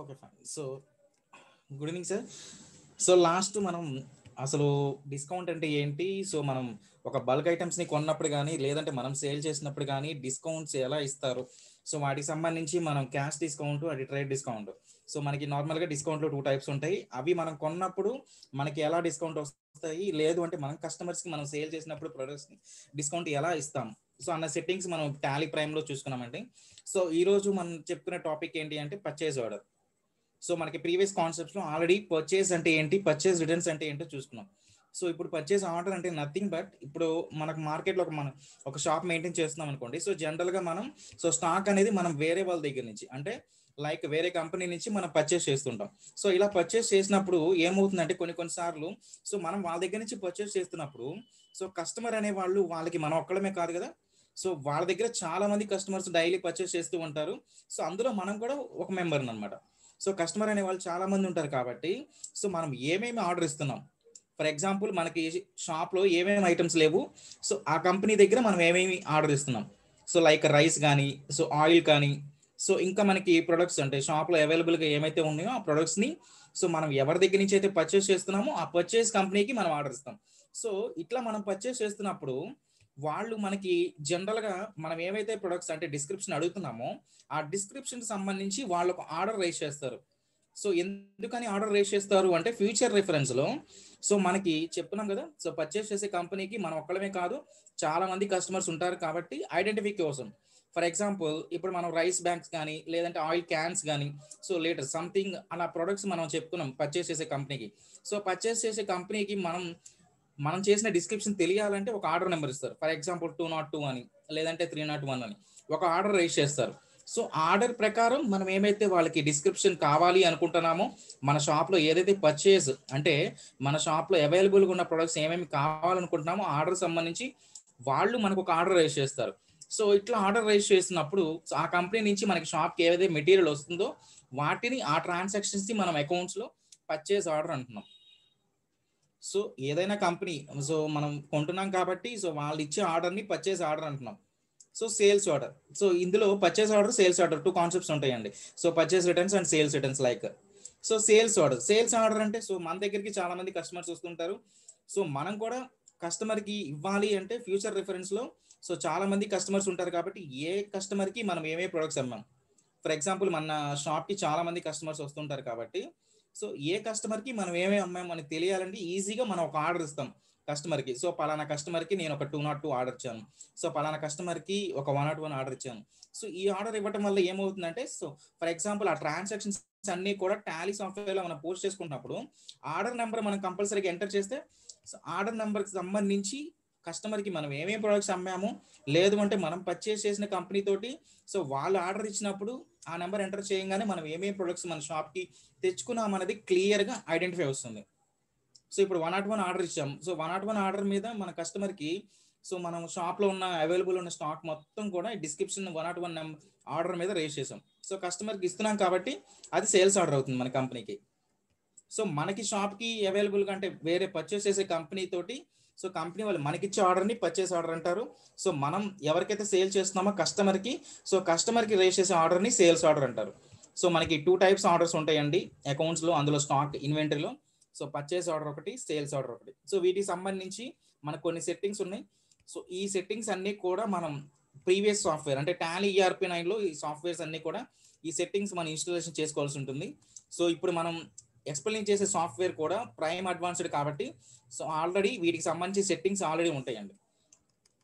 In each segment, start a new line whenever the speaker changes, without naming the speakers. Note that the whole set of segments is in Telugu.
Okay fine so good evening sir so last మనం అసలు డిస్కౌంట్ అంటే ఏంటి సో మనం ఒక బల్క్ ఐటమ్స్ ని కొన్నప్పుడు కానీ లేదంటే మనం సేల్ చేసినప్పుడు కానీ డిస్కౌంట్స్ ఎలా ఇస్తారు సో వాటికి సంబంధించి మనం క్యాష్ డిస్కౌంట్ అది ట్రేడ్ డిస్కౌంట్ సో మనకి నార్మల్గా డిస్కౌంట్లో టూ టైప్స్ ఉంటాయి అవి మనం కొన్నప్పుడు మనకి ఎలా డిస్కౌంట్ వస్తాయి లేదు అంటే మనం కస్టమర్స్కి మనం సేల్ చేసినప్పుడు ప్రొడక్ట్స్ని డిస్కౌంట్ ఎలా ఇస్తాం సో అన్న సెట్టింగ్స్ మనం టాలీ ప్రైమ్లో చూసుకున్నామండి సో ఈరోజు మనం చెప్పుకునే టాపిక్ ఏంటి అంటే పర్చేజ్ ఆర్డర్ సో మనకి ప్రీవియస్ కాన్సెప్ట్స్ లో ఆల్రెడీ పర్చేస్ అంటే ఏంటి పర్చేస్ రిటర్న్స్ అంటే ఏంటో చూసుకున్నాం సో ఇప్పుడు పర్చేస్ ఆర్డర్ అంటే నథింగ్ బట్ ఇప్పుడు మనకు మార్కెట్లో ఒక మనం ఒక షాప్ మెయింటైన్ చేస్తున్నాం అనుకోండి సో జనరల్గా మనం సో స్టాక్ అనేది మనం వేరే వాళ్ళ దగ్గర నుంచి అంటే లైక్ వేరే కంపెనీ నుంచి మనం పర్చేస్ చేస్తుంటాం సో ఇలా పర్చేస్ చేసినప్పుడు ఏమవుతుందంటే కొన్ని కొన్నిసార్లు సో మనం వాళ్ళ దగ్గర నుంచి పర్చేస్ చేస్తున్నప్పుడు సో కస్టమర్ అనే వాళ్ళు వాళ్ళకి మనం ఒక్కడమే కాదు కదా సో వాళ్ళ దగ్గర చాలా మంది కస్టమర్స్ డైలీ పర్చేస్ చేస్తూ ఉంటారు సో అందులో మనం కూడా ఒక మెంబర్ అనమాట సో కస్టమర్ అనే వాళ్ళు చాలా మంది ఉంటారు కాబట్టి సో మనం ఏమేమి ఆర్డర్ ఇస్తున్నాం ఫర్ ఎగ్జాంపుల్ మనకి షాప్లో ఏమేమి ఐటమ్స్ లేవు సో ఆ కంపెనీ దగ్గర మనం ఏమేమి ఆర్డర్ ఇస్తున్నాం సో లైక్ రైస్ కానీ సో ఆయిల్ కానీ సో ఇంకా మనకి ప్రొడక్ట్స్ అంటే షాప్లో అవైలబుల్గా ఏమైతే ఉన్నాయో ఆ ప్రొడక్ట్స్ని సో మనం ఎవరి దగ్గర నుంచి అయితే పర్చేస్ చేస్తున్నామో ఆ పర్చేస్ కంపెనీకి మనం ఆర్డర్ ఇస్తాం సో ఇట్లా మనం పర్చేస్ చేస్తున్నప్పుడు వాళ్ళు మనకి జనరల్ గా మనం ఏవైతే ప్రొడక్ట్స్ అంటే డిస్క్రిప్షన్ అడుగుతున్నామో ఆ డిస్క్రిప్షన్ సంబంధించి వాళ్ళకు ఆర్డర్ రేస్ చేస్తారు సో ఎందుకని ఆర్డర్ రేస్ చేస్తారు అంటే ఫ్యూచర్ రిఫరెన్స్ లో సో మనకి చెప్తున్నాం కదా సో పర్చేస్ చేసే కంపెనీకి మనం ఒక్కడమే కాదు చాలా మంది కస్టమర్స్ ఉంటారు కాబట్టి ఐడెంటిఫై కోసం ఫర్ ఎగ్జాంపుల్ ఇప్పుడు మనం రైస్ బ్యాంక్స్ కానీ లేదంటే ఆయిల్ క్యాన్స్ కానీ సో లేటర్ సంథింగ్ అలా ప్రొడక్ట్స్ మనం చెప్పుకున్నాం పర్చేస్ చేసే కంపెనీకి సో పర్చేస్ చేసే కంపెనీకి మనం మనం చేసిన డిస్క్రిప్షన్ తెలియాలంటే ఒక ఆర్డర్ నెంబర్ ఇస్తారు for example two not two అని లేదంటే త్రీ నాట్ వన్ అని ఒక ఆర్డర్ రేస్ చేస్తారు సో ఆర్డర్ ప్రకారం మనం ఏమైతే వాళ్ళకి డిస్క్రిప్షన్ కావాలి అనుకుంటున్నామో మన షాప్లో ఏదైతే పర్చేస్ అంటే మన షాప్లో అవైలబుల్గా ఉన్న ప్రొడక్ట్స్ ఏమేమి కావాలనుకుంటున్నామో ఆర్డర్ సంబంధించి వాళ్ళు మనకు ఒక ఆర్డర్ రేస్ చేస్తారు సో ఇట్లా ఆర్డర్ రేస్ చేసినప్పుడు ఆ కంపెనీ నుంచి మనకి షాప్కి ఏదైతే మెటీరియల్ వస్తుందో వాటిని ఆ ట్రాన్సాక్షన్స్ని మనం అకౌంట్స్లో పర్చేస్ ఆర్డర్ అంటున్నాం సో ఏదైనా కంపెనీ సో మనం కొంటున్నాం కాబట్టి సో వాళ్ళు ఇచ్చే ఆర్డర్ని పర్చేస్ ఆర్డర్ అంటున్నాం సో సేల్స్ ఆర్డర్ సో ఇందులో purchase order sales order two concepts ఉంటాయండి so purchase returns and sales returns like so sales order sales order అంటే సో మన దగ్గరికి చాలా మంది కస్టమర్స్ వస్తుంటారు సో మనం కూడా కస్టమర్కి ఇవ్వాలి అంటే ఫ్యూచర్ రిఫరెన్స్లో సో చాలా మంది కస్టమర్స్ ఉంటారు కాబట్టి ఏ కస్టమర్కి మనం ఏమే ప్రొడక్ట్స్ అమ్మాం ఫర్ ఎగ్జాంపుల్ మన షాప్కి చాలా మంది కస్టమర్స్ వస్తుంటారు కాబట్టి సో ఏ కస్టమర్కి మనం ఏమేమి అమ్మాయి మనకి తెలియాలంటే ఈజీగా మనం ఒక ఆర్డర్ ఇస్తాం కస్టమర్కి సో పలానా కస్టమర్కి నేను ఒక టూ నాట్ టూ ఆర్డర్ ఇచ్చాను సో పలానా కస్టమర్కి ఒక వన్ నాట్ వన్ ఆర్డర్ ఇచ్చాను సో ఈ ఆర్డర్ ఇవ్వటం వల్ల ఏమవుతుందంటే సో ఫర్ ఎగ్జాంపుల్ ఆ ట్రాన్సాక్షన్స్ అన్ని కూడా టాలీ సాఫ్ట్వేర్లో మనం పోస్ట్ చేసుకున్నప్పుడు ఆర్డర్ నెంబర్ మనం కంపల్సరీగా ఎంటర్ చేస్తే సో ఆర్డర్ నెంబర్కి సంబంధించి కస్టమర్కి మనం ఏమేమి ప్రొడక్ట్స్ అమ్మాము లేదు అంటే మనం పర్చేస్ చేసిన కంపెనీ తోటి సో వాళ్ళు ఆర్డర్ ఇచ్చినప్పుడు ఆ నెంబర్ ఎంటర్ చేయగానే మనం ఏమేమి ప్రొడక్ట్స్ మన షాప్కి తెచ్చుకున్నాం అనేది క్లియర్గా ఐడెంటిఫై వస్తుంది సో ఇప్పుడు వన్ నాట్ వన్ ఆర్డర్ ఇచ్చాం so one not one order మీద మన కస్టమర్కి సో మనం షాప్లో ఉన్న అవైలబుల్ ఉన్న స్టాక్ మొత్తం కూడా description one not one order మీద రేస్ చేసాం సో కస్టమర్కి ఇస్తున్నాం కాబట్టి అది సేల్స్ ఆర్డర్ అవుతుంది మన కంపెనీకి సో మనకి షాప్కి అవైలబుల్ అంటే వేరే పర్చేస్ చేసే కంపెనీ తోటి సో కంపెనీ వాళ్ళు మనకిచ్చే ఆర్డర్ని పర్చేస్ ఆర్డర్ అంటారు సో మనం ఎవరికైతే సేల్ చేస్తున్నామో కస్టమర్కి సో కస్టమర్కి రేస్ చేసే ఆర్డర్ని సేల్స్ ఆర్డర్ అంటారు సో మనకి టూ టైప్స్ ఆర్డర్స్ ఉంటాయండి అకౌంట్స్లో అందులో స్టాక్ ఇన్వెంటరీలో సో పర్చేస్ ఆర్డర్ ఒకటి సేల్స్ ఆర్డర్ ఒకటి సో వీటికి సంబంధించి మనకు కొన్ని సెట్టింగ్స్ ఉన్నాయి సో ఈ సెట్టింగ్స్ అన్నీ కూడా మనం ప్రీవియస్ సాఫ్ట్వేర్ అంటే టాలీ ఈఆర్పి నైన్లో ఈ సాఫ్ట్వేర్స్ అన్నీ కూడా ఈ సెట్టింగ్స్ మనం ఇన్స్టాలేషన్ చేసుకోవాల్సి ఉంటుంది సో ఇప్పుడు మనం ఎక్స్ప్లెయిన్ చేసే సాఫ్ట్వేర్ కూడా ప్రైమ్ అడ్వాన్స్డ్ కాబట్టి సో ఆల్రెడీ వీటికి సంబంధించి సెట్టింగ్స్ ఆల్రెడీ ఉంటాయండి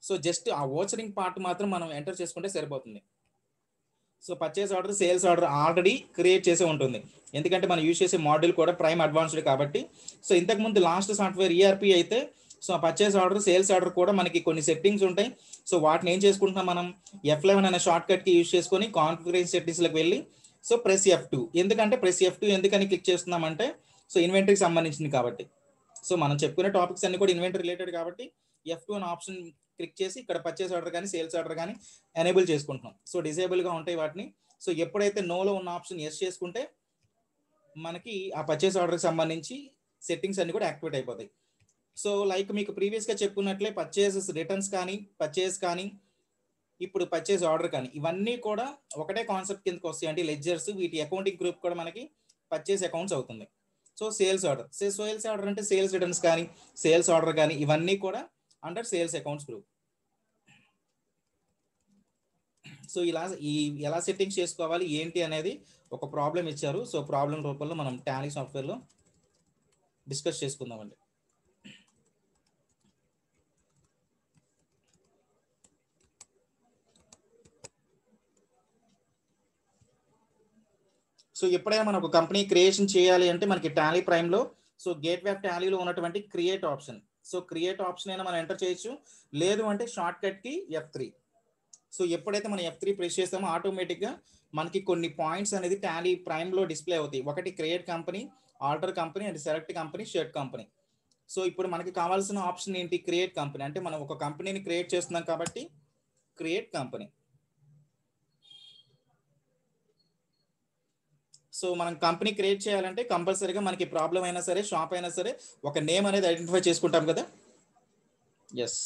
సో జస్ట్ ఆ ఓచరింగ్ పార్ట్ మాత్రం మనం ఎంటర్ చేసుకుంటే సరిపోతుంది so purchase order sales order already create చేసే ఉంటుంది ఎందుకంటే మనం యూజ్ చేసే మోడల్ కూడా ప్రైమ్ అడ్వాన్స్డ్ కాబట్టి సో ఇంతకుముందు లాస్ట్ సాఫ్ట్వేర్ ఈఆర్పి e అయితే so purchase order sales order కూడా మనకి కొన్ని సెట్టింగ్స్ ఉంటాయి సో వాటిని ఏం చేసుకుంటున్నాం మనం ఎఫ్ లెవెన్ అనే షార్ట్ కట్కి యూజ్ చేసుకొని కాన్ఫిగరేషన్ సెట్టింగ్స్లోకి వెళ్ళి సో ప్రెస్ ఎఫ్ టూ ఎందుకంటే ప్రెస్ ఎఫ్ టూ ఎందుకని క్లిక్ చేస్తున్నామంటే సో ఇన్వెంటరీకి సంబంధించింది కాబట్టి సో మనం చెప్పుకునే టాపిక్స్ అన్ని కూడా ఇన్వెంటరీ రిలేటెడ్ కాబట్టి ఎఫ్ టూ అనే ఆప్షన్ క్లిక్ చేసి ఇక్కడ పర్చేస్ ఆర్డర్ కానీ సేల్స్ ఆర్డర్ కానీ ఎనేబుల్ చేసుకుంటున్నాం సో డిసేబుల్గా ఉంటాయి వాటిని సో ఎప్పుడైతే నోలో ఉన్న ఆప్షన్ ఎస్ చేసుకుంటే మనకి ఆ పర్చేస్ ఆర్డర్కి సంబంధించి సెట్టింగ్స్ అన్ని కూడా యాక్టివేట్ అయిపోతాయి సో లైక్ మీకు ప్రీవియస్గా చెప్పుకున్నట్లే పర్చేసెస్ రిటర్న్స్ కానీ పర్చేస్ కానీ ఇప్పుడు పర్చేజ్ ఆర్డర్ కానీ ఇవన్నీ కూడా ఒకటే కాన్సెప్ట్ కిందకి వస్తాయి అంటే లెడ్జర్స్ వీటి అకౌంటింగ్ గ్రూప్ కూడా మనకి పర్చేజ్ అకౌంట్స్ అవుతుంది so sales order sales order అంటే సేల్స్ రిటర్న్స్ కానీ సేల్స్ ఆర్డర్ కానీ ఇవన్నీ కూడా under sales accounts group so ఇలా ఈ ఎలా సెట్టింగ్స్ చేసుకోవాలి ఏంటి అనేది ఒక ప్రాబ్లం ఇచ్చారు సో ప్రాబ్లం రూపంలో మనం టాలీ సాఫ్ట్వేర్లో డిస్కస్ చేసుకుందామండి సో ఎప్పుడైనా మనం ఒక కంపెనీ క్రియేషన్ చేయాలి అంటే మనకి టాలీ ప్రైమ్లో సో గేట్ వెబ్ టాలీలో ఉన్నటువంటి create option so create option అయినా మనం ఎంటర్ చేయొచ్చు లేదు అంటే షార్ట్ కి ఎఫ్ త్రీ సో ఎప్పుడైతే మనం ఎఫ్ త్రీ ప్రెస్ చేస్తామో ఆటోమేటిక్గా మనకి కొన్ని పాయింట్స్ అనేది టాలీ ప్రైమ్లో డిస్ప్లే అవుతాయి ఒకటి create company alter company and select company shut company so ఇప్పుడు మనకి కావాల్సిన ఆప్షన్ ఏంటి క్రియేట్ కంపెనీ అంటే మనం ఒక కంపెనీని క్రియేట్ చేస్తున్నాం కాబట్టి క్రియేట్ కంపెనీ సో మనం కంపెనీ క్రియేట్ చేయాలంటే కంపల్సరీగా మనకి ప్రాబ్లం అయినా సరే షాప్ అయినా సరే ఒక నేమ్ అనేది ఐడెంటిఫై చేసుకుంటాం కదా ఎస్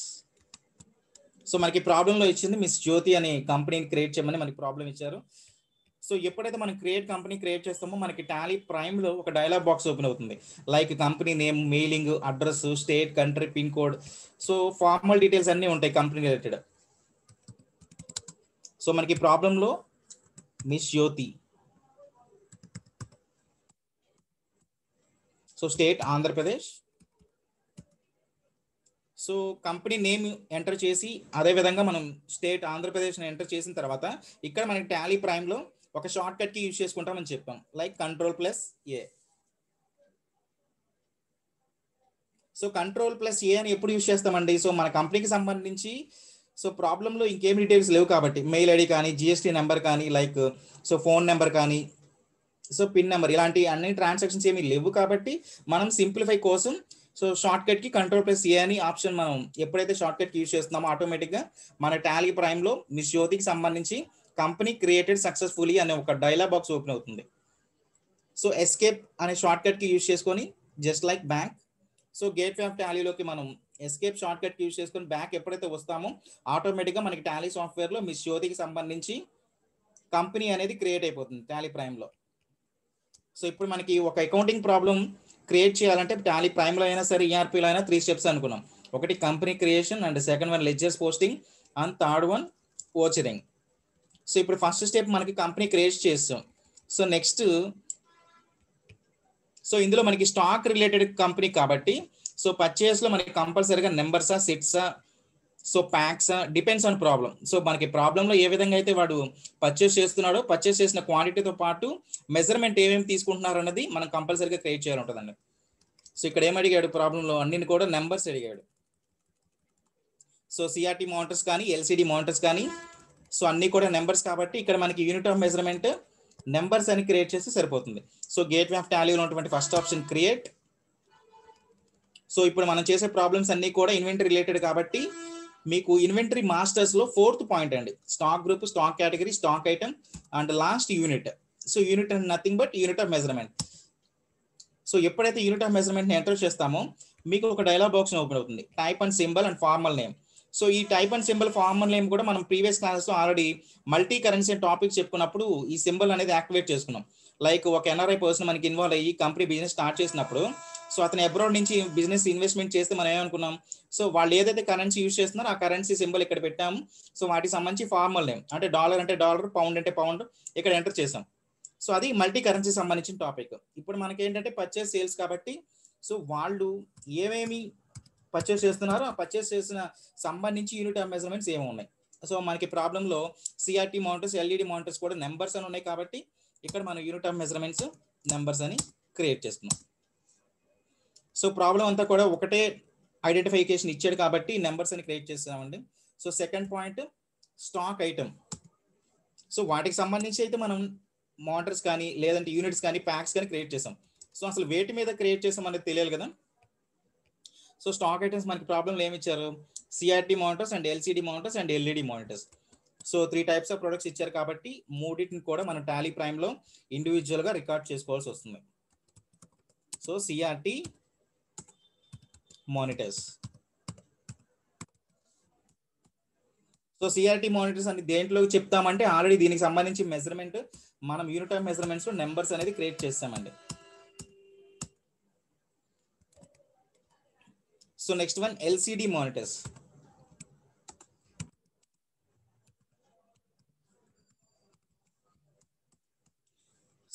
సో మనకి ప్రాబ్లంలో ఇచ్చింది మిస్ జ్యోతి అనే కంపెనీని క్రియేట్ చేయమని మనకి ప్రాబ్లం ఇచ్చారు సో ఎప్పుడైతే మనం క్రియేట్ కంపెనీ క్రియేట్ చేస్తామో మనకి టాలీ ప్రైమ్లో ఒక డైలాగ్ బాక్స్ ఓపెన్ అవుతుంది like company name mailing address state country pin code so formal details అన్నీ ఉంటాయి కంపెనీ రిలేటెడ్ సో మనకి ప్రాబ్లంలో మిస్ జ్యోతి so state Andhra Pradesh so company name enter చేసి అదే విధంగా మనం స్టేట్ ఆంధ్రప్రదేశ్ ఎంటర్ చేసిన తర్వాత ఇక్కడ మనకి టాలీ ప్రైమ్లో ఒక షార్ట్ కట్కి యూజ్ చేసుకుంటామని చెప్పాం like control plus A so control plus A అని ఎప్పుడు యూజ్ చేస్తామండి సో మన కంపెనీకి సంబంధించి సో ప్రాబ్లంలో ఇంకేం డీటెయిల్స్ లేవు కాబట్టి మెయిల్ ఐడి కానీ జిఎస్టీ నెంబర్ కానీ లైక్ సో ఫోన్ నెంబర్ కానీ సో పిన్ నెంబర్ ఇలాంటి అన్ని ట్రాన్సాక్షన్స్ ఏమి లేవు కాబట్టి మనం సింప్లిఫై కోసం సో షార్ట్ కట్ కి కంట్రోల్ ప్లస్ ఏ అని ఆప్షన్ మనం ఎప్పుడైతే షార్ట్ కట్ యూజ్ చేస్తున్నామో ఆటోమేటిక్ గా మన టాలీ ప్రైమ్ లో మీ జ్యోతికి సంబంధించి కంపెనీ క్రియేటెడ్ సక్సెస్ఫుల్లీ అనే ఒక డైలాగ్ బాక్స్ ఓపెన్ అవుతుంది సో ఎస్కేప్ అనే షార్ట్ కట్ కి యూజ్ చేసుకొని just like bank so gate way of టాలీలోకి మనం ఎస్కేప్ షార్ట్ కట్ కి యూజ్ చేసుకొని బ్యాక్ ఎప్పుడైతే వస్తామో ఆటోమేటిక్ గా మనకి టాలీ సాఫ్ట్వేర్ లో మీ జ్యోతికి సంబంధించి కంపెనీ అనేది క్రియేట్ అయిపోతుంది టాలీ ప్రైమ్ లో సో ఇప్పుడు మనకి ఒక అకౌంటింగ్ ప్రాబ్లం క్రియేట్ చేయాలంటే టాలీ ప్రైమ్లో అయినా సరే ఈఆర్పీలో e అయినా త్రీ స్టెప్స్ అనుకున్నాం ఒకటి company creation and second one ledgers posting and third one vouchering so ఇప్పుడు ఫస్ట్ స్టెప్ మనకి కంపెనీ క్రియేట్ చేస్తాం సో నెక్స్ట్ సో ఇందులో మనకి స్టాక్ రిలేటెడ్ కంపెనీ కాబట్టి సో పర్చేస్లో మనకి కంపల్సరీగా నెంబర్సా సెట్సా so packs depends on problem so మనకి ప్రాబ్లంలో ఏ విధంగా అయితే వాడు పర్చేస్ చేస్తున్నాడో పర్చేస్ చేసిన క్వాంటిటీతో పాటు మెజర్మెంట్ ఏమేమి తీసుకుంటున్నారు అన్నది మనం కంపల్సరీగా క్రియేట్ చేయాలి ఉంటుందండి సో ఇక్కడ ఏం అడిగాడు ప్రాబ్లంలో అన్నిని కూడా నెంబర్స్ అడిగాడు సో సిఆర్టీ మోంటర్స్ కానీ ఎల్సిడి మోంటర్స్ కానీ సో అన్నీ కూడా నెంబర్స్ కాబట్టి ఇక్కడ మనకి యూనిట్ ఆఫ్ మెజర్మెంట్ నెంబర్స్ అని క్రియేట్ చేస్తే సరిపోతుంది సో గేట్ వే ఆఫ్ టాలీలో ఉన్నటువంటి ఫస్ట్ ఆప్షన్ క్రియేట్ సో ఇప్పుడు మనం చేసే ప్రాబ్లమ్స్ అన్ని కూడా ఇన్వెంటరీ రిలేటెడ్ కాబట్టి మీకు ఇన్వెంటరీ మాస్టర్స్ లో ఫోర్త్ పాయింట్ అండి stock group stock category stock item and last unit so unit and nothing but unit of measurement so ఎప్పుడైతే యూనిట్ ఆఫ్ మెజర్మెంట్ ని ఎంటర్ చేస్తామో మీకు ఒక డైలాగ్ బాక్స్ ఓపెన్ అవుతుంది type and symbol and formal name so ఈ type and symbol formal name కూడా మనం ప్రీవియస్ క్లాసెస్ లో ఆల్రెడీ మల్టీ కరెన్సీ టాపిక్ చెప్పుకున్నప్పుడు ఈ సింబల్ అనేది యాక్టివేట్ చేసుకున్నాం లైక్ ఒక ఎన్ఆర్ఐ పర్సన్ మనకి ఇన్వాల్వ్ అయ్యి కంపెనీ బిజినెస్ స్టార్ట్ చేసినప్పుడు సో అతను అబ్రాడ్ నుంచి బిజినెస్ ఇన్వెస్ట్మెంట్ చేస్తే మనం ఏమనుకున్నాం సో వాళ్ళు ఏదైతే కరెన్సీ యూజ్ చేస్తున్నారో ఆ కరెన్సీ సింబల్ ఇక్కడ పెట్టాము సో వాటికి సంబంధించి ఫార్మల్ నేమ్ అంటే డాలర్ అంటే డాలర్ పౌండ్ అంటే పౌండ్ ఇక్కడ ఎంటర్ చేసాం సో అది మల్టీ కరెన్సీ సంబంధించిన టాపిక్ ఇప్పుడు మనకి ఏంటంటే పర్చేస్ సేల్స్ కాబట్టి సో వాళ్ళు ఏమేమి పర్చేస్ చేస్తున్నారో ఆ పర్చేస్ చేసిన సంబంధించి యూనిట్ ఆఫ్ మెజర్మెంట్స్ ఏమి ఉన్నాయి సో మనకి ప్రాబ్లంలో సిఆర్టీ మౌంటర్స్ ఎల్ఈడి మౌంటర్స్ కూడా నెంబర్స్ అని ఉన్నాయి కాబట్టి ఇక్కడ మనం యూనిట్ ఆఫ్ మెజర్మెంట్స్ నెంబర్స్ అని క్రియేట్ చేస్తున్నాం సో ప్రాబ్లం అంతా కూడా ఒకటే ఐడెంటిఫికేషన్ ఇచ్చాడు కాబట్టి నెంబర్స్ అని క్రియేట్ చేసామండి so second point stock item so వాటికి సంబంధించి అయితే మనం మోటార్స్ కానీ లేదంటే యూనిట్స్ కానీ ప్యాక్స్ కానీ క్రియేట్ చేసాం సో అసలు వేటి మీద క్రియేట్ చేసాం అనేది తెలియాలి కదా సో స్టాక్ ఐటమ్స్ మనకి ప్రాబ్లం ఏమి ఇచ్చారు CRT monitors and LCD monitors and LED e monitors so three types of products ఇచ్చారు కాబట్టి మూడింటిని కూడా మనం టాలీ ప్రైమ్లో ఇండివిజువల్గా రికార్డ్ చేసుకోవాల్సి వస్తుంది so CRT monitors so CRT monitors అని దేంట్లో చెప్తామంటే ఆల్రెడీ దీనికి సంబంధించి మెజర్మెంట్ మనం యూనిట్ ఆఫ్ మెజర్మెంట్స్ లో నెంబర్స్ అనేది క్రియేట్ చేస్తామండి so next one LCD monitors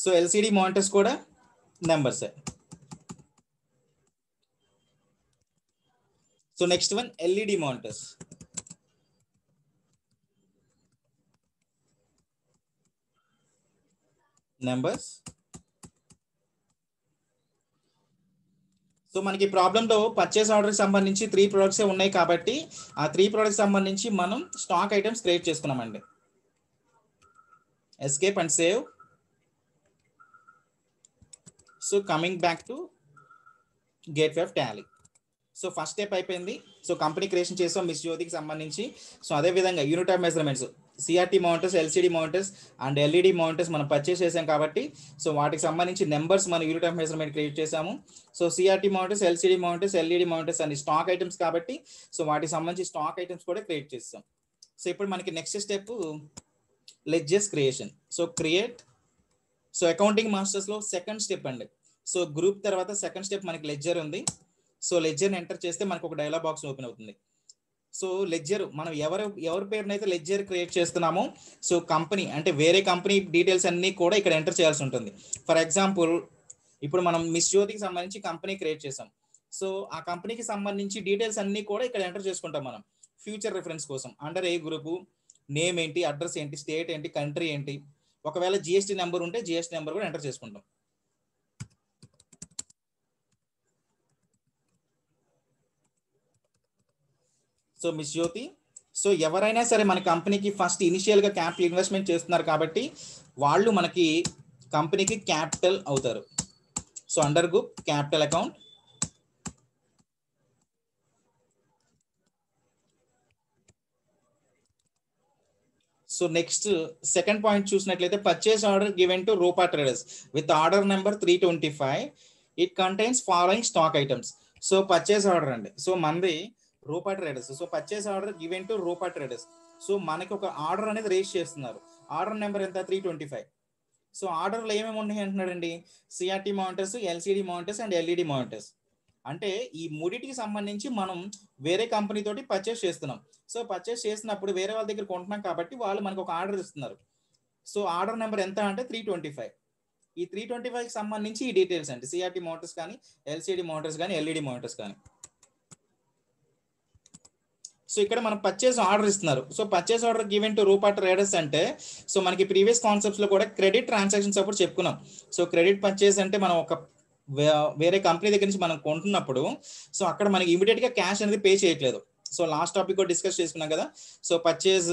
so LCD monitors కూడా numbers So next one, LED monitors. Numbers. So మనకి ప్రాబ్లంలో పర్చేస్ ఆర్డర్ సంబంధించి త్రీ ప్రొడక్ట్స్ ఉన్నాయి కాబట్టి ఆ త్రీ ప్రోడక్ట్స్ సంబంధించి మనం స్టాక్ ఐటమ్స్ క్రియేట్ చేసుకున్నామండి escape and save so coming back to gate way of tally so first step అయిపోయింది సో కంపెనీ క్రియేషన్ చేసాం మిస్ జ్యోతికి సంబంధించి సో అదే విధంగా యూనిటైమ్ measurements CRT monitors LCD monitors and LED monitors మనం పర్చేస్ చేసాం కాబట్టి సో వాటికి సంబంధించి నెంబర్స్ మనం యూనిటైమ్ మెజర్మెంట్ క్రియేట్ చేసాము so CRT monitors LCD monitors LED monitors and stock items కాబట్టి సో వాటికి సంబంధించి స్టాక్ ఐటమ్స్ కూడా క్రియేట్ చేస్తాం సో ఇప్పుడు మనకి next step ledgers creation so create so accounting మాస్టర్స్లో సెకండ్ స్టెప్ అండి సో గ్రూప్ తర్వాత సెకండ్ స్టెప్ మనకి లెడ్జర్ ఉంది సో లెడ్జర్ ఎంటర్ చేస్తే మనకు ఒక డైలాగ్ బాక్స్ ఓపెన్ అవుతుంది సో లెజ్జర్ మనం ఎవరు ఎవరి పేరునైతే లెజ్జర్ క్రియేట్ చేస్తున్నామో సో కంపెనీ అంటే వేరే కంపెనీ డీటెయిల్స్ అన్ని కూడా ఇక్కడ ఎంటర్ చేయాల్సి ఉంటుంది ఫర్ ఎగ్జాంపుల్ ఇప్పుడు మనం మిస్ జ్యోతికి సంబంధించి కంపెనీ క్రియేట్ చేసాం సో ఆ కంపెనీకి సంబంధించి డీటెయిల్స్ అన్ని కూడా ఇక్కడ ఎంటర్ చేసుకుంటాం మనం ఫ్యూచర్ రిఫరెన్స్ కోసం అండర్ ఏ గ్రూపు నేమ్ ఏంటి అడ్రస్ ఏంటి స్టేట్ ఏంటి కంట్రీ ఏంటి ఒకవేళ జిఎస్టీ నెంబర్ ఉంటే జిఎస్టీ నెంబర్ కూడా ఎంటర్ చేసుకుంటాం సో మిస్ జ్యోతి సో ఎవరైనా సరే మన కంపెనీకి ఫస్ట్ ఇనిషియల్గా క్యాపిటల్ ఇన్వెస్ట్మెంట్ చేస్తున్నారు కాబట్టి వాళ్ళు మనకి కంపెనీకి క్యాపిటల్ అవుతారు so under group capital account so next second point చూసినట్లయితే purchase order given to Roopa traders with order number three twenty five it contains following stock items so purchase order అండి సో మంది Rupa traders so purchase order given to Roopa traders so మనకి ఒక ఆర్డర్ అనేది రేస్ చేస్తున్నారు ఆర్డర్ నెంబర్ ఎంత త్రీ ట్వంటీ ఫైవ్ సో ఆర్డర్లు ఏమేమి ఉన్నాయి అంటున్నాడండి CRT monitors LCD monitors and LED monitors అంటే ఈ మూడింటికి సంబంధించి మనం వేరే కంపెనీ తోటి పర్చేస్ చేస్తున్నాం సో పర్చేస్ చేసినప్పుడు వేరే వాళ్ళ దగ్గర కొంటున్నాం కాబట్టి వాళ్ళు మనకు ఒక ఆర్డర్ ఇస్తున్నారు సో ఆర్డర్ నెంబర్ ఎంత అంటే త్రీ ట్వంటీ ఫైవ్ ఈ త్రీ ట్వంటీ ఫైవ్కి సంబంధించి ఈ డీటెయిల్స్ అండి సిఆర్టీ మోటార్స్ కానీ ఎల్సిడి మోటార్స్ కానీ ఎల్ఈడి మోటార్స్ e కానీ సో ఇక్కడ మనం పర్చేస్ ఆర్డర్ ఇస్తున్నారు so purchase order given to Roopa traders అంటే సో మనకి ప్రీవియస్ కాన్సెప్ట్స్ లో కూడా క్రెడిట్ ట్రాన్సాక్షన్స్ అప్పుడు చెప్పుకున్నాం సో క్రెడిట్ పర్చేస్ అంటే మనం ఒక వేరే కంపెనీ దగ్గర నుంచి మనం కొంటున్నప్పుడు సో అక్కడ మనకి ఇమీడియట్ గా క్యాష్ అనేది పే చేయట్లేదు సో లాస్ట్ టాపిక్ కూడా డిస్కస్ చేసుకున్నాం కదా so purchase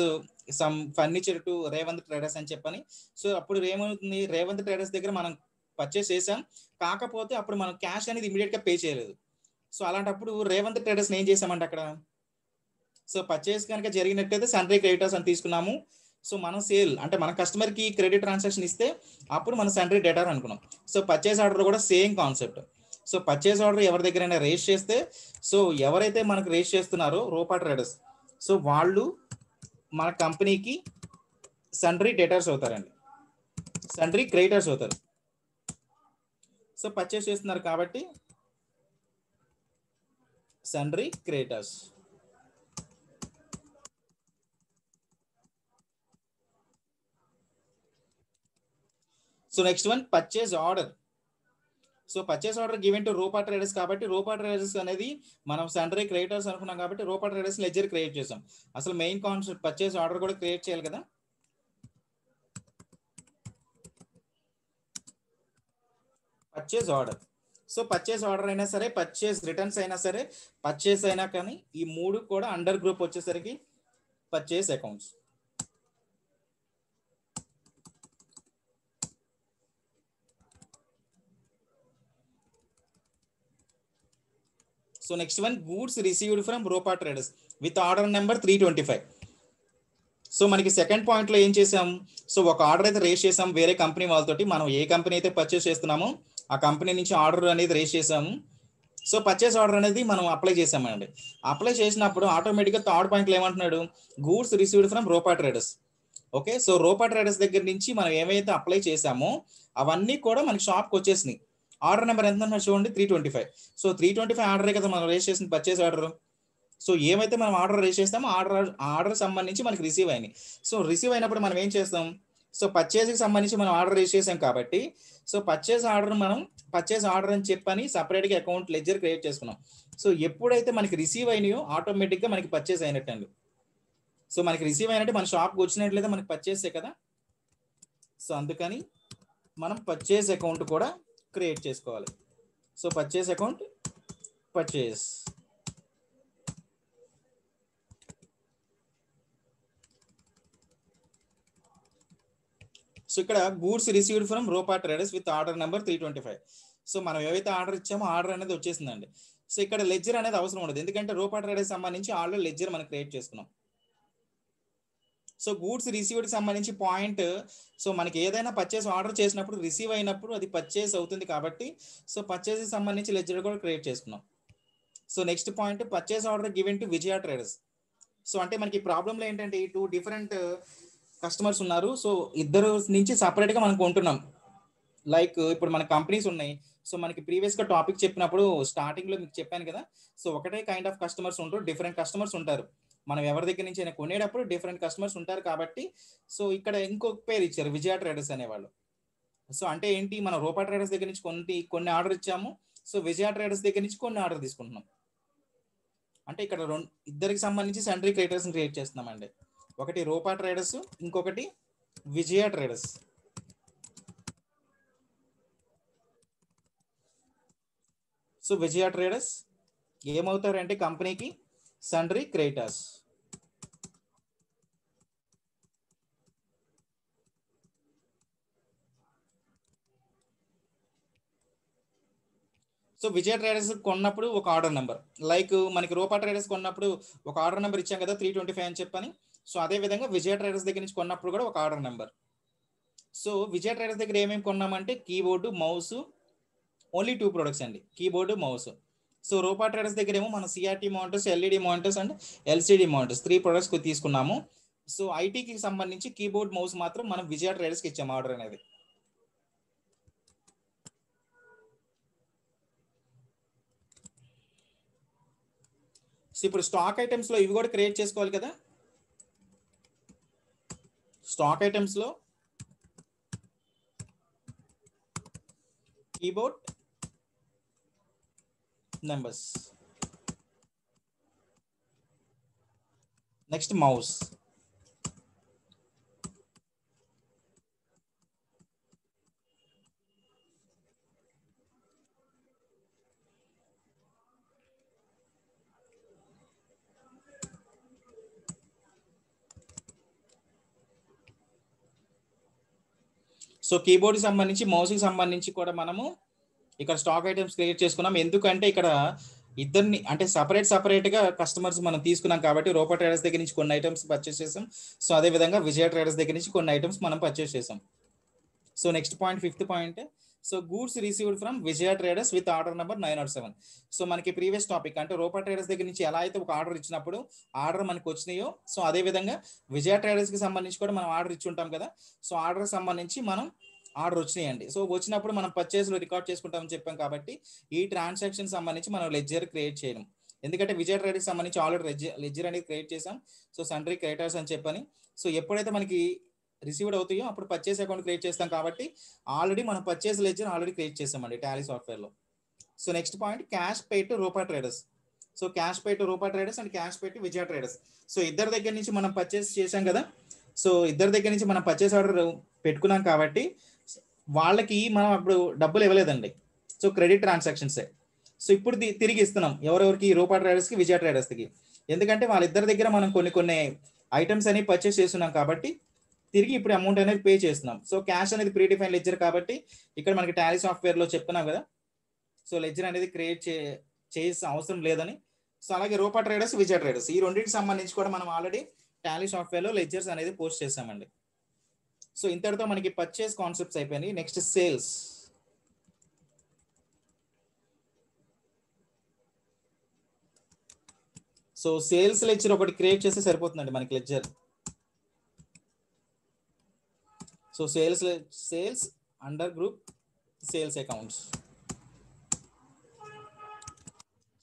some furniture to Revanth traders అని చెప్పని సో అప్పుడు ఏమవుతుంది రేవంత్ ట్రేడర్స్ దగ్గర మనం పర్చేస్ చేసాం కాకపోతే అప్పుడు మనం క్యాష్ అనేది ఇమీడియట్ గా పే చేయలేదు సో అలాంటప్పుడు రేవంత్ ట్రేడర్స్ ఏం చేసామంటే అక్కడ సో పర్చేస్ కనుక జరిగినట్టయితే సండ్రీ క్రెడిటర్స్ అని తీసుకున్నాము సో మనం సేల్ అంటే మన కస్టమర్కి క్రెడిట్ ట్రాన్సాక్షన్ ఇస్తే అప్పుడు మనం సండ్రీ డేటర్ అనుకున్నాం సో పర్చేస్ ఆర్డర్ కూడా same concept so purchase order ఎవరి దగ్గరైనా రేస్ చేస్తే సో ఎవరైతే మనకు రేస్ చేస్తున్నారో రోపా ట్రేడర్స్ సో వాళ్ళు మన కంపెనీకి సండ్రీ డేటర్స్ అవుతారండి సండ్రీ క్రియేటర్స్ అవుతారు సో పర్చేస్ చేస్తున్నారు కాబట్టి sundry creditors so next one purchase order so purchase order given to Roopa traders కాబట్టి రూపా ట్రేడర్స్ అనేది మనం సండరీ క్రియేటర్స్ అనుకున్నాం కాబట్టి రూపా ట్రేడర్స్ లెజర్ క్రియేట్ చేసాం అసలు మెయిన్ కాన్సెప్ట్ పర్చేస్ ఆర్డర్ కూడా క్రియేట్ చేయాలి కదా purchase order so purchase order అయినా సరే పర్చేస్ రిటర్న్స్ అయినా సరే పర్చేస్ అయినా కానీ ఈ మూడు కూడా అండర్ గ్రూప్ వచ్చేసరికి purchase accounts so next one goods received from Rupa traders with order number three twenty five so మనకి సెకండ్ పాయింట్లో ఏం చేసాం సో ఒక ఆర్డర్ అయితే రేస్ చేసాం వేరే కంపెనీ వాళ్ళతోటి మనం ఏ కంపెనీ అయితే పర్చేస్ చేస్తున్నామో ఆ కంపెనీ నుంచి ఆర్డర్ అనేది రేస్ చేసాము సో పర్చేస్ ఆర్డర్ అనేది మనం అప్లై చేసామండి అప్లై చేసినప్పుడు ఆటోమేటిక్గా థర్డ్ పాయింట్లో ఏమంటున్నాడు goods received from Rupa traders okay so Rupa traders దగ్గర నుంచి మనం ఏమైతే అప్లై చేసామో అవన్నీ కూడా మనకి షాప్కి వచ్చేసినాయి ఆర్డర్ నెంబర్ ఎంత చూడండి three twenty five so three twenty five ఆర్డరే కదా మనం రేస్ చేసిన పర్చేస్ ఆర్డర్ సో ఏమైతే మనం ఆర్డర్ రేస్ చేస్తామో ఆర్డర్ ఆర్డర్ సంబంధించి మనకి రిసీవ్ అయినాయి సో రిసీవ్ అయినప్పుడు మనం ఏం చేస్తాం సో పర్చేస్కి సంబంధించి మనం ఆర్డర్ రేస్ చేసాం కాబట్టి సో పర్చేస్ ఆర్డర్ మనం పర్చేస్ ఆర్డర్ అని చెప్పని సపరేట్గా అకౌంట్ లెజర్ క్రియేట్ చేసుకున్నాం సో ఎప్పుడైతే మనకి రిసీవ్ అయినాయో ఆటోమేటిక్గా మనకి పర్చేస్ అండి సో మనకి రిసీవ్ అయినట్టు మన షాప్కి వచ్చినట్లయితే మనకి పర్చేసే కదా సో అందుకని మనం పర్చేస్ అకౌంట్ కూడా క్రియేట్ చేసుకోవాలి so purchase account purchase so ఇక్కడ goods received from Rupa traders with order number three twenty five so మనం ఏవైతే ఆర్డర్ ఇచ్చామో ఆర్డర్ అనేది వచ్చేసిందండి సో ఇక్కడ లెడ్జర్ అనేది అవసరం ఉండదు ఎందుకంటే రూపా ట్రేడర్స్ సంబంధించి ఆల్రెడీ లెడ్జర్ మనం క్రియేట్ చేసుకున్నాం సో గూడ్స్ రిసీవ్డ్ సంబంధించి పాయింట్ సో మనకి ఏదైనా పర్చేస్ ఆర్డర్ చేసినప్పుడు రిసీవ్ అయినప్పుడు అది పర్చేస్ అవుతుంది కాబట్టి సో పర్చేస్ సంబంధించి లెజర్ కూడా క్రియేట్ చేసుకున్నాం so next point purchase order given to Vijaya traders so అంటే మనకి ప్రాబ్లంలో ఏంటంటే ఈ టూ డిఫరెంట్ కస్టమర్స్ ఉన్నారు సో ఇద్దరు నుంచి సపరేట్గా మనం కొంటున్నాం లైక్ ఇప్పుడు మన కంపెనీస్ ఉన్నాయి సో మనకి ప్రీవియస్ గా టాపిక్ చెప్పినప్పుడు స్టార్టింగ్ లో మీకు చెప్పాను కదా సో ఒకటే కైండ్ ఆఫ్ కస్టమర్స్ ఉంటారు డిఫరెంట్ కస్టమర్స్ ఉంటారు మనం ఎవరి దగ్గర నుంచి అయినా కొనేటప్పుడు డిఫరెంట్ కస్టమర్స్ ఉంటారు కాబట్టి సో ఇక్కడ ఇంకొక పేరు ఇచ్చారు విజయ ట్రేడర్స్ అనేవాళ్ళు సో అంటే ఏంటి మనం రూపా ట్రేడర్స్ దగ్గర నుంచి కొన్ని కొన్ని ఆర్డర్ ఇచ్చాము సో విజయ ట్రేడర్స్ దగ్గర నుంచి కొన్ని ఆర్డర్ తీసుకుంటున్నాం అంటే ఇక్కడ రెండు ఇద్దరికి సంబంధించి సెంట్రీ క్రియేటర్స్ క్రియేట్ చేస్తున్నామండి ఒకటి రూపా ట్రేడర్స్ ఇంకొకటి Vijaya traders so Vijaya traders ఏమవుతారంటే కంపెనీకి sundry craters. So Vijaya traders కొన్నప్పుడు ఒక ఆర్డర్ నెంబర్ లైక్ మనకి రూపా ట్రేడర్స్ కొన్నప్పుడు ఒక ఆర్డర్ నెంబర్ ఇచ్చాం కదా త్రీ ట్వంటీ ఫైవ్ అని చెప్పని సో అదే విధంగా విజయ ట్రేడర్స్ దగ్గర నుంచి కొన్నప్పుడు కూడా ఒక order number so Vijaya traders దగ్గర ఏమేమి కొన్నామంటే keyboard mouse only two products అండి కీబోర్డు మౌస్ సో రూపా ట్రేడర్స్ దగ్గర ఏమో మనం CRT monitors LED monitors and LCD monitors three products తీసుకున్నాము సో ఐటీకి సంబంధించి కీబోర్డ్ మౌస్ మాత్రం మనం విజయ ట్రేడర్స్కి ఇచ్చాము ఆర్డర్ అనేది సో ఇప్పుడు స్టాక్ ఐటమ్స్లో ఇవి కూడా క్రియేట్ చేసుకోవాలి కదా స్టాక్ ఐటమ్స్లో keyboard numbers. Next mouse. So కీబోర్డ్కి సంబంధించి మౌస్కి సంబంధించి కూడా మనము ఇక్కడ స్టాక్ ఐటమ్స్ క్రియేట్ చేసుకున్నాం ఎందుకంటే ఇక్కడ ఇద్దరిని అంటే సపరేట్ సపరేట్ గా కస్టమర్స్ మనం తీసుకున్నాం కాబట్టి రూప ట్రేడర్స్ దగ్గర నుంచి కొన్ని ఐటమ్స్ పర్చేస్ చేసాం సో అదే విధంగా విజయ ట్రేడర్స్ దగ్గర నుంచి కొన్ని ఐటమ్స్ మనం పర్చేస్ చేసాం so next point fifth point so goods received from Vijaya traders with order number nine are seven so మనకి ప్రీవియస్ టాపిక్ అంటే రూపా ట్రేడర్స్ దగ్గర నుంచి ఎలా అయితే ఒక ఆర్డర్ ఇచ్చినప్పుడు ఆర్డర్ మనకు వచ్చినాయో సో అదే విధంగా విజయ కి సంబంధించి కూడా మనం ఆర్డర్ ఇచ్చి ఉంటాం కదా సో ఆర్డర్ సంబంధించి మనం ఆర్డర్ వచ్చినాయండి సో వచ్చినప్పుడు మనం పర్చేస్లో రికార్డ్ చేసుకుంటామని చెప్పాం కాబట్టి ఈ ట్రాన్సాక్షన్ సంబంధించి మనం లెడ్జర్ క్రియేట్ చేయడం ఎందుకంటే విజయ్ ట్రేడర్కి సంబంధించి ఆల్రెడీ లెజ్జర్ అనేది క్రియేట్ చేసాం సో సండ్రీ క్రియేటర్స్ అని చెప్పని సో ఎప్పుడైతే మనకి రిసీవ్డ్ అవుతాయో అప్పుడు పర్చేస్ అకౌంట్ క్రియేట్ చేస్తాం కాబట్టి ఆల్రెడీ మనం పర్చేస్ లెడ్జర్ ఆల్రెడీ క్రియేట్ చేసామండి టాలీ సాఫ్ట్వేర్లో so next point cash pay to Roopa traders so cash pay to Roopa traders and cash pay to Vijaya traders so ఇద్దరి దగ్గర నుంచి మనం పర్చేస్ చేసాం కదా సో ఇద్దరి దగ్గర నుంచి మనం పర్చేస్ ఆర్డర్ పెట్టుకున్నాం కాబట్టి వాళ్ళకి మనం అప్పుడు డబ్బులు ఇవ్వలేదండి సో క్రెడిట్ ట్రాన్సాక్షన్సే సో ఇప్పుడు తిరిగి ఇస్తున్నాం ఎవరెవరికి రూపా ట్రేడర్స్కి విజయ ట్రేడర్స్కి ఎందుకంటే వాళ్ళిద్దరి దగ్గర మనం కొన్ని కొన్ని ఐటమ్స్ అనేవి పర్చేస్ చేస్తున్నాం కాబట్టి తిరిగి ఇప్పుడు అమౌంట్ అనేది పే చేస్తున్నాం సో క్యాష్ అనేది ప్రీడిఫైన్ డిఫైన్ కాబట్టి ఇక్కడ మనకి టాలీ సాఫ్ట్వేర్లో చెప్తున్నాం కదా సో లెడ్జర్ అనేది క్రియేట్ చే చేసే అవసరం లేదని సో అలాగే రూపా ట్రేడర్స్ విజయ ట్రేడర్స్ ఈ రెండింటికి సంబంధించి కూడా మనం ఆల్రెడీ టాలీ సాఫ్ట్వేర్లో లెజర్స్ అనేది పోస్ట్ చేసామండి సో ఇంతటితో మనకి పర్చేస్ కాన్సెప్ట్స్ అయిపోయినాయి next sales so sales lecture ఒకటి క్రియేట్ చేస్తే సరిపోతుందండి మనకి lecture so sales sales under group sales accounts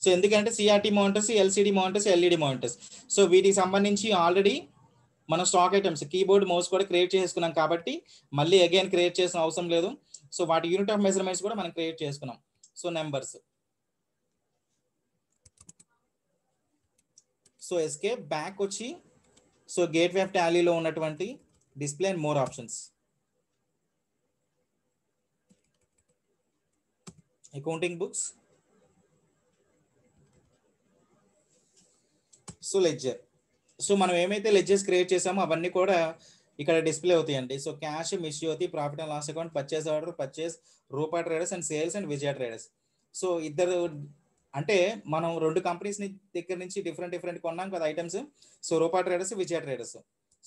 so ఎందుకంటే CRT monitors LCD monitors LED monitors so వీటికి సంబంధించి ఆల్రెడీ మనం స్టాక్ ఐటమ్స్ కీబోర్డ్ మౌస్ కూడా క్రియేట్ చేసుకున్నాం కాబట్టి మళ్ళీ అగైన్ క్రియేట్ చేసిన అవసరం లేదు సో వాటి యూనిట్ ఆఫ్ మెజర్మెంట్స్ కూడా మనం క్రియేట్ చేసుకున్నాం so numbers so SK back వచ్చి సో గేట్ వే ఆఫ్ ట్యాలీలో ఉన్నటువంటి display and more options accounting books so ledger so మనం ఏమైతే లెడ్జెస్ క్రియేట్ చేసామో అవన్నీ కూడా ఇక్కడ డిస్ప్లే అవుతాయండి సో క్యాష్ మిస్ అవుతాయి profit and loss account purchase order purchase Rupa traders and sales and Vijaya traders so ఇద్దరు అంటే మనం రెండు కంపెనీస్ దగ్గర నుంచి డిఫరెంట్ డిఫరెంట్ కొన్నాం కదా ఐటమ్స్ సో రూపా traders Vijaya traders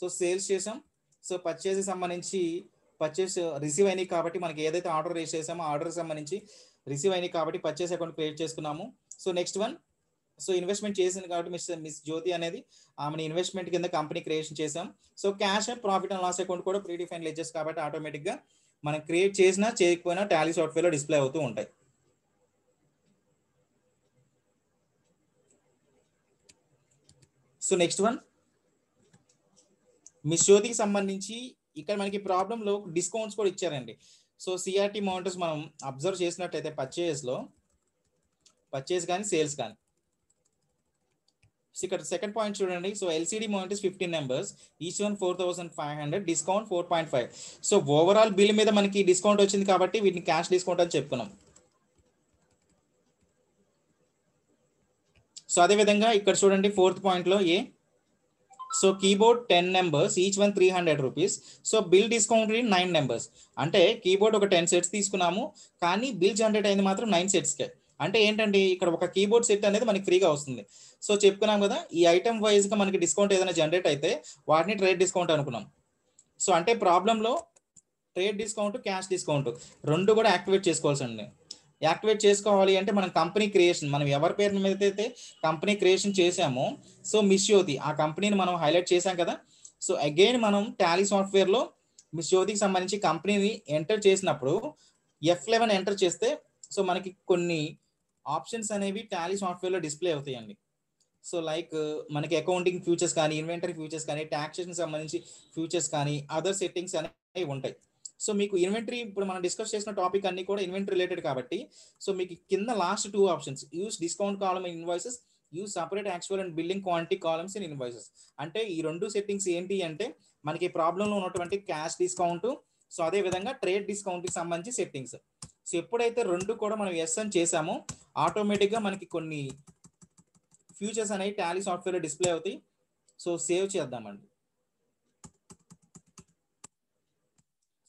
so sales చేసాం సో పర్చేస్ సంబంధించి పర్చేస్ రిసీవ్ అయినాయి కాబట్టి మనకి ఏదైతే ఆర్డర్ రేస్ చేసామో ఆర్డర్ సంబంధించి రిసీవ్ అయినాయి కాబట్టి పర్చేస్ అకౌంట్ క్రియేట్ చేసుకున్నాము so next one so investment చేసింది కాబట్టి మిస్ మిస్ జ్యోతి అనేది ఆమెను ఇన్వెస్ట్మెంట్ కింద కంపెనీ క్రియేషన్ చేసాం so cash profit and loss account కూడా ప్రీ డిఫైన్ లెజెస్ కాబట్టి ఆటోమేటిక్గా మనం క్రియేట్ చేసినా చేయకపోయినా టాలీ సాఫ్ట్వేర్లో డిస్ప్లే అవుతూ ఉంటాయి సో నెక్స్ట్ వన్ మిస్ జ్యోతికి సంబంధించి ఇక్కడ మనకి ప్రాబ్లంలో డిస్కౌంట్స్ కూడా ఇచ్చారండి సో సిఆర్టీ మౌంటర్స్ మనం అబ్జర్వ్ చేసినట్టయితే పర్చేస్లో పర్చేస్ కానీ సేల్స్ కానీ ఇక్కడ సెకండ్ పాయింట్ చూడండి so LCD monitors fifteen numbers each one four thousand five hundred discount four point five so overall bill మీద మనకి డిస్కౌంట్ వచ్చింది కాబట్టి వీటిని క్యాష్ డిస్కౌంట్ అని చెప్పుకున్నాం సో అదేవిధంగా ఇక్కడ చూడండి ఫోర్త్ పాయింట్లో ఏ so keyboard ten numbers each one three hundred rupees so bill discount nine numbers అంటే కీబోర్డ్ ఒక టెన్ సెట్స్ తీసుకున్నాము కానీ బిల్ జనరేట్ అయింది మాత్రం నైన్ సెట్స్కే అంటే ఏంటంటే ఇక్కడ ఒక కీబోర్డ్ సెట్ అనేది మనకి ఫ్రీగా వస్తుంది సో చెప్పుకున్నాం కదా ఈ ఐటమ్ వైజ్గా మనకి డిస్కౌంట్ ఏదైనా జనరేట్ అయితే వాటిని ట్రేడ్ డిస్కౌంట్ అనుకున్నాం సో అంటే ప్రాబ్లంలో ట్రేడ్ డిస్కౌంట్ క్యాష్ డిస్కౌంట్ రెండు కూడా యాక్టివేట్ చేసుకోవాల్సండి యాక్టివేట్ చేసుకోవాలి అంటే మనం కంపెనీ క్రియేషన్ మనం ఎవరి పేరు మీద అయితే కంపెనీ క్రియేషన్ చేసామో సో మిస్యోతి ఆ కంపెనీని మనం హైలైట్ చేసాం కదా సో అగైన్ మనం టాలీ సాఫ్ట్వేర్లో మిస్యోతికి సంబంధించి కంపెనీని ఎంటర్ చేసినప్పుడు ఎఫ్ లెవెన్ ఎంటర్ చేస్తే సో మనకి కొన్ని ఆప్షన్స్ అనేవి టాలీ సాఫ్ట్వేర్లో డిస్ప్లే అవుతాయండి సో లైక్ uh, మనకి అకౌంటింగ్ ఫ్యూచర్స్ కానీ ఇన్వెంటరీ ఫ్యూచర్స్ కానీ ట్యాక్సేషన్ సంబంధించి ఫ్యూచర్స్ కానీ అదర్ సెట్టింగ్స్ అనేవి ఉంటాయి సో మీకు ఇన్వెంటరీ ఇప్పుడు మనం డిస్కస్ చేసిన టాపిక్ అన్ని కూడా ఇన్వెంటరీ రిలేటెడ్ కాబట్టి సో మీకు కింద last two options use discount column in invoices use separate actual and billing quantity columns in invoices అంటే ఈ రెండు సెట్టింగ్స్ ఏంటి అంటే మనకి ప్రాబ్లంలో ఉన్నటువంటి క్యాష్ డిస్కౌంట్ సో అదే విధంగా ట్రేడ్ డిస్కౌంట్కి సంబంధించి సెట్టింగ్స్ సో ఎప్పుడైతే రెండు కూడా మనం ఎస్ అని చేసామో ఆటోమేటిక్గా మనకి కొన్ని ఫ్యూచర్స్ అనేవి టాలీ సాఫ్ట్వేర్ డిస్ప్లే అవుతాయి సో సేవ్ చేద్దామండి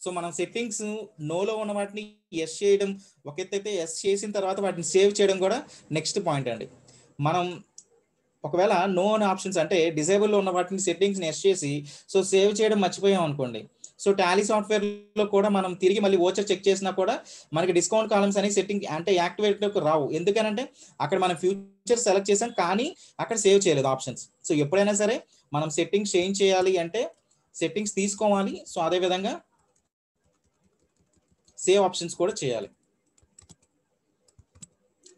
సో మనం సెట్టింగ్స్ నోలో ఉన్న వాటిని ఎస్ చేయడం ఒక ఎత్తైతే ఎస్ చేసిన తర్వాత వాటిని సేవ్ చేయడం కూడా నెక్స్ట్ పాయింట్ అండి మనం ఒకవేళ నో అనే ఆప్షన్స్ అంటే డిజేబుల్లో ఉన్న వాటిని సెట్టింగ్స్ని ఎస్ చేసి సో సేవ్ చేయడం మర్చిపోయాం అనుకోండి సో టాలీ సాఫ్ట్వేర్ లో కూడా మనం తిరిగి మళ్ళీ ఓచర్ చెక్ చేసినా కూడా మనకి డిస్కౌంట్ కాలమ్స్ అనేవి సెట్టింగ్ అంటే యాక్టివేట్ రావు అంటే అక్కడ మనం ఫ్యూచర్ సెలెక్ట్ చేసాం కానీ అక్కడ సేవ్ చేయలేదు ఆప్షన్స్ సో ఎప్పుడైనా సరే మనం సెట్టింగ్స్ చేంజ్ చేయాలి అంటే సెట్టింగ్స్ తీసుకోవాలి సో అదే విధంగా సేవ్ ఆప్షన్స్ కూడా చేయాలి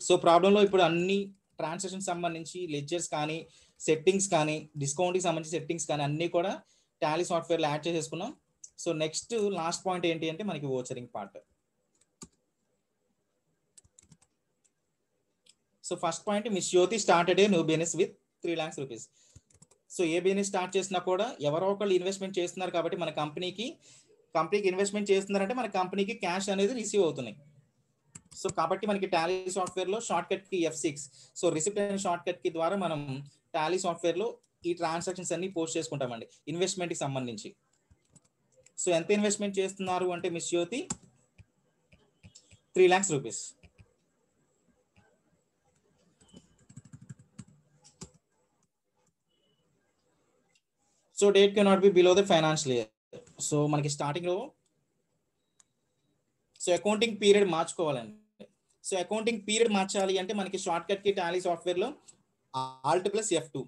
సో ప్రాబ్లంలో ఇప్పుడు అన్ని ట్రాన్సాక్షన్ సంబంధించి లెజర్స్ కానీ సెట్టింగ్స్ కానీ డిస్కౌంట్కి సంబంధించి సెట్టింగ్స్ కానీ అన్నీ కూడా టాలీ సాఫ్ట్వేర్లో యాడ్ చేసేసుకున్నాం సో నెక్స్ట్ లాస్ట్ పాయింట్ ఏంటి అంటే మనకి vouchering part so first point Miss Jyothi started a new business with three lakhs rupees so A business start చేసినా కూడా ఎవరో ఒకళ్ళు ఇన్వెస్ట్మెంట్ చేస్తున్నారు కాబట్టి మన కంపెనీకి కంపెనీకి ఇన్వెస్ట్మెంట్ చేస్తున్నారంటే మన కంపెనీకి క్యాష్ అనేది రిసీవ్ అవుతున్నాయి సో కాబట్టి మనకి టాలీ సాఫ్ట్వేర్లో షార్ట్ కట్ కి ఎఫ్ సిక్స్ సో రిసిప్ట్ అనే షార్ట్ కట్ కి ద్వారా మనం టాలీ సాఫ్ట్వేర్లో ఈ ట్రాన్సాక్షన్స్ అన్ని పోస్ట్ చేసుకుంటామండి ఇన్వెస్ట్మెంట్కి సంబంధించి సో ఎంత ఇన్వెస్ట్మెంట్ చేస్తున్నారు అంటే Miss Jyothi three lakhs rupees so date can not be below the financial year so మనకి స్టార్టింగ్లో సో అకౌంటింగ్ పీరియడ్ మార్చుకోవాలండి సో అకౌంటింగ్ పీరియడ్ మార్చాలి అంటే మనకి షార్ట్ కట్ కి టాలీ సాఫ్ట్వేర్లో alt plus F two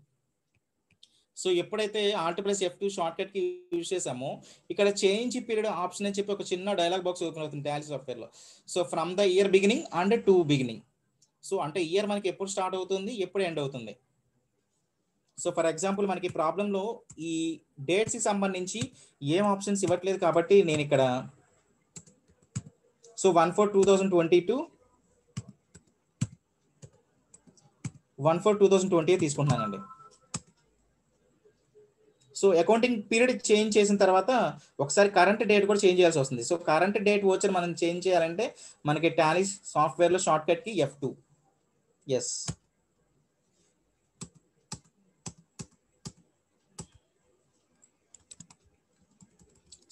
so ఎప్పుడైతే alt plus F two short cut కి యూజ్ చేసామో ఇక్కడ చేంజ్ పీరియడ్ ఆప్షన్ అని చెప్పి ఒక చిన్న డైలాగ్ బాక్స్ ఓపెన్ అవుతుంది టాలీ సాఫ్ట్వేర్ లో so from the year beginning and to beginning so అంటే ఇయర్ మనకి ఎప్పుడు స్టార్ట్ అవుతుంది ఎప్పుడు ఎండ్ అవుతుంది సో ఫర్ ఎగ్జాంపుల్ మనకి ప్రాబ్లంలో ఈ డేట్స్కి సంబంధించి ఏం ఆప్షన్స్ ఇవ్వట్లేదు కాబట్టి నేను ఇక్కడ so one four two thousand twenty two one four two thousand twenty తీసుకుంటున్నానండి సో అకౌంటింగ్ పీరియడ్ చేంజ్ చేసిన తర్వాత ఒకసారి కరెంట్ డేట్ కూడా చేంజ్ చేయాల్సి వస్తుంది సో కరెంట్ డేట్ వచ్చిన మనం చేంజ్ చేయాలంటే మనకి టాలీ సాఫ్ట్వేర్లో షార్ట్ కి F two S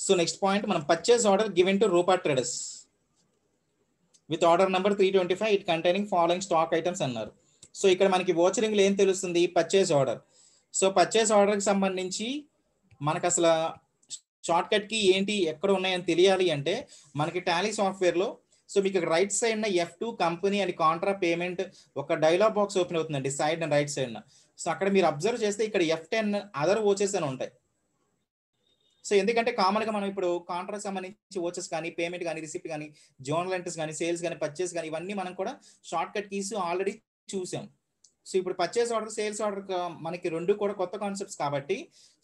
so next point మనం purchase order given to Roopa traders with order number three twenty five it containing following stock items అన్నారు సో ఇక్కడ మనకి వోచరింగ్లో ఏం తెలుస్తుంది పర్చేస్ ఆర్డర్ సో పర్చేస్ ఆర్డర్కి సంబంధించి మనకు అసలు షార్ట్ కట్ కి ఏంటి ఎక్కడ ఉన్నాయని తెలియాలి అంటే మనకి టాలీ సాఫ్ట్వేర్లో సో మీకు right side F two company అని కాంట్రా పేమెంట్ ఒక డైలాగ్ బాక్స్ ఓపెన్ అవుతుందండి side and right side so అక్కడ మీరు అబ్జర్వ్ చేస్తే ఇక్కడ ఎఫ్ టెన్ అదర్ ఓచెస్ అని ఉంటాయి సో ఎందుకంటే కామన్గా మనం ఇప్పుడు కాంట్రాక్ట్ సంబంధించి ఓచెస్ కానీ పేమెంట్ కానీ రిసిప్ట్ కానీ జోనల్ లెంటర్స్ కానీ సేల్స్ కానీ పర్చేస్ కానీ ఇవన్నీ మనం కూడా షార్ట్ కట్ కీస్ ఆల్రెడీ చూసాం సో ఇప్పుడు పర్చేస్ ఆర్డర్ సేల్స్ ఆర్డర్ మనకి రెండు కూడా కొత్త కాన్సెప్ట్స్ కాబట్టి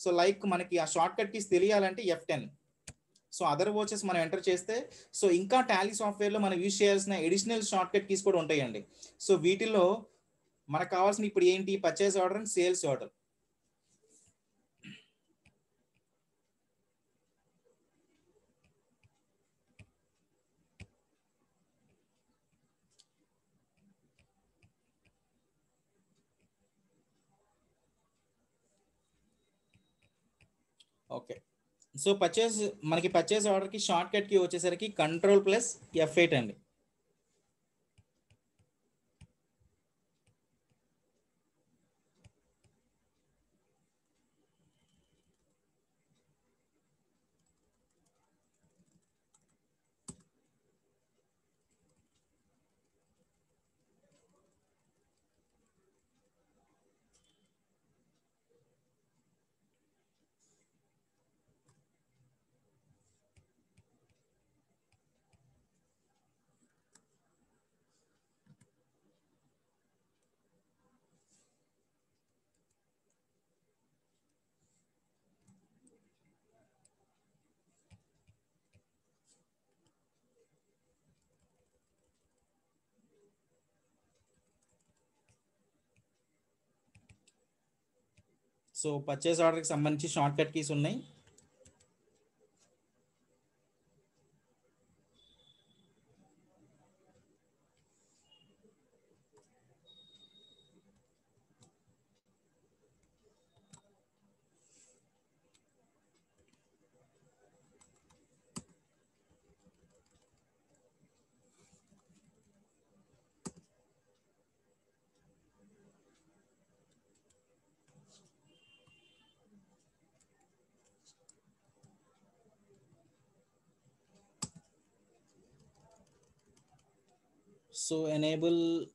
సో లైక్ మనకి ఆ షార్ట్ కట్ కీస్ తెలియాలంటే ఎఫ్ టెన్ సో అదర్ వాచెస్ మనం ఎంటర్ చేస్తే సో ఇంకా టాలీ సాఫ్ట్వేర్లో మనం యూజ్ చేయాల్సిన ఎడిషనల్ షార్ట్ కట్ కీస్ కూడా ఉంటాయండి సో వీటిలో మనకు కావాల్సిన ఇప్పుడు ఏంటి purchase order and sales order okay so purchase మనకి పర్చేస్ ఆర్డర్కి షార్ట్ కట్కి వచ్చేసరికి కంట్రోల్ ప్లస్ ఎఫ్ ఎయిట్ అండి सो पर्चेस आर्डर की संबंधी शार्ट कट की उ so enable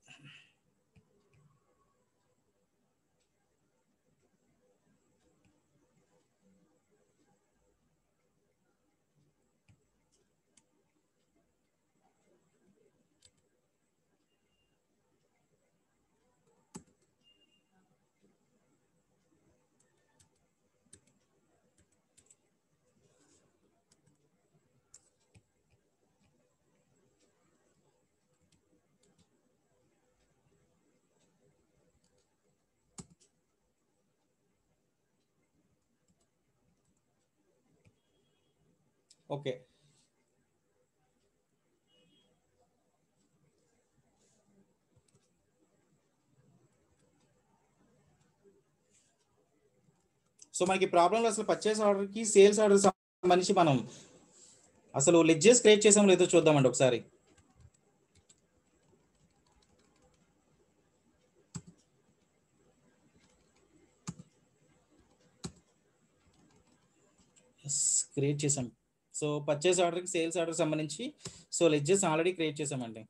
ఓకే సో మనకి ప్రాబ్లంలో అసలు పర్చేస్ ఆర్డర్ కి సేల్స్ ఆర్డర్ సంబంధించి మనం అసలు లెడ్జెస్ క్రియేట్ చేసాం లేదో చూద్దామండి ఒకసారి క్రియేట్ చేసాం సో పర్చేస్ ఆర్డర్కి సేల్స్ ఆర్డర్ సంబంధించి సో లెడ్జెస్ ఆల్రెడీ క్రియేట్ చేసామండి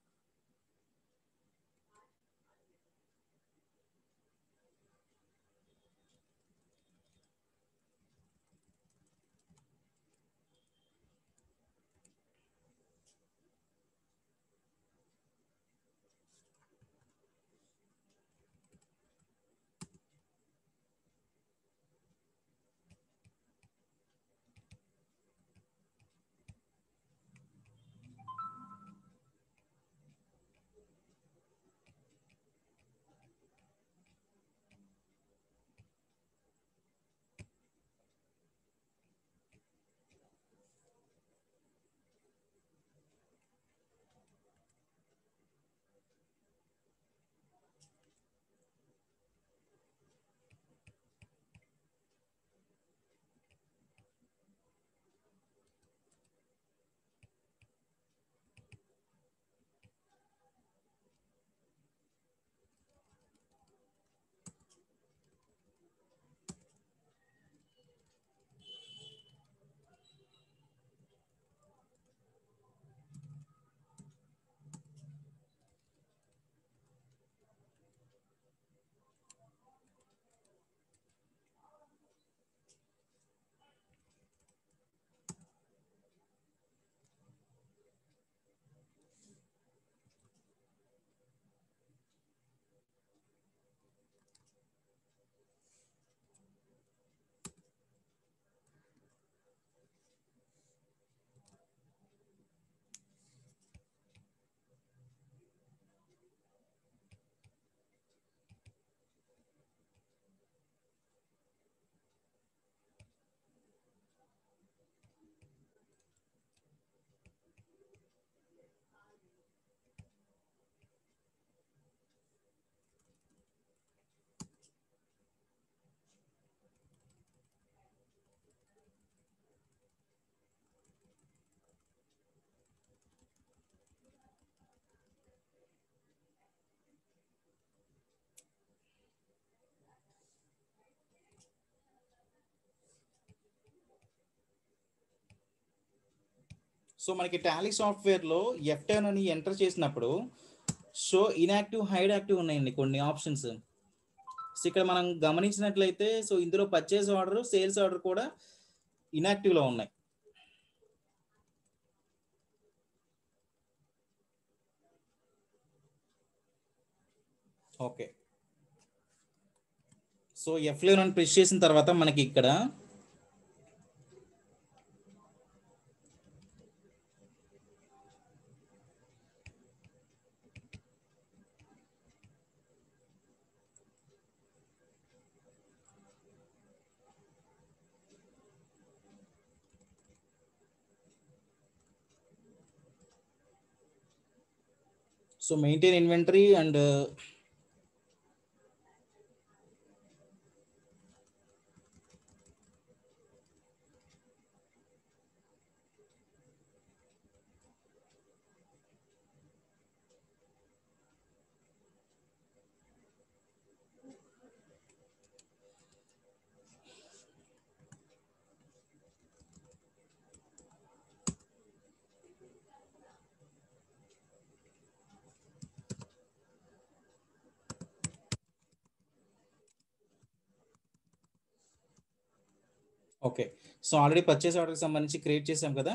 సో మనకి టాలీ సాఫ్ట్వేర్లో టెన్ అని ఎంటర్ చేసినప్పుడు షో ఇన్యాక్టివ్ హైడ్ యాక్టివ్ ఉన్నాయండి కొన్ని ఆప్షన్స్ సో ఇక్కడ మనం గమనించినట్లయితే సో ఇందులో పర్చేస్ ఆర్డర్ సేల్స్ ఆర్డర్ కూడా ఇన్యాక్టివ్లో ఉన్నాయి ఓకే సో లెవెన్ అని ప్రెస్ చేసిన తర్వాత మనకి ఇక్కడ so maintain inventory and uh, okay so already purchase ఆర్డర్కి సంబంధించి క్రియేట్ చేసాం కదా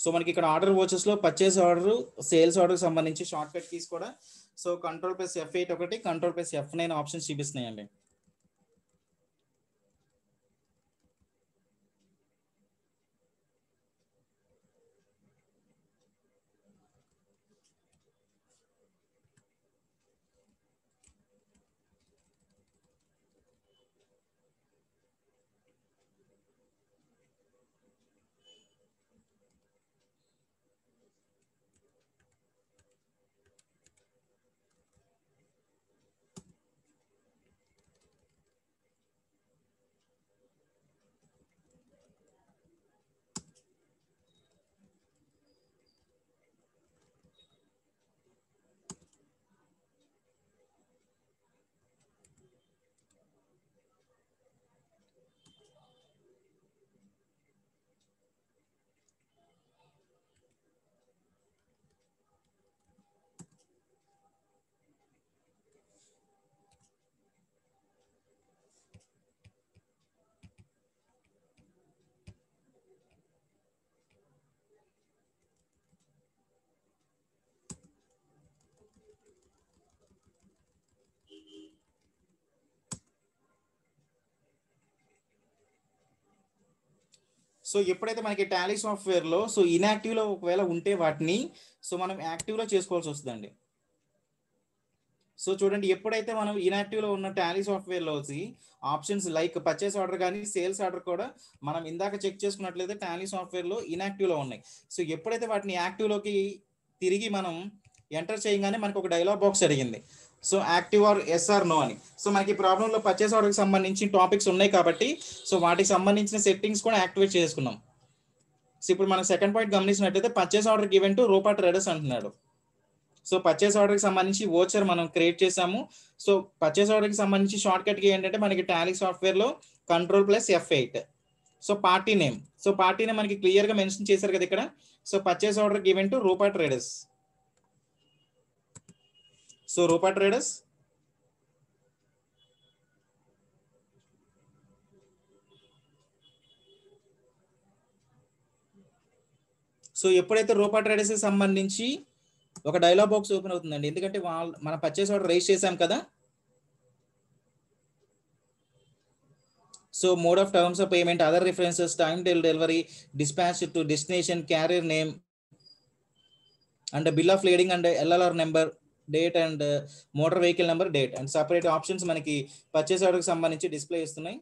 సో మనకి ఇక్కడ ఆర్డర్ వచ్చేస్లో పర్చేస్ ఆర్డర్ సేల్స్ ఆర్డర్కి సంబంధించి షార్ట్ కట్ కీస్ కూడా so control plus F eight ఒకటి control plus F nine options చూపిస్తున్నాయండి సో ఎప్పుడైతే మనకి టాలీ సాఫ్ట్వేర్లో సో లో ఒకవేళ ఉంటే వాటిని సో మనం యాక్టివ్లో చేసుకోవాల్సి వస్తుందండి సో చూడండి ఎప్పుడైతే మనం లో ఉన్న టాలీ లో వచ్చి ఆప్షన్స్ లైక్ పర్చేస్ ఆర్డర్ కానీ సేల్స్ ఆర్డర్ కూడా మనం ఇందాక చెక్ చేసుకున్నట్లయితే టాలీ సాఫ్ట్వేర్లో లో ఉన్నాయి సో ఎప్పుడైతే వాటిని యాక్టివ్ లోకి తిరిగి మనం ఎంటర్ చేయగానే మనకు ఒక డైలాగ్ బాక్స్ అడిగింది so active are yes or no అని సో మనకి ప్రాబ్లంలో పర్చేస్ ఆర్డర్కి సంబంధించిన టాపిక్స్ ఉన్నాయి కాబట్టి సో వాటికి సంబంధించిన సెట్టింగ్స్ కూడా యాక్టివేట్ చేసుకున్నాం సో ఇప్పుడు మనం సెకండ్ పాయింట్ గమనించినట్టయితే purchase order given to Roopa traders అంటున్నాడు సో పర్చేస్ ఆర్డర్కి సంబంధించి ఓచర్ మనం క్రియేట్ చేసాము సో పర్చేస్ ఆర్డర్కి సంబంధించి షార్ట్ గా ఏంటంటే మనకి సాఫ్ట్వేర్ సాఫ్ట్వేర్లో control plus F eight so party name so party name మనకి క్లియర్గా మెన్షన్ చేశారు కదా ఇక్కడ so purchase order given to Roopa traders so Roopa traders so ఎప్పుడైతే రూపా ట్రేడర్స్ సంబంధించి ఒక డైలాగ్ బాక్స్ ఓపెన్ అవుతుందండి ఎందుకంటే వాళ్ళు మన పర్చేస్ ఆర్డర్ రైజ్ చేశాం కదా so mode of terms of payment other references time delivery dispatch to destination carrier name and bill of leading and LLR number date and motor vehicle number date and separate options మనకి పర్చేస్ ఆర్డర్కి సంబంధించి డిస్ప్లే ఇస్తున్నాయి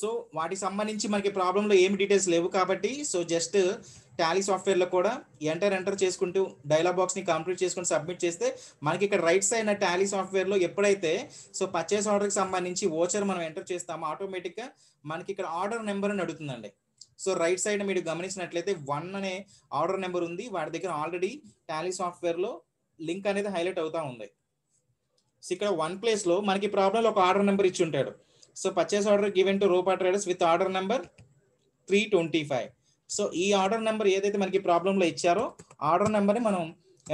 సో వాటికి సంబంధించి మనకి ప్రాబ్లంలో ఏమి డీటెయిల్స్ లేవు కాబట్టి సో జస్ట్ టాలీ సాఫ్ట్వేర్లో కూడా ఎంటర్ ఎంటర్ చేసుకుంటూ డైలాగ్ బాక్స్ని కంప్లీట్ చేసుకుని సబ్మిట్ చేస్తే మనకి ఇక్కడ రైట్ అయిన టాలీ సాఫ్ట్వేర్లో ఎప్పుడైతే సో పర్చేస్ ఆర్డర్కి సంబంధించి ఓచర్ మనం ఎంటర్ చేస్తామో ఆటోమేటిక్గా మనకి ఇక్కడ ఆర్డర్ నెంబర్ అని అడుగుతుందండి సో రైట్ సైడ్ మీరు గమనించినట్లయితే వన్ అనే ఆర్డర్ నెంబర్ ఉంది వాటి దగ్గర ఆల్రెడీ టాలీ సాఫ్ట్వేర్లో లింక్ అనేది హైలైట్ అవుతా ఉంది సో ఇక్కడ వన్ ప్లేస్లో మనకి ప్రాబ్లం ఒక ఆర్డర్ నెంబర్ ఇచ్చి ఉంటాడు so purchase order given to Roopa traders with order number three twenty five so ఈ ఆర్డర్ నెంబర్ ఏదైతే మనకి లో ఇచ్చారో ఆర్డర్ నెంబర్ని మనం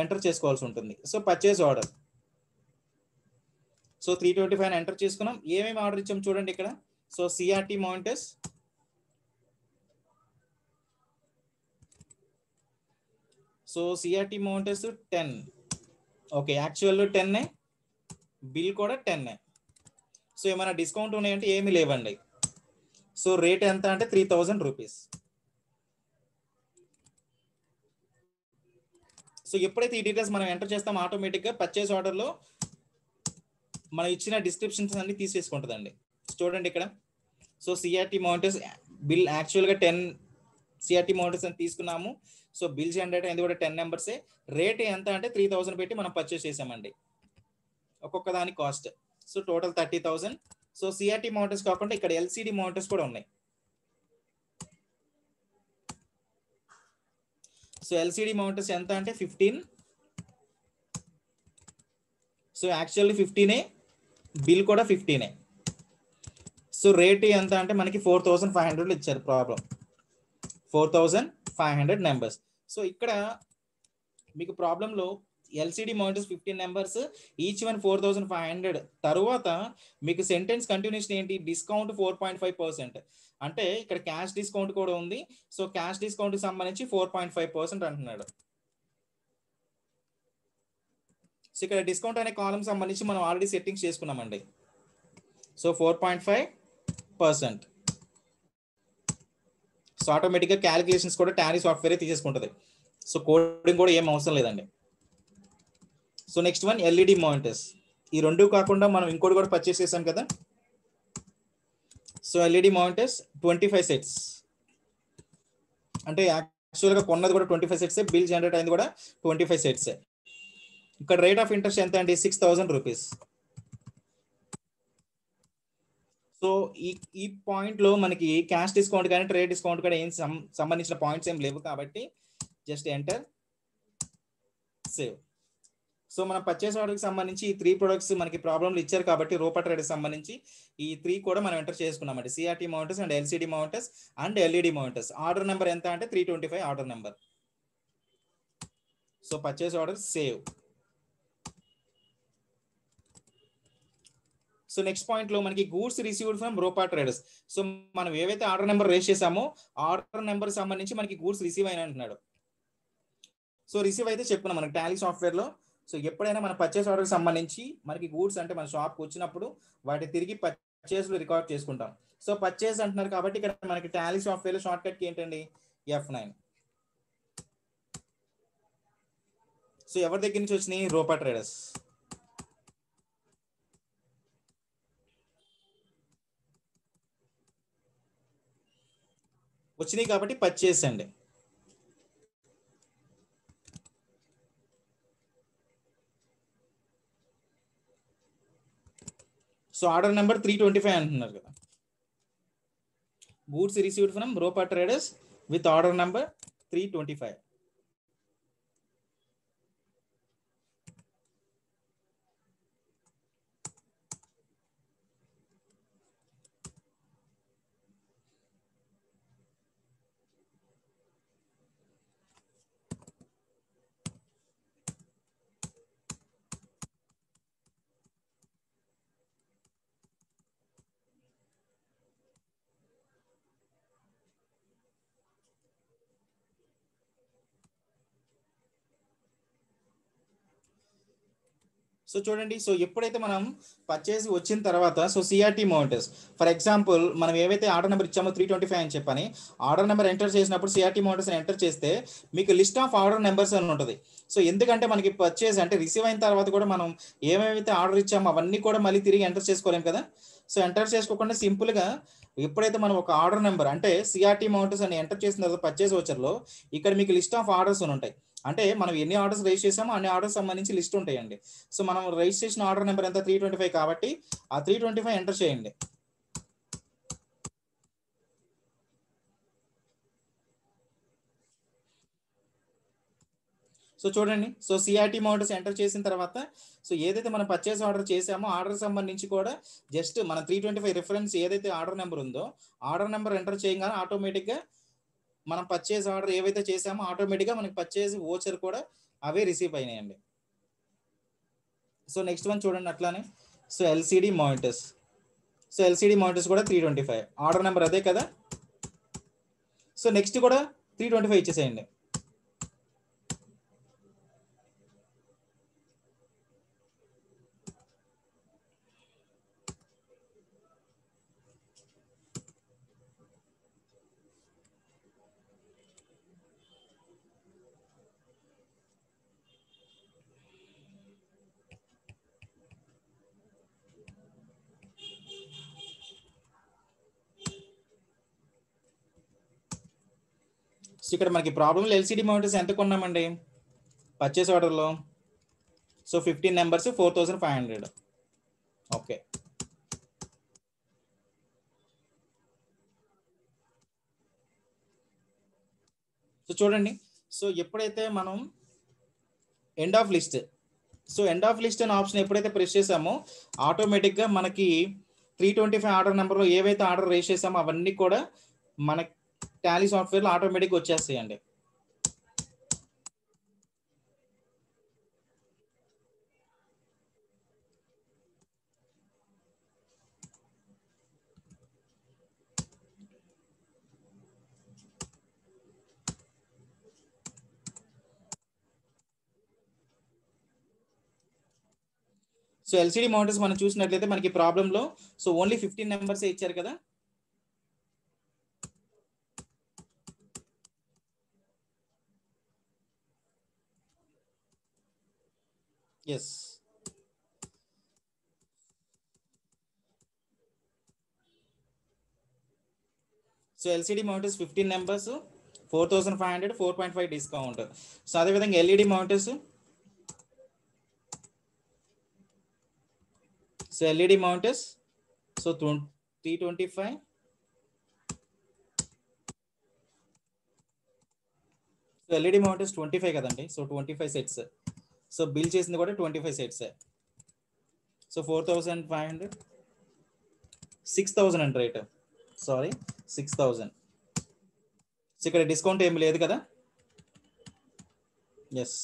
ఎంటర్ చేసుకోవాల్సి ఉంటుంది so purchase order so three twenty five enter చేసుకున్నాం ఏమేమి ఆర్డర్ ఇచ్చాం చూడండి ఇక్కడ so CRT monitors so CRT monitors ten okay actual టెన్నే బిల్ కూడా టెన్నే సో ఏమైనా డిస్కౌంట్ ఉన్నాయంటే ఏమి లేవండి సో రేట్ ఎంత అంటే త్రీ థౌజండ్ రూపీస్ సో ఎప్పుడైతే ఈ డీటెయిల్స్ మనం ఎంటర్ చేస్తాం ఆటోమేటిక్గా పర్చేస్ ఆర్డర్లో మనం ఇచ్చిన డిస్క్రిప్షన్స్ అన్ని తీసేసుకుంటుందండి చూడండి ఇక్కడ సో సిఆర్టీ మౌంటెస్ బిల్ యాక్చువల్గా టెన్ సిఆర్టీ మౌంటెస్ అని తీసుకున్నాము సో బిల్ జనరేట్ అయింది కూడా టెన్ నెంబర్సే రేట్ ఎంత అంటే త్రీ థౌసండ్ పెట్టి మనం పర్చేస్ చేసామండి ఒక్కొక్క దాని cost so total thirty thousand so CRT monitors కాకుండా ఇక్కడ ఎల్సిడి మౌంటర్స్ కూడా ఉన్నాయి సో ఎల్సిడి మౌంటర్స్ ఎంత అంటే ఫిఫ్టీన్ సో యాక్చువల్లీ ఫిఫ్టీనే బిల్ కూడా ఫిఫ్టీనే సో రేట్ ఎంత అంటే మనకి ఫోర్ థౌసండ్ ఫైవ్ హండ్రెడ్లో ఇచ్చారు problem four thousand five hundred numbers so ఇక్కడ మీకు ప్రాబ్లంలో LCD monitors fifteen numbers each one four thousand five hundred తర్వాత మీకు సెంటెన్స్ కంటిన్యూషన్ ఏంటి discount four point five percent అంటే ఇక్కడ క్యాష్ డిస్కౌంట్ కూడా ఉంది సో క్యాష్ డిస్కౌంట్కి సంబంధించి ఫోర్ పాయింట్ ఫైవ్ పర్సెంట్ అంటున్నాడు సో ఇక్కడ డిస్కౌంట్ అనే కాలం సంబంధించి మనం ఆల్రెడీ సెట్టింగ్స్ చేసుకున్నామండి so four point five percent so గా క్యాలిక్యులేషన్స్ కూడా టారీ సాఫ్ట్వేర్ తీసేసుకుంటది సో కోడింగ్ కూడా ఏం అవసరం లేదండి so next one LED monitors ఈ రెండు కాకుండా మనం ఇంకోటి కూడా పర్చేస్ చేసాం కదా so LED monitors twenty five sets అంటే యాక్చువల్గా కొన్నది కూడా twenty five sets bill generate అయింది కూడా ట్వంటీ ఫైవ్ సెట్స్ ఇక్కడ రేట్ ఆఫ్ ఇంట్రెస్ట్ ఎంత అండి సిక్స్ థౌసండ్ రూపీస్ సో ఈ ఈ పాయింట్ లో మనకి క్యాష్ డిస్కౌంట్ కానీ ట్రేడ్ డిస్కౌంట్ కానీ ఏం సంబంధించిన పాయింట్స్ ఏం లేవు కాబట్టి జస్ట్ ఎంటర్ సేవ్ సో మనం పర్చేస్ ఆర్డర్కి సంబంధించి ఈ త్రీ ప్రొడక్ట్స్ మనకి ప్రాబ్లమ్లు ఇచ్చారు కాబట్టి రూపా ట్రేడ్కి సంబంధించి ఈ త్రీ కూడా మనం ఎంటర్ చేసుకున్నామండి CRT monitors and LCD monitors and LED monitors order number ఎంత అంటే three twenty five order number so purchase order save so next point లో మనకి goods received from Rupa traders so మనం ఏవైతే ఆర్డర్ నెంబర్ రేస్ చేసామో ఆర్డర్ నెంబర్ సంబంధించి మనకి గూడ్స్ రిసీవ్ అయినా అంటున్నాడు సో రిసీవ్ అయితే చెప్పుకున్నాం మనకి టాలీ సాఫ్ట్వేర్ లో సో ఎప్పుడైనా మన పర్చేస్ ఆర్డర్కి సంబంధించి మనకి గూడ్స్ అంటే మన షాప్కి వచ్చినప్పుడు వాటి తిరిగి లో రికార్డ్ చేసుకుంటాం సో పర్చేస్ అంటున్నారు కాబట్టి ఇక్కడ మనకి టాలీ సాఫ్ట్వేర్ షార్ట్ కట్ ఏంటండి ఎఫ్ నైన్ సో ఎవరి దగ్గర నుంచి వచ్చినాయి రోపా ట్రేడర్స్ వచ్చినాయి కాబట్టి పచ్చేసండి so order number three twenty five అంటున్నారు కదా goods received from Rupa traders with order number three twenty five so చూడండి సో ఎప్పుడైతే మనం పర్చేజ్ వచ్చిన తర్వాత so CRT motors for example మనం ఏవైతే ఆర్డర్ నెంబర్ ఇచ్చామో త్రీ ట్వంటీ ఫైవ్ అని చెప్పని ఆర్డర్ నెంబర్ ఎంటర్ చేసినప్పుడు సిఆర్టీ మౌంటర్స్ ఎంటర్ చేస్తే మీకు లిస్ట్ ఆఫ్ ఆర్డర్ నెంబర్స్ అని ఉంటుంది సో ఎందుకంటే మనకి పర్చేస్ అంటే రిసీవ్ అయిన తర్వాత కూడా మనం ఏమేమైతే ఆర్డర్ ఇచ్చామో అవన్నీ కూడా మళ్ళీ తిరిగి ఎంటర్ చేసుకోలేము కదా సో ఎంటర్ చేసుకోకుండా సింపుల్గా ఎప్పుడైతే మనం ఒక ఆర్డర్ నెంబర్ అంటే సిఆర్టీ మౌంటర్స్ అని ఎంటర్ చేసిన తర్వాత పర్చేస్ వచ్చర్లో ఇక్కడ మీకు లిస్ట్ ఆఫ్ ఆర్డర్స్ ఉంటాయి అంటే మనం ఎన్ని ఆర్డర్స్ రైజ్ చేసామో అన్ని ఆర్డర్స్ సంబంధించి లిస్ట్ ఉంటాయండి సో మనం రైజ్ చేసిన ఆర్డర్ నెంబర్ ఎంత త్రీ ట్వంటీ ఫైవ్ కాబట్టి ఆ త్రీ ట్వంటీ ఫైవ్ ఎంటర్ చేయండి సో చూడండి సో సిఆర్టీ మోడల్స్ ఎంటర్ చేసిన తర్వాత సో ఏదైతే మనం పర్చేస్ ఆర్డర్ చేసామో ఆర్డర్ సంబంధించి కూడా జస్ట్ మన త్రీ ట్వంటీ ఫైవ్ రిఫరెన్స్ ఏదైతే ఆర్డర్ నెంబర్ ఉందో ఆర్డర్ నెంబర్ ఎంటర్ చేయగానే ఆటోమేటిక్గా మనం పర్చేజ్ ఆర్డర్ ఏవైతే చేసామో ఆటోమేటిక్గా మనకి పర్చేజ్ ఓచర్ కూడా అవే రిసీవ్ అయినాయండి సో నెక్స్ట్ వన్ చూడండి అట్లానే so LCD monitors so LCD monitors కూడా three twenty five order number అదే కదా సో నెక్స్ట్ కూడా త్రీ ట్వంటీ ఫైవ్ ఇచ్చేసేయండి సో ఇక్కడ మనకి ప్రాబ్లమ్ ఎల్సిడి మానిటర్స్ ఎంత కొన్నామండి పర్చేస్ ఆర్డర్లో so fifteen numbers four thousand five hundred okay so చూడండి సో ఎప్పుడైతే మనం end of list so end of list అనే ఆప్షన్ ఎప్పుడైతే ప్రెస్ చేసామో ఆటోమేటిక్గా మనకి త్రీ ట్వంటీ ఫైవ్ ఆర్డర్ నెంబర్లో ఏవైతే ఆర్డర్ రేస్ చేసామో అవన్నీ కూడా మనకి టాలీ లో ఆటోమేటిక్ వచ్చేస్తాయండి సో ఎల్సిడి మోనిటర్స్ మనం చూసినట్లయితే మనకి ప్రాబ్లంలో సో ఓన్లీ ఫిఫ్టీన్ నెంబర్స్ ఇచ్చారు కదా Yes. So LCD monitors fifteen numbers four thousand five hundred four point five discount so అదేవిధంగా LED monitors so LED monitors so three twenty five so LED monitors twenty five కదండి so twenty five sets so bill చేసింది కూడా twenty five sets so four thousand five hundred six thousand అండి rate sorry six thousand so ఇక్కడ డిస్కౌంట్ ఏమి లేదు కదా ఎస్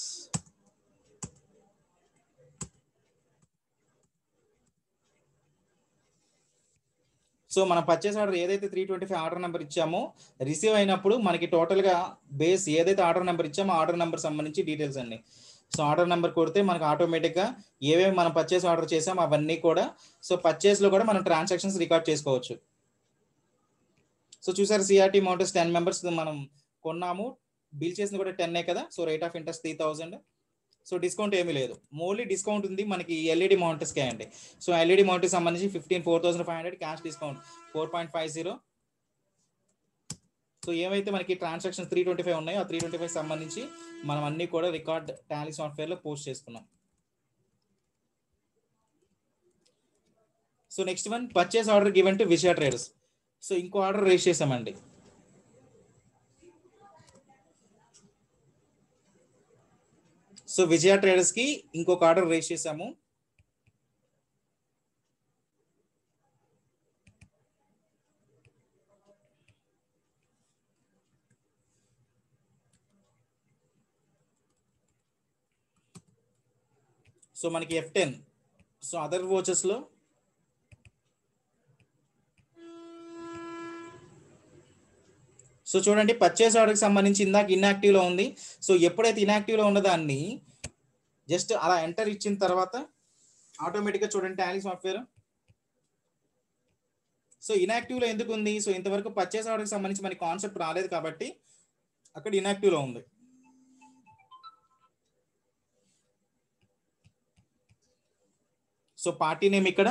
సో మనం పర్చేస్ ఆర్డర్ ఏదైతే three twenty five order number ఇచ్చామో రిసీవ్ అయినప్పుడు మనకి టోటల్గా బేస్ ఏదైతే ఆర్డర్ నెంబర్ ఇచ్చామో ఆర్డర్ నెంబర్ సంబంధించి డీటెయిల్స్ అన్ని సో ఆర్డర్ నెంబర్ కొడితే మనకు ఆటోమేటిక్గా ఏవేవి మనం పర్చేస్ ఆర్డర్ చేసాం అవన్నీ కూడా సో పర్చేస్లో కూడా మనం ట్రాన్సాక్షన్స్ రికార్డ్ చేసుకోవచ్చు సో చూసారు సిఆర్టి మౌంటర్స్ టెన్ మెంబర్స్ మనం కొన్నాము బిల్ చేసిన కూడా టెన్నే కదా so rate of interest three thousand so discount ఏమీ లేదు ఓన్లీ డిస్కౌంట్ ఉంది మనకి ఎల్ఈడి మౌంటర్స్కే e అండి సో ఎల్ఈడి మౌంటర్స్ సంబంధించి fifteen four thousand five hundred cash discount four point five zero so ఏమైతే మనకి ట్రాన్సాక్షన్ త్రీ ట్వంటీ ఫైవ్ ఉన్నాయో ఆ త్రీ ట్వంటీ ఫైవ్ సంబంధించి మనం అన్ని కూడా రికార్డ్ టాలీ సాఫ్ట్వేర్లో పోస్ట్ చేసుకున్నాం so next one purchase order given to Vijaya traders so ఇంకో ఆర్డర్ రేస్ చేసామండి సో విజయ కి ఇంకొక ఆర్డర్ రేస్ చేసాము సో మనకి ఎఫ్ టెన్ సో అదర్ వోచెస్లో సో చూడండి పర్చేస్ ఆర్డర్కి సంబంధించి ఇందాక ఇన్యాక్టివ్లో ఉంది సో ఎప్పుడైతే ఇన్యాక్టివ్లో ఉన్నదాన్ని జస్ట్ అలా ఎంటర్ ఇచ్చిన తర్వాత ఆటోమేటిక్గా చూడండి ట్యాలీ సాఫ్ట్వేర్ సో ఇన్యాక్టివ్లో ఎందుకు ఉంది సో ఇంతవరకు పర్చేస్ ఆర్డర్కి సంబంధించి మనకి కాన్సెప్ట్ రాలేదు కాబట్టి అక్కడ ఇన్యాక్టివ్లో ఉంది సో పార్టీ నేమ్ ఇక్కడ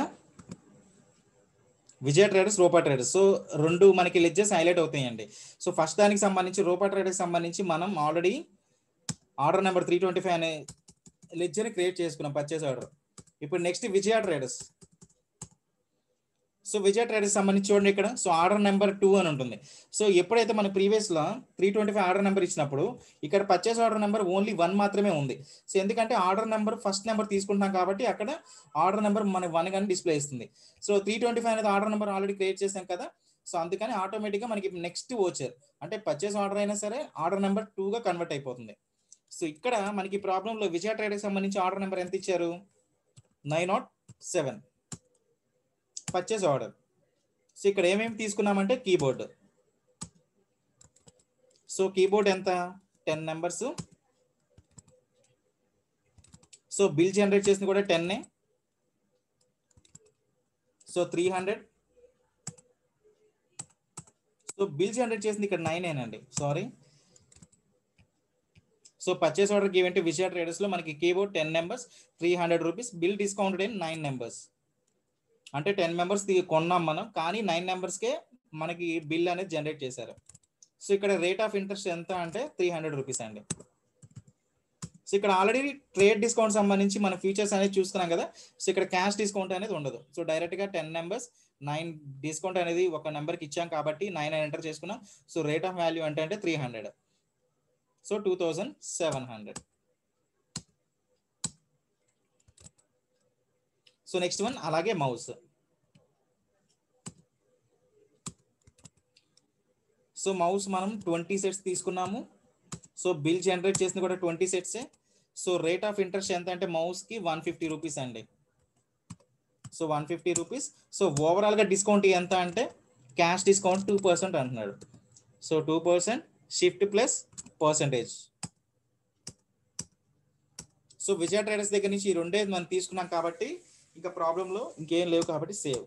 విజయ ట్రేడర్స్ రూపా ట్రేడర్స్ సో రెండు మనకి లెడ్జెస్ హైలైట్ అవుతాయండి సో ఫస్ట్ దానికి సంబంధించి రూపా ట్రేడర్కి సంబంధించి మనం already order number three twenty five అనే లెజ్జర్ క్రియేట్ చేసుకున్నాం పర్చేస్ ఆర్డర్ ఇప్పుడు next Vijaya traders so Vijaya traders సంబంధించి చూడండి ఇక్కడ సో ఆర్డర్ నెంబర్ టూ అని ఉంటుంది సో ఎప్పుడైతే మన ప్రీవియస్లో three twenty five order number ఇచ్చినప్పుడు ఇక్కడ purchase order number only one మాత్రమే ఉంది సో ఎందుకంటే ఆర్డర్ నెంబర్ ఫస్ట్ నెంబర్ తీసుకుంటున్నాం కాబట్టి అక్కడ ఆర్డర్ నెంబర్ మన వన్ కానీ డిస్ప్లే ఇస్తుంది సో త్రీ ట్వంటీ ఫైవ్ అనేది ఆర్డర్ నెంబర్ ఆల్రెడీ క్రియేట్ చేసాం కదా సో అందుకని ఆటోమేటిక్గా మనకి నెక్స్ట్ ఓచర్ అంటే పర్చేస్ ఆర్డర్ అయినా సరే ఆర్డర్ నెంబర్ టూగా కన్వర్ట్ అయిపోతుంది సో ఇక్కడ మనకి ప్రాబ్లంలో విజయ ట్రేడర్కి సంబంధించి ఆర్డర్ నెంబర్ ఎంత ఇచ్చారు nine not seven purchase order so इकमेना keyboard so keyboard ten number so bill generate ten so three hundred so bill generate nine अंडी सारी सो पर्चे आर्डर की विजय ट्रेडर्स मन की keyboard ten number three hundred rupee bill discounted nine numbers అంటే టెన్ మెంబర్స్ కొన్నాం మనం కానీ నైన్ మెంబర్స్కే మనకి బిల్ అనేది జనరేట్ చేశారు సో ఇక్కడ రేట్ ఆఫ్ ఇంట్రెస్ట్ ఎంత అంటే త్రీ హండ్రెడ్ రూపీస్ అండి సో ఇక్కడ ఆల్రెడీ ట్రేడ్ డిస్కౌంట్ సంబంధించి మన ఫీచర్స్ అనేది చూస్తున్నాం కదా సో ఇక్కడ క్యాష్ డిస్కౌంట్ అనేది ఉండదు సో డైరెక్ట్గా టెన్ నెంబర్స్ నైన్ డిస్కౌంట్ అనేది ఒక నెంబర్కి ఇచ్చాం కాబట్టి నైన్ ఎంటర్ చేసుకున్నాం సో రేట్ ఆఫ్ వాల్యూ అంటే అంటే three hundred so two thousand seven hundred so next one అలాగే మౌస్ సో మౌస్ మనం ట్వంటీ సెట్స్ తీసుకున్నాము సో బిల్ జనరేట్ చేసింది కూడా ట్వంటీ సెట్సే సో రేట్ ఆఫ్ ఇంట్రెస్ట్ ఎంత అంటే మౌస్కి వన్ ఫిఫ్టీ రూపీస్ అండి so one fifty rupees so ఓవరాల్గా డిస్కౌంట్ ఎంత అంటే క్యాష్ డిస్కౌంట్ టూ పర్సెంట్ అంటున్నాడు so two percent shift plus percentage so Vijaya traders దగ్గర నుంచి ఈ రెండే మనం తీసుకున్నాం కాబట్టి ఇంకా ప్రాబ్లంలో ఇంకేం లేవు కాబట్టి save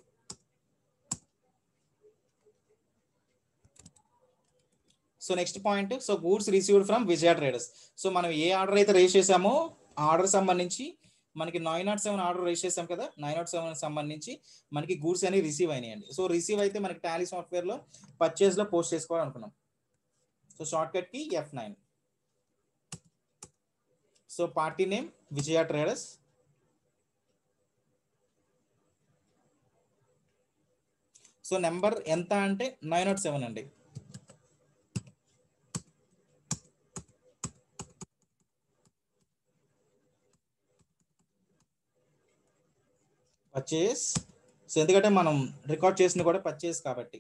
so next point so goods received from Vijaya traders so మనం ఏ ఆర్డర్ అయితే రేస్ చేసామో ఆర్డర్ సంబంధించి మనకి nine not seven order raise చేసాం కదా నైన్ నాట్ సెవెన్ సంబంధించి మనకి గూడ్స్ అనేవి రిసీవ్ అయినాయండి సో రిసీవ్ అయితే మనకి టాలీ సాఫ్ట్వేర్లో పర్చేస్లో పోస్ట్ చేసుకోవాలనుకున్నాం సో షార్ట్ కట్కి F nine so party name Vijaya traders so number ఎంత అంటే నైన్ నాట్ సెవెన్ అండి పర్చేస్ సో ఎందుకంటే మనం రికార్డ్ చేసిన కూడా పర్చేస్ కాబట్టి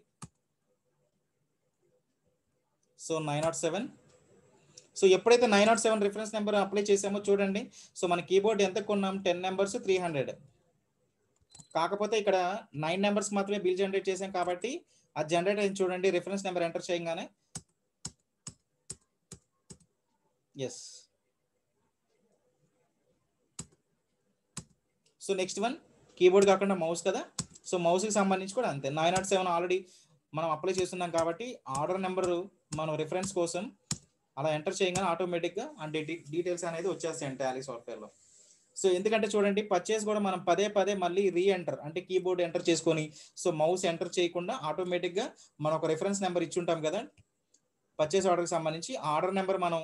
so nine not seven so ఎప్పుడైతే nine not seven reference number apply చేసామో చూడండి సో మన కీబోర్డ్ ఎంత కొన్నాం టెన్ నెంబర్స్ త్రీ హండ్రెడ్ కాకపోతే ఇక్కడ నైన్ నెంబర్స్ మాత్రమే బిల్ జనరేట్ చేసాం కాబట్టి ఆ జనరేట్ అయింది చూడండి రిఫరెన్స్ నెంబర్ ఎంటర్ చేయగానే yes so next one keyboard కాకుండా మౌస్ కదా సో మౌస్కి సంబంధించి కూడా అంతే నైన్ నాట్ సెవెన్ ఆల్రెడీ మనం అప్లై చేస్తున్నాం కాబట్టి ఆర్డర్ నెంబర్ మనం రిఫరెన్స్ కోసం అలా ఎంటర్ చేయగానే ఆటోమేటిక్గా అంటే డీటెయిల్స్ అనేది వచ్చేస్తాయి టాలీ సాఫ్ట్వేర్లో సో ఎందుకంటే చూడండి పర్చేస్ కూడా మనం పదే పదే మళ్ళీ రీ ఎంటర్ అంటే కీబోర్డ్ ఎంటర్ చేసుకొని సో మౌస్ ఎంటర్ చేయకుండా ఆటోమేటిక్గా మనం ఒక రిఫరెన్స్ నెంబర్ ఇచ్చి ఉంటాం కదా పర్చేస్ ఆర్డర్కి సంబంధించి ఆర్డర్ నెంబర్ మనం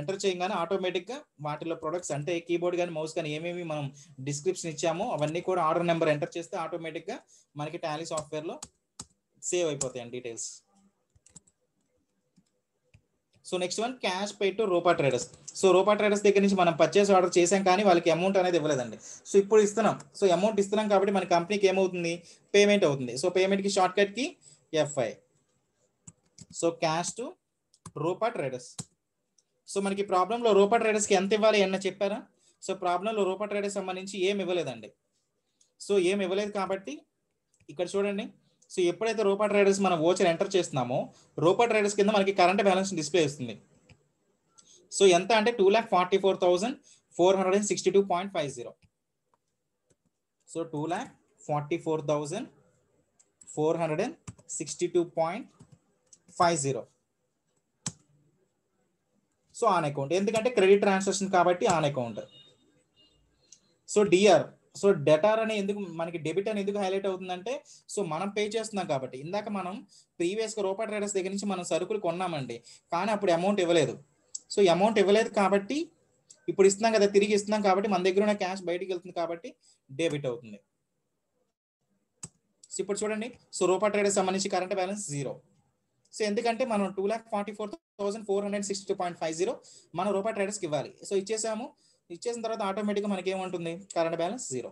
ఎంటర్ చేయగానే ఆటోమేటిక్గా వాటిలో ప్రొడక్ట్స్ అంటే కీబోర్డ్ కానీ మౌస్ కానీ ఏమేమి మనం డిస్క్రిప్షన్ ఇచ్చామో అవన్నీ కూడా ఆర్డర్ నెంబర్ ఎంటర్ చేస్తే ఆటోమేటిక్గా మనకి టాలీ సాఫ్ట్వేర్లో సేవ్ అయిపోతాయండి details so next one cash pay to Roopa traders so Roopa traders దగ్గర నుంచి మనం పర్చేస్ ఆర్డర్ చేసాం కానీ వాళ్ళకి అమౌంట్ అనేది ఇవ్వలేదండి సో ఇప్పుడు ఇస్తున్నాం సో అమౌంట్ ఇస్తున్నాం కాబట్టి మన కంపెనీకి ఏమవుతుంది పేమెంట్ అవుతుంది సో పేమెంట్కి షార్ట్ కట్కి f i so cash to Roopa traders so మనకి ప్రాబ్లంలో రూపా ట్రేడర్స్కి ఎంత ఇవ్వాలి అన్న చెప్పారా సో ప్రాబ్లంలో రూపా ట్రేడర్స్ సంబంధించి ఏమి ఇవ్వలేదండి సో ఏమి ఇవ్వలేదు కాబట్టి ఇక్కడ చూడండి సో ఎప్పుడైతే రూపా ట్రేడర్స్ మనం ఓచర్ ఎంటర్ చేస్తున్నామో రూపా ట్రేడర్స్ కింద మనకి కరెంట్ బ్యాలెన్స్ డిస్ప్లే ఇస్తుంది సో ఎంత అంటే two lakh forty four thousand four hundred and sixty two point five zero so two lakh forty four thousand four hundred and sixty two point five zero so on account ఎందుకంటే క్రెడిట్ ట్రాన్సాక్షన్ కాబట్టి on account so DR so debtor అని ఎందుకు మనకి డెబిట్ అని ఎందుకు హైలైట్ అవుతుందంటే సో మనం పే చేస్తున్నాం కాబట్టి ఇందాక మనం ప్రీవియస్గా రూపాయి ట్రేడర్స్ దగ్గర నుంచి మనం సరుకులు కొన్నామండి కానీ అప్పుడు అమౌంట్ ఇవ్వలేదు సో అమౌంట్ ఇవ్వలేదు కాబట్టి ఇప్పుడు ఇస్తున్నాం కదా తిరిగి ఇస్తున్నాం కాబట్టి మన దగ్గర ఉన్న క్యాష్ బయటికి వెళ్తుంది కాబట్టి డెబిట్ అవుతుంది సో ఇప్పుడు చూడండి సో రూపాయి ట్రేడర్స్ సంబంధించి కరెంట్ బ్యాలెన్స్ జీరో సో ఎందుకంటే మనం two lakh forty four thousand four hundred sixty two point five zero మనం రూపాయి ట్రేడర్స్కి ఇవ్వాలి సో ఇచ్చేసాము ఇచ్చేసిన తర్వాత ఆటోమేటిక్గా మనకి ఏముంటుంది current balance zero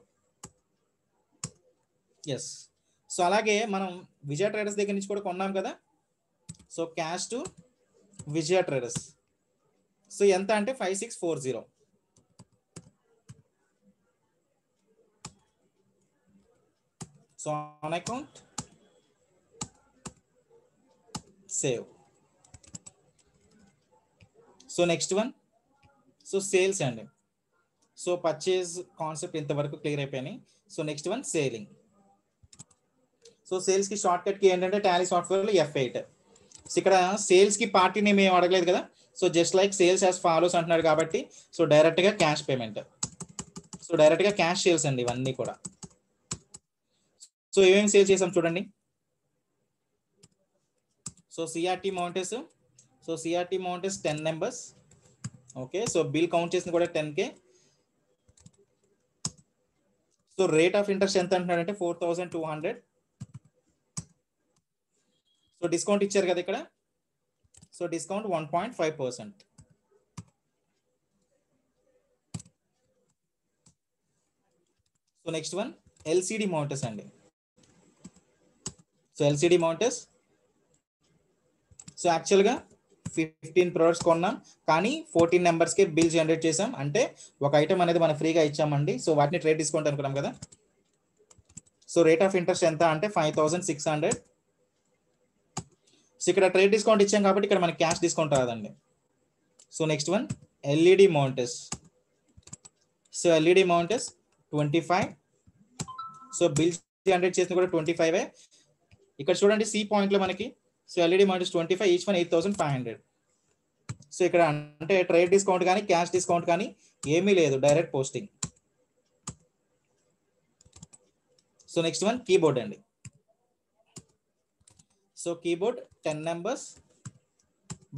yes so అలాగే మనం విజయ ట్రేడర్స్ దగ్గర నుంచి కూడా కొన్నాం కదా so cash to Vijaya traders so ఎంత అంటే five six four zero so on account save so next one so sales అండి సో పర్చేజ్ కాన్సెప్ట్ ఇంతవరకు క్లియర్ అయిపోయినాయి so next one selling so సేల్స్కి షార్ట్ కి ఏంటంటే టాలీ లో ఎఫ్ ఎయిట్ సో ఇక్కడ సేల్స్కి పార్టీ నేమ్ ఏం అడగలేదు కదా so just like sales as follows అంటున్నాడు కాబట్టి సో డైరెక్ట్గా క్యాష్ పేమెంట్ సో డైరెక్ట్గా క్యాష్ సేల్స్ అండి ఇవన్నీ కూడా సో ఏమేమి సేల్ చేసాం చూడండి so CRT monitors so CRT monitors ten numbers okay so bill count చేసింది కూడా ten K so rate of interest ఎంత అంటున్నాడంటే four thousand two hundred so discount ఇచ్చారు కదా ఇక్కడ so discount one point five percent so next one LCD monitors అండి సో ఎల్సిడి మౌంటర్స్ సో యాక్చువల్గా ఫిఫ్టీన్ ప్రొడక్ట్స్ కొన్నాం కానీ ఫోర్టీన్ కి బిల్ జనరేట్ చేసాం అంటే ఒక ఐటమ్ అనేది మనం ఫ్రీగా ఇచ్చామండి సో వాటిని ట్రేడ్ డిస్కౌంట్ అనుకున్నాం కదా సో రేట్ ఆఫ్ ఇంట్రెస్ట్ ఎంత అంటే five thousand six hundred so ఇక్కడ ట్రేడ్ డిస్కౌంట్ ఇచ్చాం కాబట్టి ఇక్కడ మనకి క్యాష్ డిస్కౌంట్ రాదండి so next one LED monitors so LED monitors twenty five so bill generate చేసిన కూడా ట్వంటీ ఫైవ్ ఇక్కడ చూడండి సి పాయింట్లో మనకి so LED minus twenty five each one eight thousand five hundred so ఇక్కడ అంటే ట్రేడ్ డిస్కౌంట్ కానీ క్యాష్ డిస్కౌంట్ కానీ ఏమీ లేదు direct posting so next one keyboard అండి so keyboard ten numbers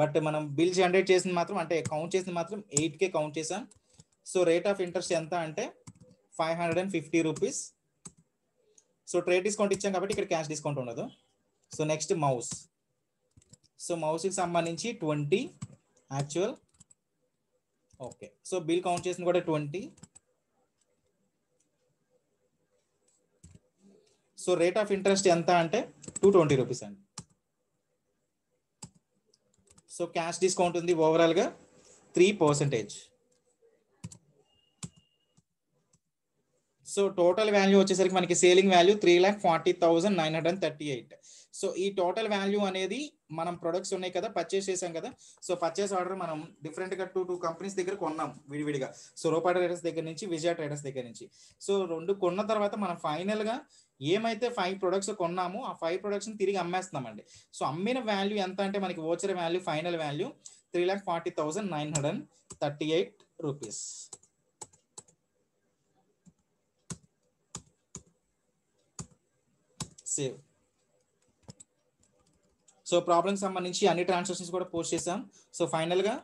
but మనం బిల్ జనరేట్ చేసింది మాత్రం అంటే కౌంట్ చేసింది మాత్రం ఎయిట్ కే కౌంట్ చేసాం సో రేట్ ఆఫ్ ఇంట్రెస్ట్ ఎంత అంటే five hundred and fifty rupees so trade discount ఇచ్చాం కాబట్టి ఇక్కడ క్యాష్ డిస్కౌంట్ ఉండదు సో నెక్స్ట్ మౌస్ సో కి సంబంధించి twenty actual okay so bill count చేసిన కూడా twenty so rate of interest ఎంత అంటే టూ ట్వంటీ రూపీస్ అండి సో క్యాష్ డిస్కౌంట్ ఉంది ఓవరాల్గా three percentage so total value వచ్చేసరికి మనకి selling value three lakh forty thousand nine hundred and thirty eight so ఈ టోటల్ వాల్యూ అనేది మనం ప్రొడక్ట్స్ ఉన్నాయి కదా పర్చేస్ చేసాం కదా సో పర్చేస్ ఆర్డర్ మనం డిఫరెంట్ గా టూ టూ కంపెనీస్ దగ్గర కొన్నాం విడివిడిగా సో రూపా ట్రేడర్స్ దగ్గర నుంచి విజయ ట్రేడర్స్ దగ్గర నుంచి సో రెండు కొన్న తర్వాత మనం ఫైనల్ గా ఏమైతే ఫైవ్ ప్రొడక్ట్స్ కొన్నామో ఆ ఫైవ్ ప్రొడక్ట్స్ తిరిగి అమ్మేస్తామండి సో అమ్మిన వాల్యూ ఎంత అంటే మనకి voucher value final value three lakh forty thousand nine hundred thirty eight rupees save so problem సంబంధించి అన్ని ట్రాన్సాక్షన్స్ కూడా పోస్ట్ చేసాం సో ఫైనల్గా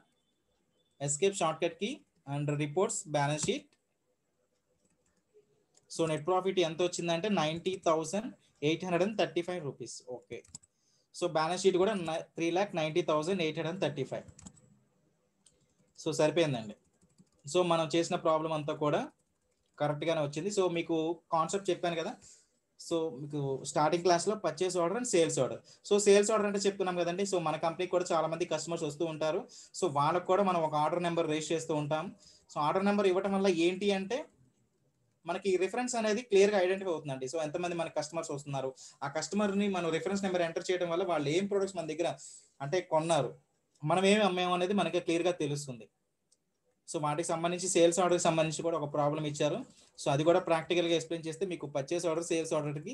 ఎస్కేప్ షార్ట్ కట్ కి and reports balance sheet so net profit ఎంత వచ్చిందంటే ninety thousand eight hundred and thirty five rupees okay so balance sheet కూడా three lakh ninety thousand eight hundred and thirty five so సరిపోయిందండి సో మనం చేసిన ప్రాబ్లం అంతా కూడా కరెక్ట్గానే వచ్చింది సో మీకు కాన్సెప్ట్ చెప్పాను కదా సో మీకు స్టార్టింగ్ క్లాస్లో purchase order and sales order so sales order అంటే చెప్తున్నాం కదండి సో మన కంపెనీ కూడా చాలా మంది కస్టమర్స్ వస్తూ ఉంటారు సో వాళ్ళకు కూడా మనం ఒక ఆర్డర్ నెంబర్ రేస్ చేస్తూ ఉంటాం సో ఆర్డర్ నెంబర్ ఇవ్వటం వల్ల ఏంటి అంటే మనకి రిఫరెన్స్ అనేది క్లియర్గా ఐడెంటిఫై అవుతుందండి సో ఎంతమంది మన కస్టమర్స్ వస్తున్నారు ఆ కస్టమర్ని మనం రిఫరెన్స్ నెంబర్ ఎంటర్ చేయడం వల్ల వాళ్ళు ఏం ప్రొడక్ట్స్ మన దగ్గర అంటే కొన్నారు మనం ఏమి అమ్మాము అనేది మనకి క్లియర్గా తెలుస్తుంది సో వాటికి సంబంధించి సేల్స్ ఆర్డర్కి సంబంధించి కూడా ఒక ప్రాబ్లం ఇచ్చారు సో అది కూడా ప్రాక్టికల్గా ఎక్స్ప్లెయిన్ చేస్తే మీకు పర్చేస్ ఆర్డర్ సేల్స్ ఆర్డర్కి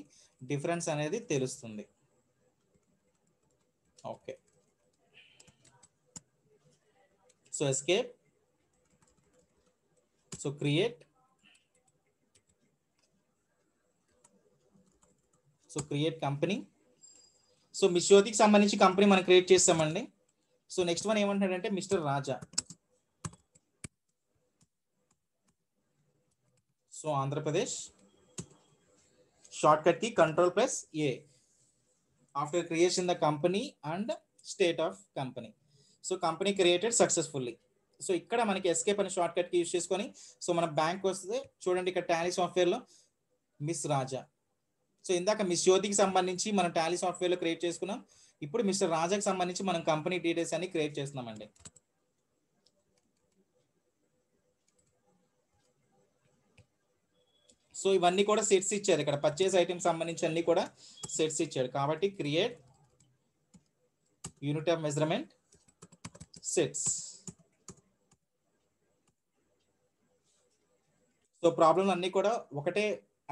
డిఫరెన్స్ అనేది తెలుస్తుంది okay so escape so create so create company so మిషోతికి సంబంధించి కంపెనీ మనం క్రియేట్ చేస్తామండి సో నెక్స్ట్ వన్ ఏమంటాడంటే mister Raja so Andhra Pradesh cut కి control plus A after creation the company and state of company so company created successfully so ఇక్కడ మనకి ఎస్కేప్ అనే షార్ట్ కట్ కి యూస్ చేసుకొని సో మన బ్యాంక్ వస్తుంది చూడండి ఇక్కడ టాలీ సాఫ్ట్వేర్లో మిస్ రాజా సో ఇందాక మిస్ జ్యోతికి సంబంధించి మనం టాలీ సాఫ్ట్వేర్లో క్రియేట్ చేసుకున్నాం ఇప్పుడు మిస్టర్ రాజాకి సంబంధించి మనం కంపెనీ డీటెయిల్స్ అన్ని క్రియేట్ చేస్తున్నామండి సో ఇవన్నీ కూడా సెట్స్ ఇచ్చారు ఇక్కడ పర్చేస్ ఐటమ్ సంబంధించి అన్ని కూడా సెట్స్ ఇచ్చాడు కాబట్టి create unit of measurement sets so problem అన్ని కూడా ఒకటే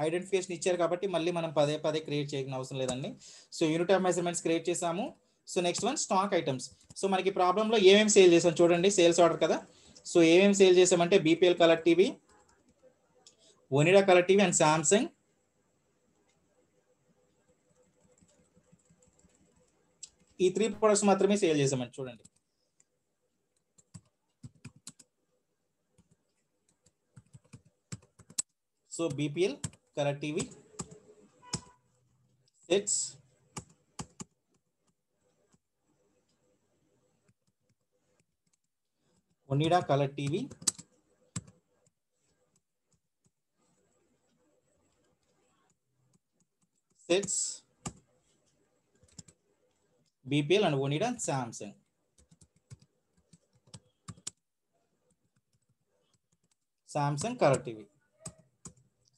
ఐడెంటిఫికేషన్ ఇచ్చారు కాబట్టి మళ్ళీ మనం పదే పదే క్రియేట్ చేయాల్సిన అవసరం లేదండి so unit of measurements create చేసాము so next one stock items so మనకి ప్రాబ్లంలో ఏమేమి సేల్ చేసాం చూడండి సేల్స్ ఆర్డర్ కదా సో ఏమేమి సేల్ చేసామంటే BPL colour TV Oneida Collective and Samsung. ఈ త్రీ ప్రొడక్ట్స్ మాత్రమే సేల్ చేసామండి చూడండి so BPL colour TV sets Onida colour TV sets BPL and Onida and Samsung. Samsung colour TV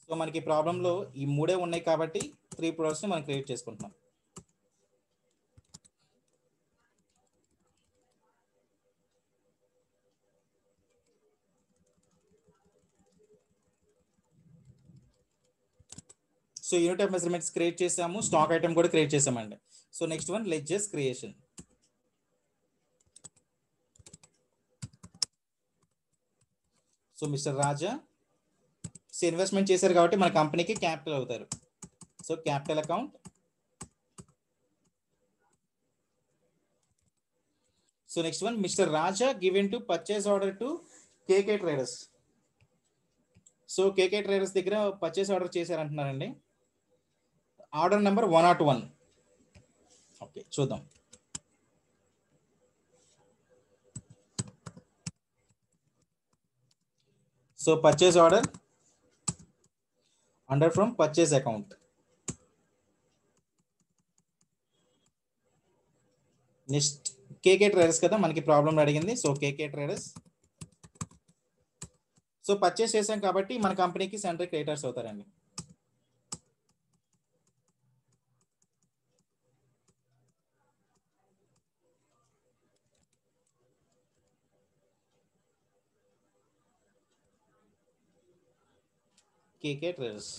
so మనకి ప్రాబ్లంలో ఈ మూడే ఉన్నాయి కాబట్టి త్రీ ప్రోడక్ట్స్ని మనం క్రియేట్ చేసుకుంటున్నాం so unit of measurements create చేసాము స్టాక్ ఐటమ్ కూడా క్రియేట్ చేసామండి so next one ledgers creation so mister Raja so investment చేశారు కాబట్టి మన కంపెనీకి క్యాపిటల్ అవుతారు so capital account so next one mister Raja given to purchase order to KK traders so KK traders దగ్గర పర్చేస్ ఆర్డర్ చేశారంటున్నారండి order number one not one okay చూద్దాం so purchase order under from purchase account next KK traders కదా మనకి ప్రాబ్లం అడిగింది so KK traders so purchase చేసాం కాబట్టి మన కంపెనీకి సెంటర్ క్రియేటర్స్ అవుతారండి KK traders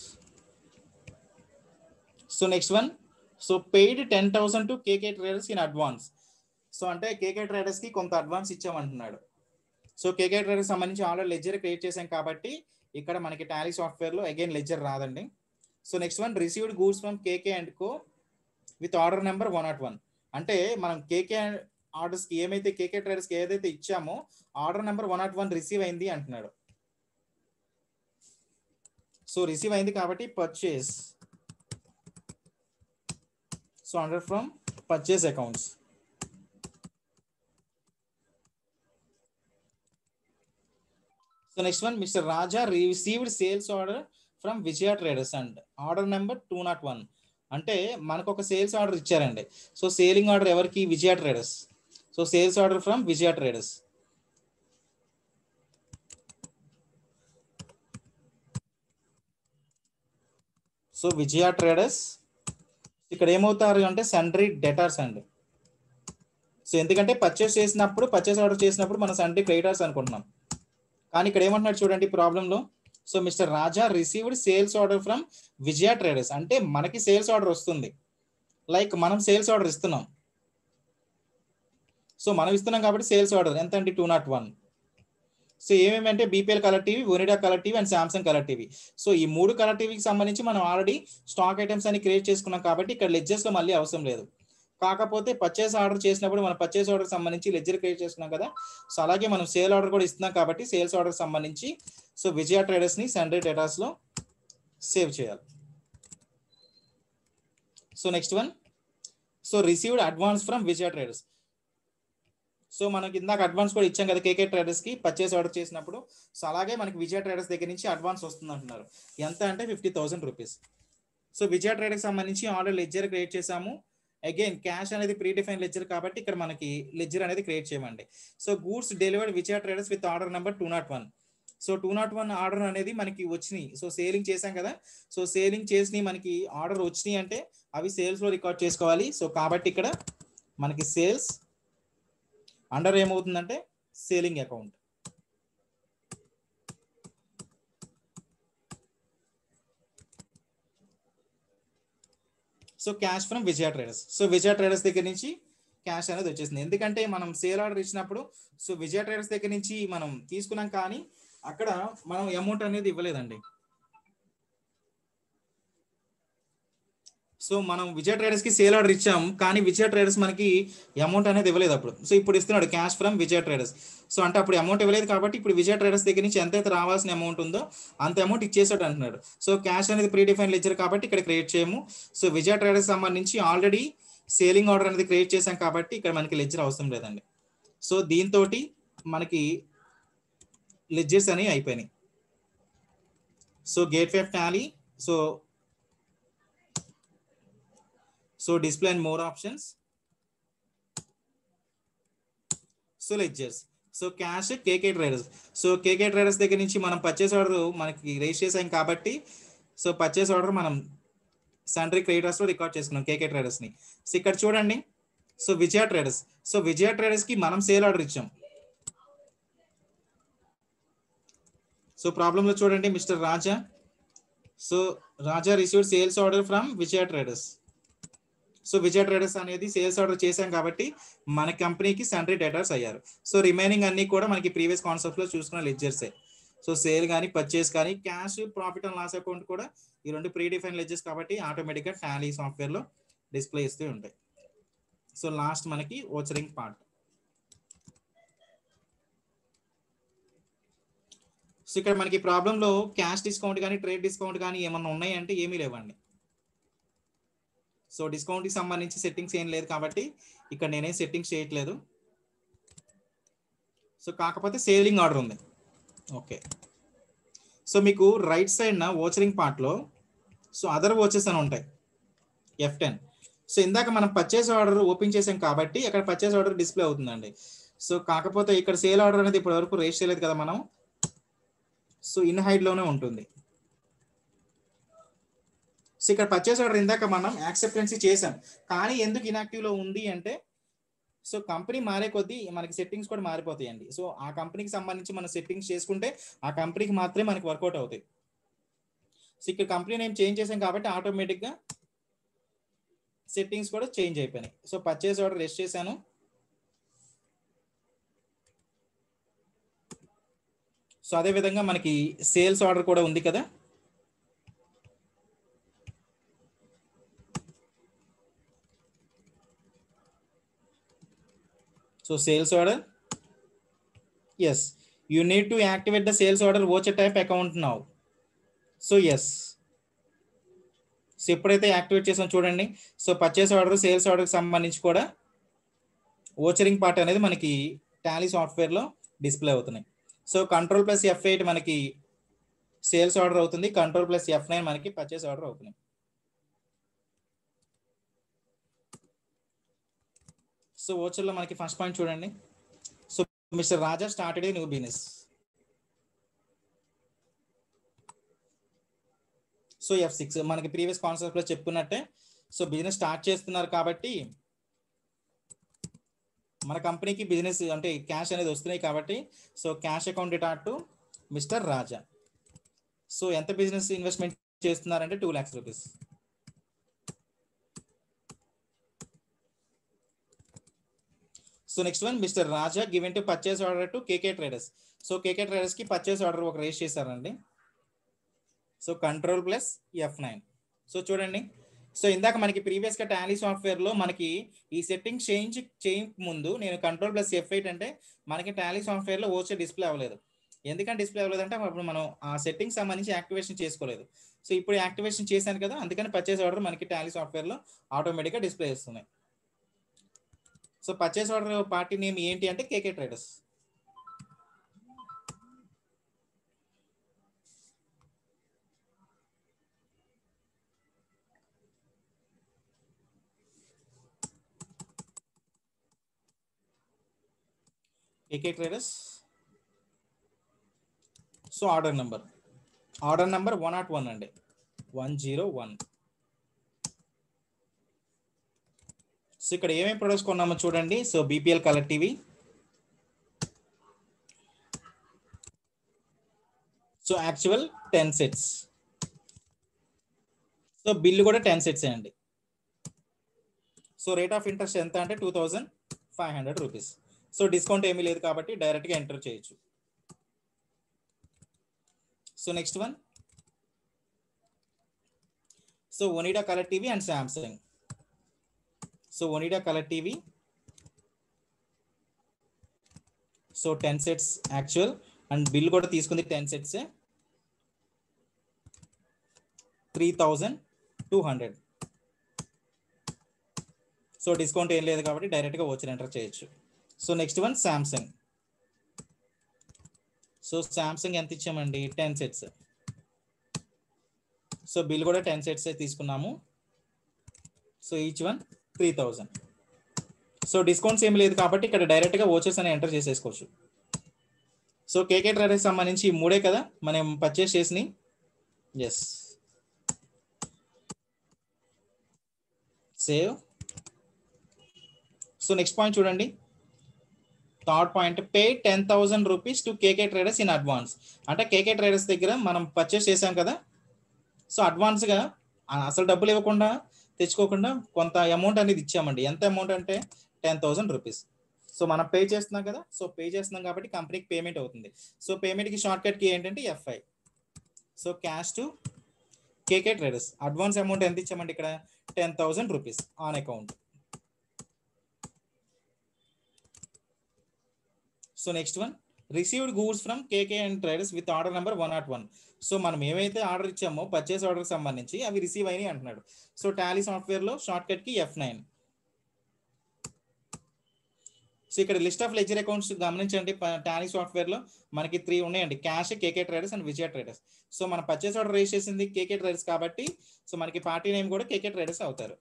so next one so paid ten thousand to KK traders in advance so అంటే కేకే కి కొంత అడ్వాన్స్ ఇచ్చామంటున్నాడు సో కేకే ట్రేడర్స్ సంబంధించి ఆల్రెడీ లెజర్ క్రియేట్ చేశాం కాబట్టి ఇక్కడ మనకి టాలీ సాఫ్ట్వేర్లో అగైన్ లెజర్ రాదండి so next one received goods from KK and co with order number one not one అంటే మనం కేకే ఆర్డర్స్కి ఏమైతే కేకే కి ఏదైతే ఇచ్చామో order number one not one receive అయింది అంటున్నాడు సో రిసీవ్ అయింది కాబట్టి purchase so under from purchase accounts so next one mister Raja received sales order from Vijaya traders and order number two not one అంటే మనకు ఒక సేల్స్ ఆర్డర్ ఇచ్చారండి సో సేలింగ్ ఆర్డర్ ఎవరికి Vijaya traders so sales order from Vijaya traders so Vijaya traders ఇక్కడ ఏమవుతారు అంటే సండ్రీ డెటార్స్ అండి సో ఎందుకంటే పర్చేస్ చేసినప్పుడు పర్చేస్ ఆర్డర్ చేసినప్పుడు మనం సండ్రీ క్రెడిటర్స్ అనుకుంటున్నాం కానీ ఇక్కడ ఏమంటున్నాడు చూడండి ప్రాబ్లంలో so mister Raja received sales order from Vijaya traders అంటే మనకి సేల్స్ ఆర్డర్ వస్తుంది లైక్ మనం సేల్స్ ఆర్డర్ ఇస్తున్నాం సో మనం ఇస్తున్నాం కాబట్టి సేల్స్ ఆర్డర్ ఎంత అండి టూ నాట్ వన్ సో ఏమేమంటే BPL colour TV Onida colour TV and Samsung colour TV so ఈ మూడు కలర్ టీవీకి సంబంధించి మనం ఆల్రెడీ స్టాక్ ఐటమ్స్ అని క్రియేట్ చేసుకున్నాం కాబట్టి ఇక్కడ లెడ్జెస్లో మళ్ళీ అవసరం లేదు కాకపోతే పర్చేస్ ఆర్డర్ చేసినప్పుడు మనం పర్చేస్ ఆర్డర్ సంబంధించి లెజ్జర్ క్రియేట్ చేస్తున్నాం కదా సో అలాగే మనం సేల్ ఆర్డర్ కూడా ఇస్తున్నాం కాబట్టి సేల్స్ ఆర్డర్ సంబంధించి సో విజయ ట్రేడర్స్ని సండే టెటాస్లో సేవ్ చేయాలి so next one so received advance from Vijaya traders so మనకి ఇందాక అడ్వాన్స్ కూడా ఇచ్చాం కదా కేకే ట్రేడర్స్కి పర్చేస్ ఆర్డర్ చేసినప్పుడు సో అలాగే మనకి విజయ ట్రేడర్స్ దగ్గర నుంచి అడ్వాన్స్ వస్తుంది అంటున్నారు ఎంత అంటే fifty thousand rupees so Vijaya ట్రేడర్కి సంబంధించి ఆర్డర్ లెడ్జర్ క్రియేట్ చేసాము అగైన్ క్యాష్ అనేది ప్రీ డిఫైన్ లెడ్జర్ కాబట్టి ఇక్కడ మనకి లెడ్జర్ అనేది క్రియేట్ చేయమండి so goods delivered Vijaya traders with order number two not one so two not one order అనేది మనకి వచ్చినాయి సో సేలింగ్ చేశాం కదా సో సేలింగ్ చేసినవి మనకి ఆర్డర్ వచ్చినాయి అంటే అవి సేల్స్లో రికార్డ్ చేసుకోవాలి సో కాబట్టి ఇక్కడ మనకి సేల్స్ అండర్ ఏమవుతుందంటే selling account so cash from Vijaya traders so Vijaya traders దగ్గర నుంచి క్యాష్ అనేది వచ్చేసింది ఎందుకంటే మనం సేల్ ఆర్డర్ ఇచ్చినప్పుడు సో విజయ ట్రేడర్స్ దగ్గర నుంచి మనం తీసుకున్నాం కానీ అక్కడ మనం అమౌంట్ అనేది ఇవ్వలేదండి సో మనం విజయ ట్రేడర్స్ కి సేల్ ఆర్డర్ ఇచ్చాం కానీ విజయ ట్రేడర్స్ మనకి అమౌంట్ అనేది ఇవ్వలేదు అప్పుడు సో ఇప్పుడు ఇస్తున్నాడు cash from Vijaya traders so అంటే అప్పుడు అమౌంట్ ఇవ్వలేదు కాబట్టి ఇప్పుడు విజయ ట్రేడర్స్ దగ్గర నుంచి ఎంతైతే రావాల్సిన అమౌంట్ ఉందో అంత అమౌంట్ ఇచ్చేసాడు అంటున్నాడు సో క్యాష్ అనేది ప్రీ డిఫైన్ ఇచ్చారు కాబట్టి ఇక్కడ క్రియేట్ చేయము సో విజయ ట్రేడర్స్ సంబంధించి ఆల్రెడీ సేలింగ్ ఆర్డర్ అనేది క్రియేట్ చేశాం కాబట్టి ఇక్కడ మనకి లెజ్జర్ అవసరం లేదండి సో దీంతో మనకి లెజ్జర్స్ అనేవి అయిపోయినాయి so gate five Tally so So display and more options. So ledgers so cash KK traders so KK traders దగ్గర నుంచి మనం పర్చేస్ ఆర్డర్ మనకి రేస్ చేసాం కాబట్టి సో పర్చేస్ ఆర్డర్ మనం సండ్రీ ట్రేడర్స్లో రికార్డ్ చేసుకున్నాం కేకే ట్రేడర్స్ని సో ఇక్కడ చూడండి so Vijaya traders so Vijaya ట్రేడర్స్కి మనం సేల్ ఆర్డర్ ఇచ్చాం సో ప్రాబ్లంలో చూడండి mister Raja so Raja received sales order from Vijaya traders so Vijaya traders అనేది సేల్స్ ఆర్డర్ చేశాం కాబట్టి మన కంపెనీకి సెంట్రీ డేటర్స్ అయ్యారు సో రిమైనింగ్ అన్ని కూడా మనకి ప్రీవియస్ కాన్సెప్ట్ లో చూసుకున్న లెడ్జర్సే సో సేల్ కానీ పర్చేస్ కానీ cash profit and loss account కూడా ఈ రెండు ప్రీ డిఫైన్ లెడ్జర్స్ కాబట్టి ఆటోమేటిక్గా టాలీ సాఫ్ట్వేర్లో డిస్ప్లే ఇస్తూ ఉంటాయి సో లాస్ట్ మనకి ఓచరింగ్ పార్ట్ సో ఇక్కడ మనకి ప్రాబ్లంలో క్యాష్ డిస్కౌంట్ కానీ ట్రేడ్ డిస్కౌంట్ కానీ ఏమన్నా ఉన్నాయంటే ఏమీ లేవండి సో డిస్కౌంట్కి సంబంధించి సెట్టింగ్స్ ఏం లేదు కాబట్టి ఇక్కడ నేనేం సెట్టింగ్స్ చేయట్లేదు సో కాకపోతే సేలింగ్ ఆర్డర్ ఉంది ఓకే సో మీకు రైట్ సైడ్న ఓచరింగ్ పార్ట్లో సో అదర్ వాచెస్ అని ఉంటాయి ఎఫ్ టెన్ సో ఇందాక మనం పర్చేస్ ఆర్డర్ ఓపెన్ చేసాం కాబట్టి అక్కడ పర్చేస్ ఆర్డర్ డిస్ప్లే అవుతుందండి సో కాకపోతే ఇక్కడ సేల్ ఆర్డర్ అనేది ఇప్పటివరకు రేస్ చేయలేదు కదా మనం సో ఇన్ హైడ్లోనే ఉంటుంది సో ఇక్కడ పర్చేస్ ఆర్డర్ ఇందాక మనం యాక్సెప్టెన్సీ చేసాం కానీ ఎందుకు ఇనాక్టివ్లో ఉంది అంటే సో కంపెనీ మారే కొద్దీ మనకి సెట్టింగ్స్ కూడా మారిపోతాయండి సో ఆ కంపెనీకి సంబంధించి మనం సెట్టింగ్స్ చేసుకుంటే ఆ కంపెనీకి మాత్రమే మనకి వర్కౌట్ అవుతాయి సో ఇక్కడ కంపెనీ నేను చేంజ్ చేసాం కాబట్టి ఆటోమేటిక్గా సెట్టింగ్స్ కూడా చేంజ్ అయిపోయినాయి సో పర్చేస్ ఆర్డర్ రెస్ట్ చేశాను సో అదేవిధంగా మనకి సేల్స్ ఆర్డర్ కూడా ఉంది కదా So sales order. Yes, you need to activate the sales order voucher type account now. So yes. So ఎప్పుడైతే యాక్టివేట్ చేసాం చూడండి సో పర్చేస్ ఆర్డర్ సేల్స్ ఆర్డర్కి సంబంధించి కూడా ఓచరింగ్ పార్ట్ అనేది మనకి టాలీ సాఫ్ట్వేర్లో డిస్ప్లే అవుతున్నాయి so control plus F eight మనకి సేల్స్ ఆర్డర్ అవుతుంది కంట్రోల్ ప్లస్ ఎఫ్ నైన్ మనకి పర్చేస్ ఆర్డర్ అవుతున్నాయి సో లో మనకి ఫస్ట్ పాయింట్ చూడండి so mister Raja started a new business so F six మనకి ప్రీవియస్ లో చెప్పుకున్నట్టే సో బిజినెస్ స్టార్ట్ చేస్తున్నారు కాబట్టి మన కంపెనీకి బిజినెస్ అంటే క్యాష్ అనేది వస్తున్నాయి కాబట్టి so cash account to mister Raja so ఎంత బిజినెస్ ఇన్వెస్ట్మెంట్ చేస్తున్నారంటే two lakhs rupees so next one mister Raja given to purchase order to KK traders so KK కి పర్చేస్ ఆర్డర్ ఒక రేస్ చేశారండి so control plus F nine so చూడండి సో ఇందాక మనకి ప్రీవియస్గా టాలీ సాఫ్ట్వేర్లో మనకి ఈ సెట్టింగ్ చేంజ్ చేయ ముందు నేను కంట్రోల్ ప్లస్ ఎఫ్ ఎయిట్ అంటే మనకి టాలీ సాఫ్ట్వేర్లో ఓచే డిస్ప్లే అవ్వలేదు ఎందుకంటే డిస్ప్లే అవ్వలేదు అంటే అప్పుడు మనం ఆ సెట్టింగ్ సంబంధించి యాక్టివేషన్ చేసుకోలేదు సో ఇప్పుడు యాక్టివేషన్ చేశాను కదా అందుకని పర్చేస్ ఆర్డర్ మనకి టాలీ సాఫ్ట్వేర్లో ఆటోమేటిక్గా డిస్ప్లే చేస్తున్నాయి so purchase order party name ఏంటి అంటే KK traders KK traders so order number order number one not one అండి వన్ జీరో వన్ సో ఇక్కడ ఏమేమి ప్రొడక్ట్స్ కొన్నామో చూడండి so BPL colour TV so actual ten sets so bill కూడా టెన్ సెట్స్ అండి సో రేట్ ఆఫ్ ఇంట్రెస్ట్ ఎంత అంటే two thousand five hundred rupees so discount ఏమీ లేదు కాబట్టి డైరెక్ట్గా ఎంటర్ చేయొచ్చు so next one so Onida colour TV and Samsung so Oneida colour TV so ten sets actual and bill కూడా తీసుకుంది ten sets three thousand two hundred so discount ఏం లేదు కాబట్టి డైరెక్ట్గా వచ్చి ఎంటర్ చేయొచ్చు so next one Samsung so Samsung ఎంత ఇచ్చామండి టెన్ సెట్స్ సో బిల్ కూడా టెన్ సెట్స్ తీసుకున్నాము so each one three thousand so discounts ఏం లేదు కాబట్టి ఇక్కడ డైరెక్ట్గా ఓచర్స్ అని ఎంటర్ చేసేసుకోవచ్చు సో కేకే ట్రేడర్కి సంబంధించి మూడే కదా మనం పర్చేస్ చేసి yes save so next point చూడండి third point pay ten thousand rupees to KK traders in advance అంటే కేకే ట్రేడర్స్ దగ్గర మనం పర్చేస్ చేసాం కదా సో అడ్వాన్స్గా అసలు డబ్బులు ఇవ్వకుండా తెచ్చుకోకుండా కొంత అమౌంట్ అనేది ఇచ్చామండి ఎంత అమౌంట్ అంటే టెన్ థౌసండ్ రూపీస్ సో మనం పే చేస్తున్నాం కదా సో పే చేస్తున్నాం కాబట్టి కంపెనీకి పేమెంట్ అవుతుంది సో పేమెంట్కి షార్ట్ కట్కి ఏంటంటే f i so cash to KK traders advance amount ఎంత ఇచ్చామండి ఇక్కడ ten thousand rupees on account so next one received goods from KK and traders with order number one not one so మనం ఏమైతే ఆర్డర్ ఇచ్చామో పర్చేస్ ఆర్డర్ సంబంధించి అవి రిసీవ్ అయినాయి అంటున్నాడు సో టాలీ సాఫ్ట్వేర్లో షార్ట్ కి ఎఫ్ నైన్ సో ఇక్కడ లిస్ట్ ఆఫ్ లెజర్ అకౌంట్స్ గమనించండి టాలీ సాఫ్ట్వేర్లో మనకి త్రీ ఉన్నాయండి cash KK traders and Vijaya traders so మన పర్చేస్ ఆర్డర్ రేస్ చేసింది కేకే ట్రేడర్స్ కాబట్టి సో మనకి పార్టీ నేమ్ కూడా కేకే ట్రేడర్స్ అవుతారు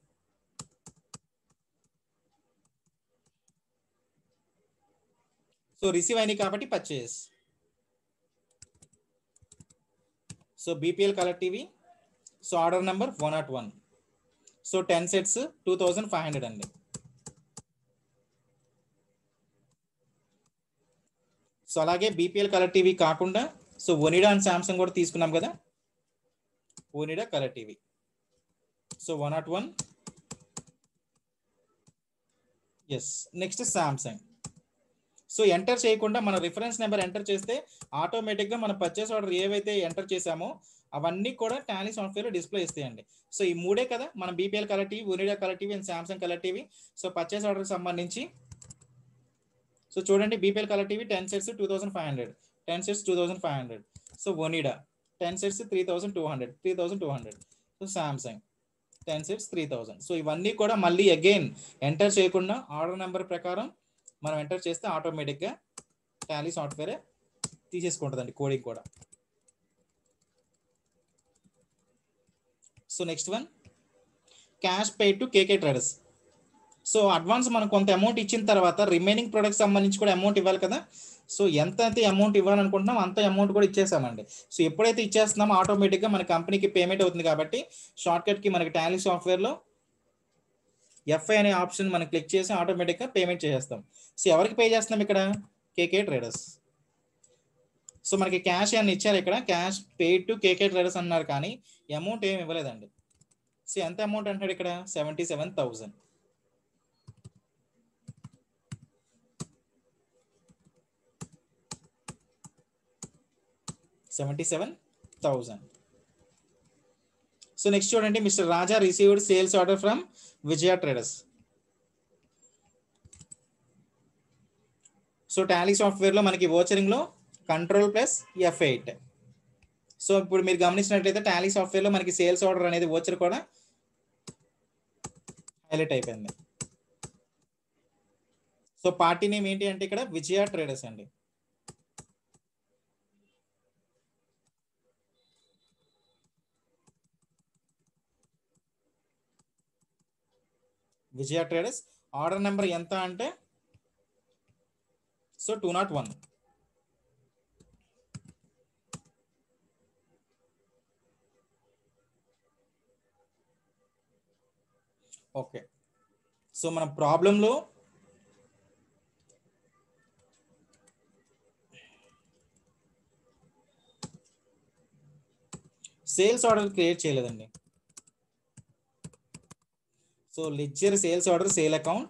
సో రిసీవ్ అయినాయి కాబట్టి purchase so BPL colour TV so order number one not one so ten sets two thousand five hundred అండి సో అలాగే బీపీఎల్ కలర్ టీవీ కాకుండా సో ఒనిడా అండ్ శాంసంగ్ కూడా తీసుకున్నాం కదా Onida colour TV so one not one yes next Samsung so enter చేయకుండా మన రిఫరెన్స్ నెంబర్ ఎంటర్ చేస్తే ఆటోమేటిక్గా మన పర్చేస్ ఆర్డర్ ఏవైతే ఎంటర్ చేసామో అవన్నీ కూడా టాలీ లో డిస్ప్లే ఇస్తాయండి సో ఈ మూడే కదా మనం BPL colour TV Onida colour TV and Samsung colour TV so purchase order సంబంధించి సో చూడండి BPL colour TV ten sets two thousand five hundred ten sets two thousand five hundred so Onida ten sets three thousand two hundred three thousand two hundred so Samsung ten sets three thousand so ఇవన్నీ కూడా మళ్ళీ అగైన్ ఎంటర్ చేయకుండా ఆర్డర్ నెంబర్ ప్రకారం మనం ఎంటర్ చేస్తే ఆటోమేటిక్గా టాలీ సాఫ్ట్వేర్ తీసేసుకుంటుందండి కోడింగ్ కూడా so next one cash paid to KK traders so advance మనం కొంత అమౌంట్ ఇచ్చిన తర్వాత రిమైనింగ్ ప్రొడక్ట్ సంబంధించి కూడా అమౌంట్ ఇవ్వాలి కదా సో ఎంత అయితే అమౌంట్ ఇవ్వాలనుకుంటున్నాం అంత అమౌంట్ కూడా ఇచ్చేసామండి సో ఎప్పుడైతే ఇచ్చేస్తున్నామో ఆటోమేటిక్గా మన కంపెనీకి పేమెంట్ అవుతుంది కాబట్టి షార్ట్ కట్కి మనకి టాలీ సాఫ్ట్వేర్లో ఎఫ్ఐ అనే ఆప్షన్ మనం క్లిక్ చేసి ఆటోమేటిక్గా పేమెంట్ చేసేస్తాం సో ఎవరికి పే చేస్తున్నాం ఇక్కడ కేకే ట్రేడర్స్ సో మనకి క్యాష్ అని ఇచ్చారు ఇక్కడ cash paid to KK traders అన్నారు కానీ అమౌంట్ ఏమి ఇవ్వలేదండి సో ఎంత అమౌంట్ అంటాడు ఇక్కడ seventy seven thousand seventy seven thousand so next చూడండి mister Raja received sales order from Vijaya traders so Tally సాఫ్ట్వేర్లో మనకి ఓచరింగ్లో control plus F eight so ఇప్పుడు మీరు గమనించినట్లయితే టాలీ సాఫ్ట్వేర్లో మనకి సేల్స్ ఆర్డర్ అనేది ఓచర్ కూడా హైలైట్ అయిపోయింది సో పార్టీ నేమ్ ఏంటి అంటే ఇక్కడ విజయ ట్రేడర్స్ అండి విజయ ట్రేడర్స్ ఆర్డర్ నెంబర్ ఎంత అంటే so two not one okay so మన ప్రాబ్లంలో సేల్స్ ఆర్డర్ క్రియేట్ చేయలేదండి So ledger sales order sale account.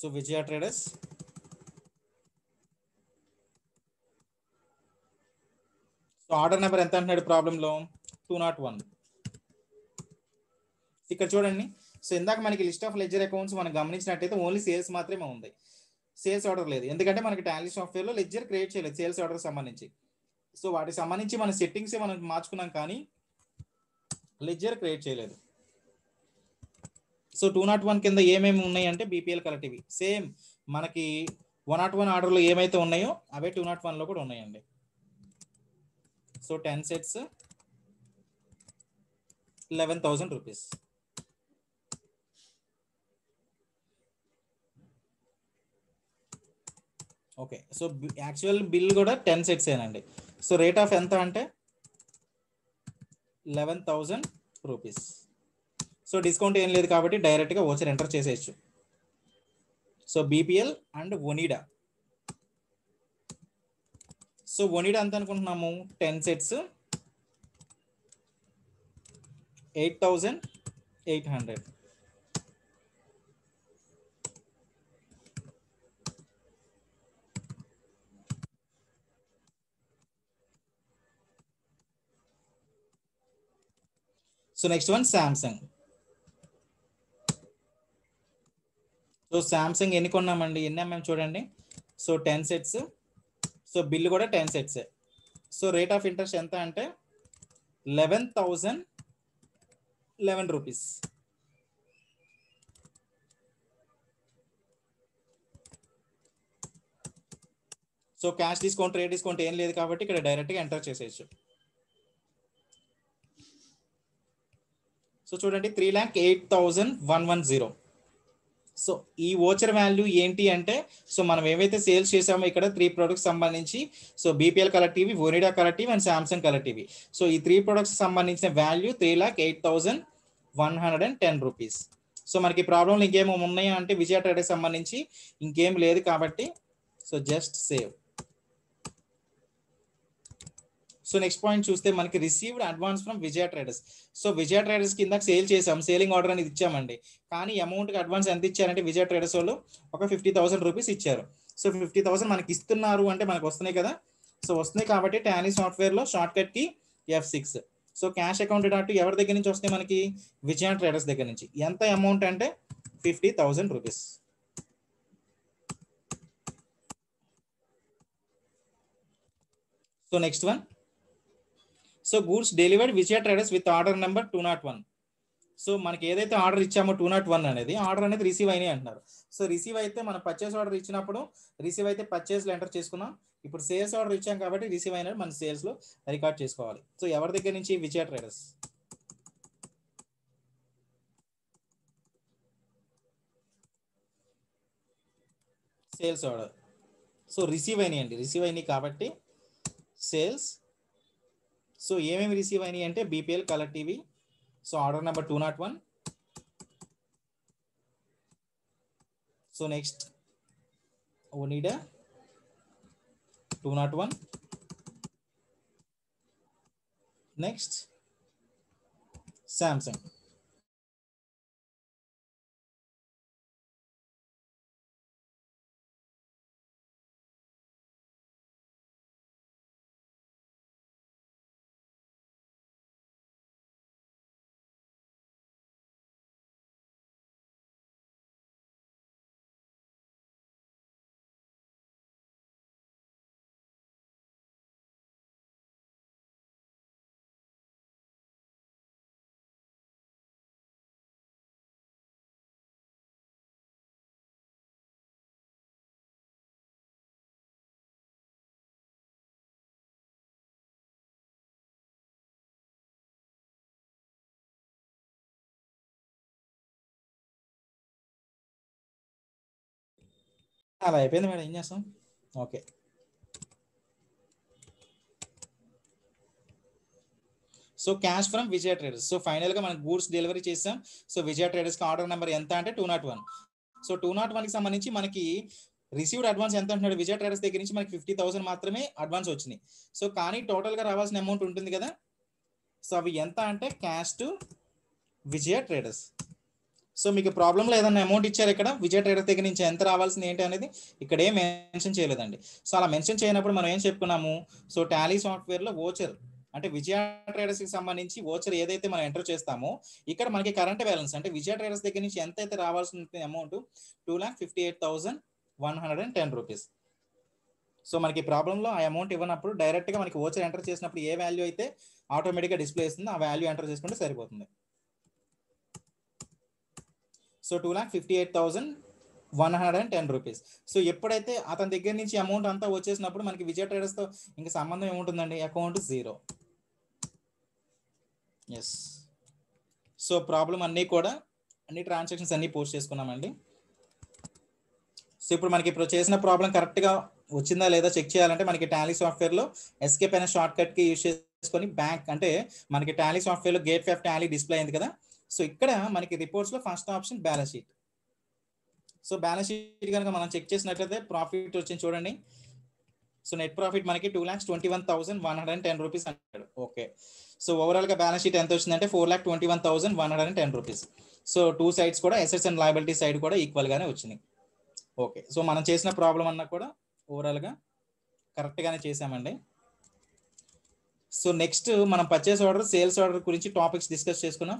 So Vijaya Traders. So order number ఎంత అంటున్నాడు ప్రాబ్లంలో టూ నాట్ వన్ ఇక్కడ చూడండి సో ఇందాక మనకి లిస్ట్ ఆఫ్ లెజర్ అకౌంట్స్ మనం గమనించినట్టయితే ఓన్లీ సేల్స్ మాత్రమే ఉంది సేల్స్ ఆర్డర్ లేదు ఎందుకంటే మనకి టాలీ సాఫ్ట్వేర్లో లెజర్ క్రియేట్ చేయలేదు సేల్స్ ఆర్డర్ సంబంధించి సో వాటికి సంబంధించి మన సెట్టింగ్స్ మనం మార్చుకున్నాం కానీ లెడ్జర్ క్రియేట్ చేయలేదు సో టూ నాట్ వన్ కింద ఏమేమి ఉన్నాయంటే బీపీఎల్ ఇవి సేమ్ మనకి వన్ నాట్ వన్ ఆర్డర్లో ఏమైతే ఉన్నాయో అవే టూ నాట్ వన్లో కూడా ఉన్నాయండి so ten sets eleven thousand rupees okay so actual bill కూడా టెన్ సెట్స్ ఏనండి సో రేట్ ఆఫ్ ఎంత అంటే eleven thousand rupees so discount ఏం లేదు కాబట్టి డైరెక్ట్గా ఓచర్ ఎంటర్ చేసేయచ్చు so BPL and Onida so Onida ఎంత అనుకుంటున్నాము ten sets eight thousand eight hundred so next one Samsung so Samsung ఎన్ని కొన్నామండి ఎన్ని అమ్మాం చూడండి so ten sets so bill కూడా టెన్ సెట్సే సో రేట్ ఆఫ్ ఇంట్రెస్ట్ ఎంత అంటే eleven thousand eleven rupees so cash discount rate discount ఏం లేదు కాబట్టి ఇక్కడ డైరెక్ట్గా ఎంటర్ చేసేయచ్చు సో చూడండి three lakh eight thousand one one zero so ఈ ఓచర్ వాల్యూ ఏంటి అంటే సో మనం ఏవైతే సేల్స్ చేసామో ఇక్కడ త్రీ ప్రొడక్ట్స్ సంబంధించి so BPL colour TV Onida colour TV and Samsung colour TV so ఈ త్రీ ప్రొడక్ట్స్ సంబంధించిన value three lakh eight thousand one hundred and ten rupees so మనకి ప్రాబ్లమ్లు ఇంకేమో ఉన్నాయా అంటే విజయ ట్రేడర్కి సంబంధించి ఇంకేం లేదు కాబట్టి so just save so next point చూస్తే మనకి received advance from Vijaya traders so Vijaya traders కింద సేల్ చేసాం సేలింగ్ ఆర్డర్ అనేది ఇచ్చామండి కానీ అమౌంట్కి అడ్వాన్స్ ఎంత ఇచ్చారంటే విజయ ట్రేడర్స్ వాళ్ళు ఒక ఫిఫ్టీ థౌసండ్ రూపీస్ ఇచ్చారు సో ఫిఫ్టీ థౌసండ్ మనకి ఇస్తున్నారు అంటే మనకు వస్తున్నాయి కదా సో వస్తున్నాయి కాబట్టి టానీ సాఫ్ట్వేర్లో షార్ట్ కట్కి F six so cash account dot ఎవరి దగ్గర నుంచి వస్తాయి మనకి విజయ ట్రేడర్స్ దగ్గర నుంచి ఎంత అమౌంట్ అంటే fifty thousand rupees so next one so goods delivered Vijaya traders with order number two not one so మనకి ఏదైతే ఆర్డర్ ఇచ్చామో టూ నాట్ వన్ అనేది ఆర్డర్ అనేది రిసీవ్ అయినాయి అంటున్నారు సో రిసీవ్ అయితే మనం పర్చేస్ ఆర్డర్ ఇచ్చినప్పుడు రిసీవ్ అయితే పర్చేస్లో ఎంటర్ చేసుకున్నాం ఇప్పుడు సేల్స్ ఆర్డర్ ఇచ్చాం కాబట్టి రిసీవ్ అయినది మన సేల్స్లో రికార్డ్ చేసుకోవాలి సో ఎవరి దగ్గర నుంచి Vijaya traders sales order so receive అయినాయండి రిసీవ్ అయినాయి కాబట్టి సేల్స్ సో ఏమేమి రిసీవ్ అయినాయి అంటే BPL colour TV so order number two not one so next Onida two not one next Samsung అలా అయిపోయింది మేడం ఏం చేస్తాం okay so cash from Vijaya traders so ఫైనల్గా మనం గూడ్స్ డెలివరీ చేసాం సో విజయ ట్రేడర్స్కి ఆర్డర్ నెంబర్ ఎంత అంటే two not one so two not వన్కి సంబంధించి మనకి రిసీవ్డ్ అడ్వాన్స్ ఎంత అంటున్నాడు విజయ ట్రేడర్స్ దగ్గర నుంచి మనకి ఫిఫ్టీ థౌసండ్ మాత్రమే అడ్వాన్స్ వచ్చినాయి సో కానీ టోటల్గా రావాల్సిన అమౌంట్ ఉంటుంది కదా సో అవి ఎంత అంటే cash to Vijaya traders so మీకు ప్రాబ్లంలో ఏదైనా అమౌంట్ ఇచ్చారు ఇక్కడ విజయ ట్రేడర్ దగ్గర నుంచి ఎంత రావాల్సింది ఏంటి అనేది ఇక్కడ ఏం మెన్షన్ చేయలేదండి సో అలా మెన్షన్ చేయనప్పుడు మనం ఏం చెప్పుకున్నాము సో టాలీ సాఫ్ట్వేర్లో ఓచర్ అంటే విజయ ట్రేడర్స్ కి సంబంధించి ఓచర్ ఏదైతే మనం ఎంటర్ చేస్తామో ఇక్కడ మనకి కరెంట్ బ్యాలెన్స్ అంటే విజయ ట్రేడర్స్ దగ్గర నుంచి ఎంత అయితే ఉంటుంది amount two lakh fifty eight thousand one hundred and ten rupees so మనకి ప్రాబ్లంలో ఆ అమౌంట్ ఇవ్వనప్పుడు డైరెక్ట్గా మనకి ఓచర్ ఎంటర్ చేసినప్పుడు ఏ వాల్యూ అయితే ఆటోమేటిక్గా డిస్ప్లే అవుతుంది ఆ వాల్యూ ఎంటర్ చేసుకుంటే సరిపోతుంది so two lakh fifty eight thousand one hundred and ten rupees so ఎప్పుడైతే అతని దగ్గర నుంచి అమౌంట్ అంతా వచ్చేసినప్పుడు మనకి విజయ తో ఇంకా సంబంధం ఏముంటుందండి account zero yes so problem అన్నీ కూడా అన్ని ట్రాన్సాక్షన్స్ అన్నీ పోస్ట్ చేసుకున్నామండి సో ఇప్పుడు మనకి ఇప్పుడు చేసిన ప్రాబ్లం కరెక్ట్గా వచ్చిందా లేదా చెక్ చేయాలంటే మనకి టాలీ సాఫ్ట్వేర్లో ఎస్కేప్ అనే షార్ట్ కి యూజ్ చేసుకొని బ్యాంక్ అంటే మనకి టాలీ సాఫ్ట్వేర్లో గేట్ ఫ్యాఫ్ టాలీ డిస్ప్లే అయింది కదా సో ఇక్కడ మనకి రిపోర్ట్స్లో first option balance sheet so balance sheet కనుక మనం చెక్ చేసినట్లయితే ప్రాఫిట్ వచ్చింది చూడండి సో నెట్ ప్రాఫిట్ మనకి two lakhs twenty one thousand one hundred and ten rupees అంటాడు ఓకే సో ఓవరాల్గా బ్యాలెన్స్ షీట్ ఎంత వచ్చిందంటే four lakh twenty one thousand one hundred and ten rupees so two sides కూడా ఎసెట్స్ అండ్ లయబిలిటీ సైడ్ కూడా ఈక్వల్గానే వచ్చినాయి ఓకే సో మనం చేసిన ప్రాబ్లం అన్నా కూడా ఓవరాల్గా కరెక్ట్గానే చేసామండి సో నెక్స్ట్ మనం పర్చేస్ ఆర్డర్ సేల్స్ ఆర్డర్ గురించి టాపిక్స్ డిస్కస్ చేసుకున్నాం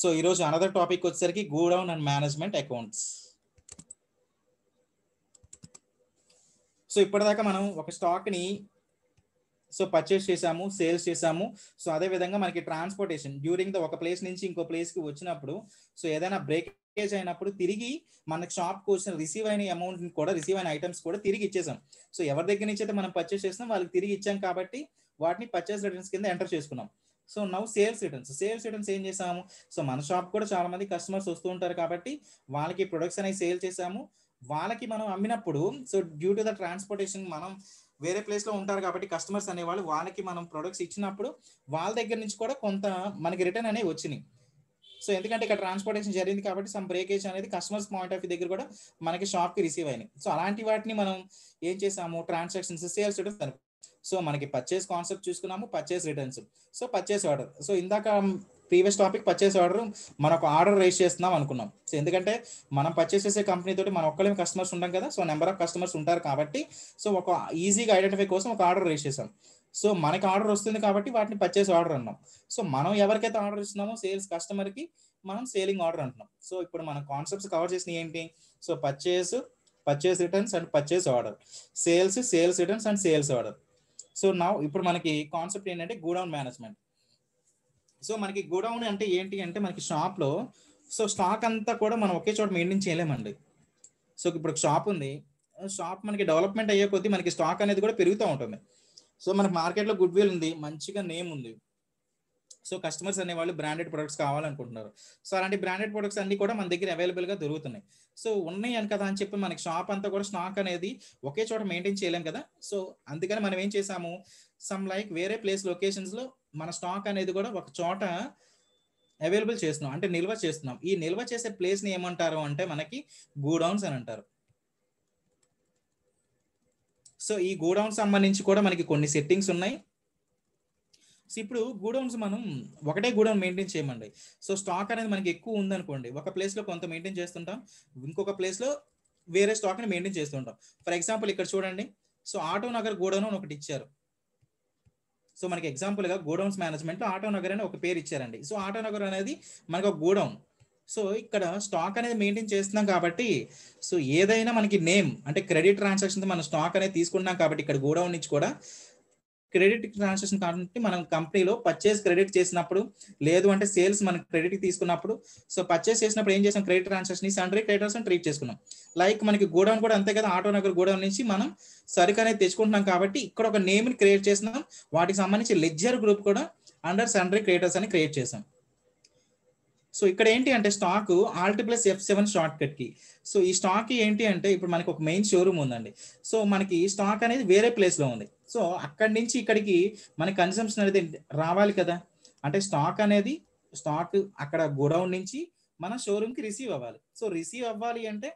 సో ఈరోజు అనదర్ టాపిక్ వచ్చేసరికి godown and management accounts so ఇప్పటిదాకా మనం ఒక స్టాక్ని సో పర్చేస్ చేసాము సేల్స్ చేసాము సో అదే విధంగా మనకి ట్రాన్స్పోర్టేషన్ డ్యూరింగ్ ద ఒక ప్లేస్ నుంచి ఇంకో ప్లేస్కి వచ్చినప్పుడు సో ఏదైనా బ్రేకేజ్ అయినప్పుడు తిరిగి మన షాప్కి వచ్చిన రిసీవ్ అయిన అమౌంట్ కూడా రిసీవ్ అయిన ఐటమ్స్ కూడా తిరిగి ఇచ్చేసాం సో ఎవరి దగ్గర నుంచి అయితే మనం పర్చేస్ చేసినాం వాళ్ళకి తిరిగి ఇచ్చాం కాబట్టి వాటిని పర్చేస్ రిటర్న్స్ కింద ఎంటర్ చేసుకున్నాం so now sales returns sales returns ఏం చేసాము సో మన షాప్ కూడా చాలా మంది కస్టమర్స్ వస్తూ ఉంటారు కాబట్టి వాళ్ళకి ప్రొడక్ట్స్ అనేవి సేల్ చేసాము వాళ్ళకి మనం అమ్మినప్పుడు so due to the transportation మనం వేరే ప్లేస్లో ఉంటారు కాబట్టి కస్టమర్స్ అనేవాళ్ళు వాళ్ళకి మనం ప్రొడక్ట్స్ ఇచ్చినప్పుడు వాళ్ళ దగ్గర నుంచి కూడా కొంత మనకి రిటర్న్ అనేవి వచ్చినాయి సో ఎందుకంటే ఇక్కడ ట్రాన్స్పోర్టేషన్ జరిగింది కాబట్టి సమ్ బ్రేకేజ్ అనేది కస్టమర్స్ పాయింట్ ఆఫ్ వ్యూ దగ్గర కూడా మనకి షాప్కి రిసీవ్ అయినాయి సో అలాంటి వాటిని మనం ఏం చేసాము ట్రాన్సాక్షన్స్ సేల్స్ అనుకుంటాం సో మనకి పర్చేస్ కాన్సెప్ట్ చూసుకున్నాము purchase returns so purchase order so ఇందాక ప్రీవియస్ టాపిక్ పర్చేస్ ఆర్డర్ మనకు ఆర్డర్ రేస్ చేస్తున్నాం అనుకున్నాం సో ఎందుకంటే మనం పర్చేస్ చేసే కంపెనీ తోటి మన ఒక్కలేం కస్టమర్స్ ఉంటాం కదా సో నెంబర్ ఆఫ్ కస్టమర్స్ ఉంటారు కాబట్టి సో ఒక ఈజీగా ఐడెంటిఫై కోసం ఒక ఆర్డర్ రేస్ చేసాం సో మనకి ఆర్డర్ వస్తుంది కాబట్టి వాటిని పర్చేస్ ఆర్డర్ అన్నాం సో మనం ఎవరికైతే ఆర్డర్ ఇస్తున్నామో సేల్స్ కస్టమర్కి మనం సేలింగ్ ఆర్డర్ అంటున్నాం సో ఇప్పుడు మనం కాన్సెప్ట్స్ కవర్ చేసిన ఏంటి so purchase purchase returns and purchase order sales sales returns and sales order so నా ఇప్పుడు మనకి కాన్సెప్ట్ ఏంటంటే గోడౌన్ మేనేజ్మెంట్ సో మనకి గోడౌన్ అంటే ఏంటి అంటే మనకి షాప్లో సో స్టాక్ అంతా కూడా మనం ఒకే చోట మెయింటైన్ చేయలేమండి సో ఇప్పుడు షాప్ ఉంది షాప్ మనకి డెవలప్మెంట్ అయ్యే కొద్దీ మనకి స్టాక్ అనేది కూడా పెరుగుతూ ఉంటుంది సో మనకి మార్కెట్లో గుడ్ విల్ ఉంది మంచిగా నేమ్ ఉంది సో కస్టమర్స్ అనేవాళ్ళు బ్రాండెడ్ ప్రొడక్ట్స్ కావాలనుకుంటున్నారు సో అలాంటి బ్రాండెడ్ ప్రొడక్ట్స్ అన్ని కూడా మన దగ్గర అవైలబుల్గా దొరుకుతున్నాయి సో ఉన్నాయి అని కదా అని చెప్పి మనకి షాప్ అంతా కూడా స్టాక్ అనేది ఒకే చోట మెయింటైన్ చేయలేం కదా సో అందుకని మనం ఏం చేసాము సమ్ లైక్ వేరే ప్లేస్ లొకేషన్స్లో మన స్టాక్ అనేది కూడా ఒక చోట అవైలబుల్ చేస్తున్నాం అంటే నిల్వ చేస్తున్నాం ఈ నిల్వ చేసే ప్లేస్ని ఏమంటారు అంటే మనకి గూడౌన్స్ అని అంటారు సో ఈ గోడౌన్ సంబంధించి కూడా మనకి కొన్ని సెట్టింగ్స్ ఉన్నాయి సో ఇప్పుడు గూడౌన్స్ మనం ఒకటే గూడౌన్ మెయింటైన్ చేయమండి సో స్టాక్ అనేది మనకి ఎక్కువ ఉందనుకోండి ఒక ప్లేస్లో కొంత మెయింటైన్ చేస్తుంటాం ఇంకొక ప్లేస్లో వేరే స్టాక్ని మెయింటైన్ చేస్తుంటాం ఫర్ ఎగ్జాంపుల్ ఇక్కడ చూడండి సో ఆటో నగర్ గోడౌన్ అని ఒకటి ఇచ్చారు సో మనకి ఎగ్జాంపుల్గా గోడౌన్స్ మేనేజ్మెంట్ ఆటో నగర్ అని ఒక పేరు ఇచ్చారండి సో ఆటో నగర్ అనేది మనకు ఒక గోడౌన్ సో ఇక్కడ స్టాక్ అనేది మెయింటైన్ చేస్తున్నాం కాబట్టి సో ఏదైనా మనకి నేమ్ అంటే క్రెడిట్ ట్రాన్సాక్షన్స్ మనం స్టాక్ అనేది తీసుకున్నాం కాబట్టి ఇక్కడ గోడౌన్ నుంచి కూడా క్రెడిట్ ట్రాన్సాక్షన్ కాబట్టి మనం కంపెనీలో పర్చేస్ క్రెడిట్ చేసినప్పుడు లేదు అంటే సేల్స్ మనం క్రెడిట్ తీసుకున్నప్పుడు సో పర్చేస్ చేసినప్పుడు ఏం చేసాం credit transaction sundry credit transaction treat చేసుకున్నాం లైక్ మనకి గోడౌన్ కూడా అంతే కదా ఆటో నగర్ గోడౌన్ నుంచి మనం సరుకు అనేది తెచ్చుకుంటున్నాం కాబట్టి ఇక్కడ ఒక నేమ్ని క్రియేట్ చేసినాం వాటికి సంబంధించి లెజ్జర్ గ్రూప్ కూడా అండర్ సండ్రీ క్రియేటర్స్ అని క్రియేట్ చేసాం సో ఇక్కడ ఏంటి అంటే stock alt plus F seven short cut కి సో ఈ స్టాక్ ఏంటి అంటే ఇప్పుడు మనకి ఒక మెయిన్ షోరూమ్ ఉందండి సో మనకి స్టాక్ అనేది వేరే ప్లేస్ లో ఉంది సో అక్కడి నుంచి ఇక్కడికి మన కన్సంప్షన్ అనేది రావాలి కదా అంటే స్టాక్ అనేది స్టాక్ అక్కడ గోడౌన్ నుంచి మన షోరూమ్ కి రిసీవ్ అవ్వాలి సో రిసీవ్ అవ్వాలి అంటే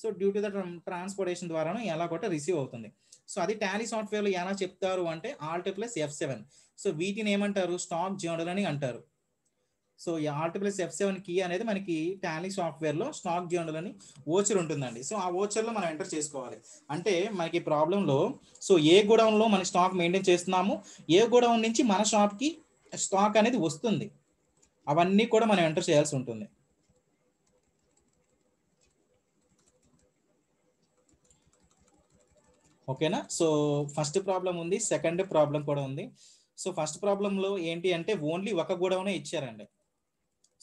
so due to the transportation ద్వారా ఎలా కూడా రిసీవ్ అవుతుంది సో అది టాలీ సాఫ్ట్వేర్లో ఎలా చెప్తారు అంటే alt plus F seven so వీటిని ఏమంటారు స్టాక్ జర్నల్ అని అంటారు సో ఈ alt plus F seven key అనేది మనకి టాలీ సాఫ్ట్వేర్లో స్టాక్ జర్నల్ అని ఓచర్ ఉంటుందండి సో ఆ ఓచర్లో మనం ఎంటర్ చేసుకోవాలి అంటే మనకి ప్రాబ్లంలో సో ఏ గోడౌన్లో మన స్టాక్ మెయింటైన్ చేస్తున్నాము ఏ గోడౌన్ నుంచి మన షాప్కి స్టాక్ అనేది వస్తుంది అవన్నీ కూడా మనం ఎంటర్ చేయాల్సి ఉంటుంది ఓకేనా సో ఫస్ట్ ప్రాబ్లం ఉంది సెకండ్ ప్రాబ్లం కూడా ఉంది సో ఫస్ట్ ప్రాబ్లంలో ఏంటి అంటే ఓన్లీ ఒక గోడౌనే ఇచ్చారండి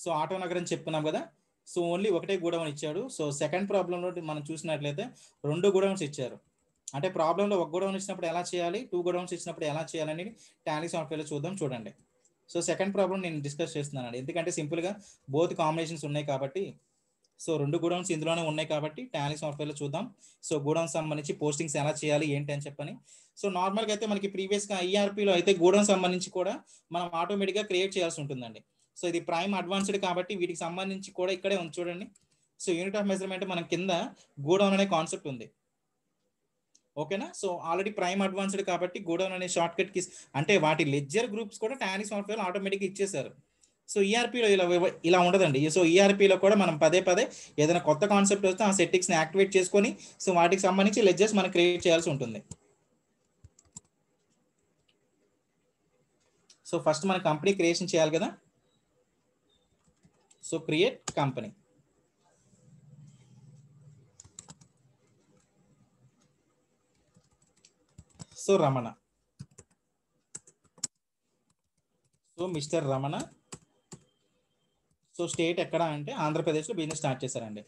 సో ఆటో నగరం చెప్పుకున్నాం కదా సో ఓన్లీ ఒకటే గూడౌన్ ఇచ్చాడు సో సెకండ్ ప్రాబ్లంలో మనం చూసినట్లయితే రెండు గూడౌన్స్ ఇచ్చారు అంటే ప్రాబ్లంలో ఒక గూడౌన్ ఇచ్చినప్పుడు ఎలా చేయాలి టూ గూడౌన్స్ ఇచ్చినప్పుడు ఎలా చేయాలని టాలీ సాఫ్ట్వేర్లో చూద్దాం చూడండి సో సెకండ్ ప్రాబ్లం నేను డిస్కస్ చేస్తున్నాను ఎందుకంటే సింపుల్గా బోత్ కాంబినేషన్స్ ఉన్నాయి కాబట్టి సో రెండు గూడౌన్స్ ఇందులోనే ఉన్నాయి కాబట్టి టాలీ సాఫ్ట్వేర్లో చూద్దాం సో గూడౌన్స్ సంబంధించి పోస్టింగ్స్ ఎలా చేయాలి ఏంటి అని చెప్పని సో నార్మల్గా అయితే మనకి ప్రీవియస్గా ఐఆర్పీలో అయితే గూడౌన్ సంబంధించి కూడా మనం ఆటోమేటిక్గా క్రియేట్ చేయాల్సి ఉంటుందండి సో ఇది ప్రైమ్ అడ్వాన్స్డ్ కాబట్టి వీటికి సంబంధించి కూడా ఇక్కడే ఉంది చూడండి సో యూనిట్ ఆఫ్ మెజర్మెంట్ మనం కింద గోడౌన్ అనే కాన్సెప్ట్ ఉంది ఓకేనా సో ఆల్రెడీ ప్రైమ్ అడ్వాన్స్డ్ కాబట్టి గోడౌన్ అనే షార్ట్ కట్ కి అంటే వాటి లెడ్జర్ గ్రూప్స్ కూడా టానిక్ సాఫ్ట్వేర్ ఆటోమేటిక్ ఇచ్చేసారు సో ఈఆర్పీలో e ఇలా ఇలా ఉండదండి సో ఈఆర్పీలో e కూడా మనం పదే పదే ఏదైనా కొత్త కాన్సెప్ట్ వస్తే ఆ ని యాక్టివేట్ చేసుకొని సో వాటికి సంబంధించి లెజ్జర్స్ మనం క్రియేట్ చేయాల్సి ఉంటుంది సో ఫస్ట్ మన కంపెనీ క్రియేషన్ చేయాలి కదా So create company. So Ramana. So mister Ramana so state ఎక్కడ అంటే ఆంధ్రప్రదేశ్లో బిజినెస్ స్టార్ట్ చేశారండి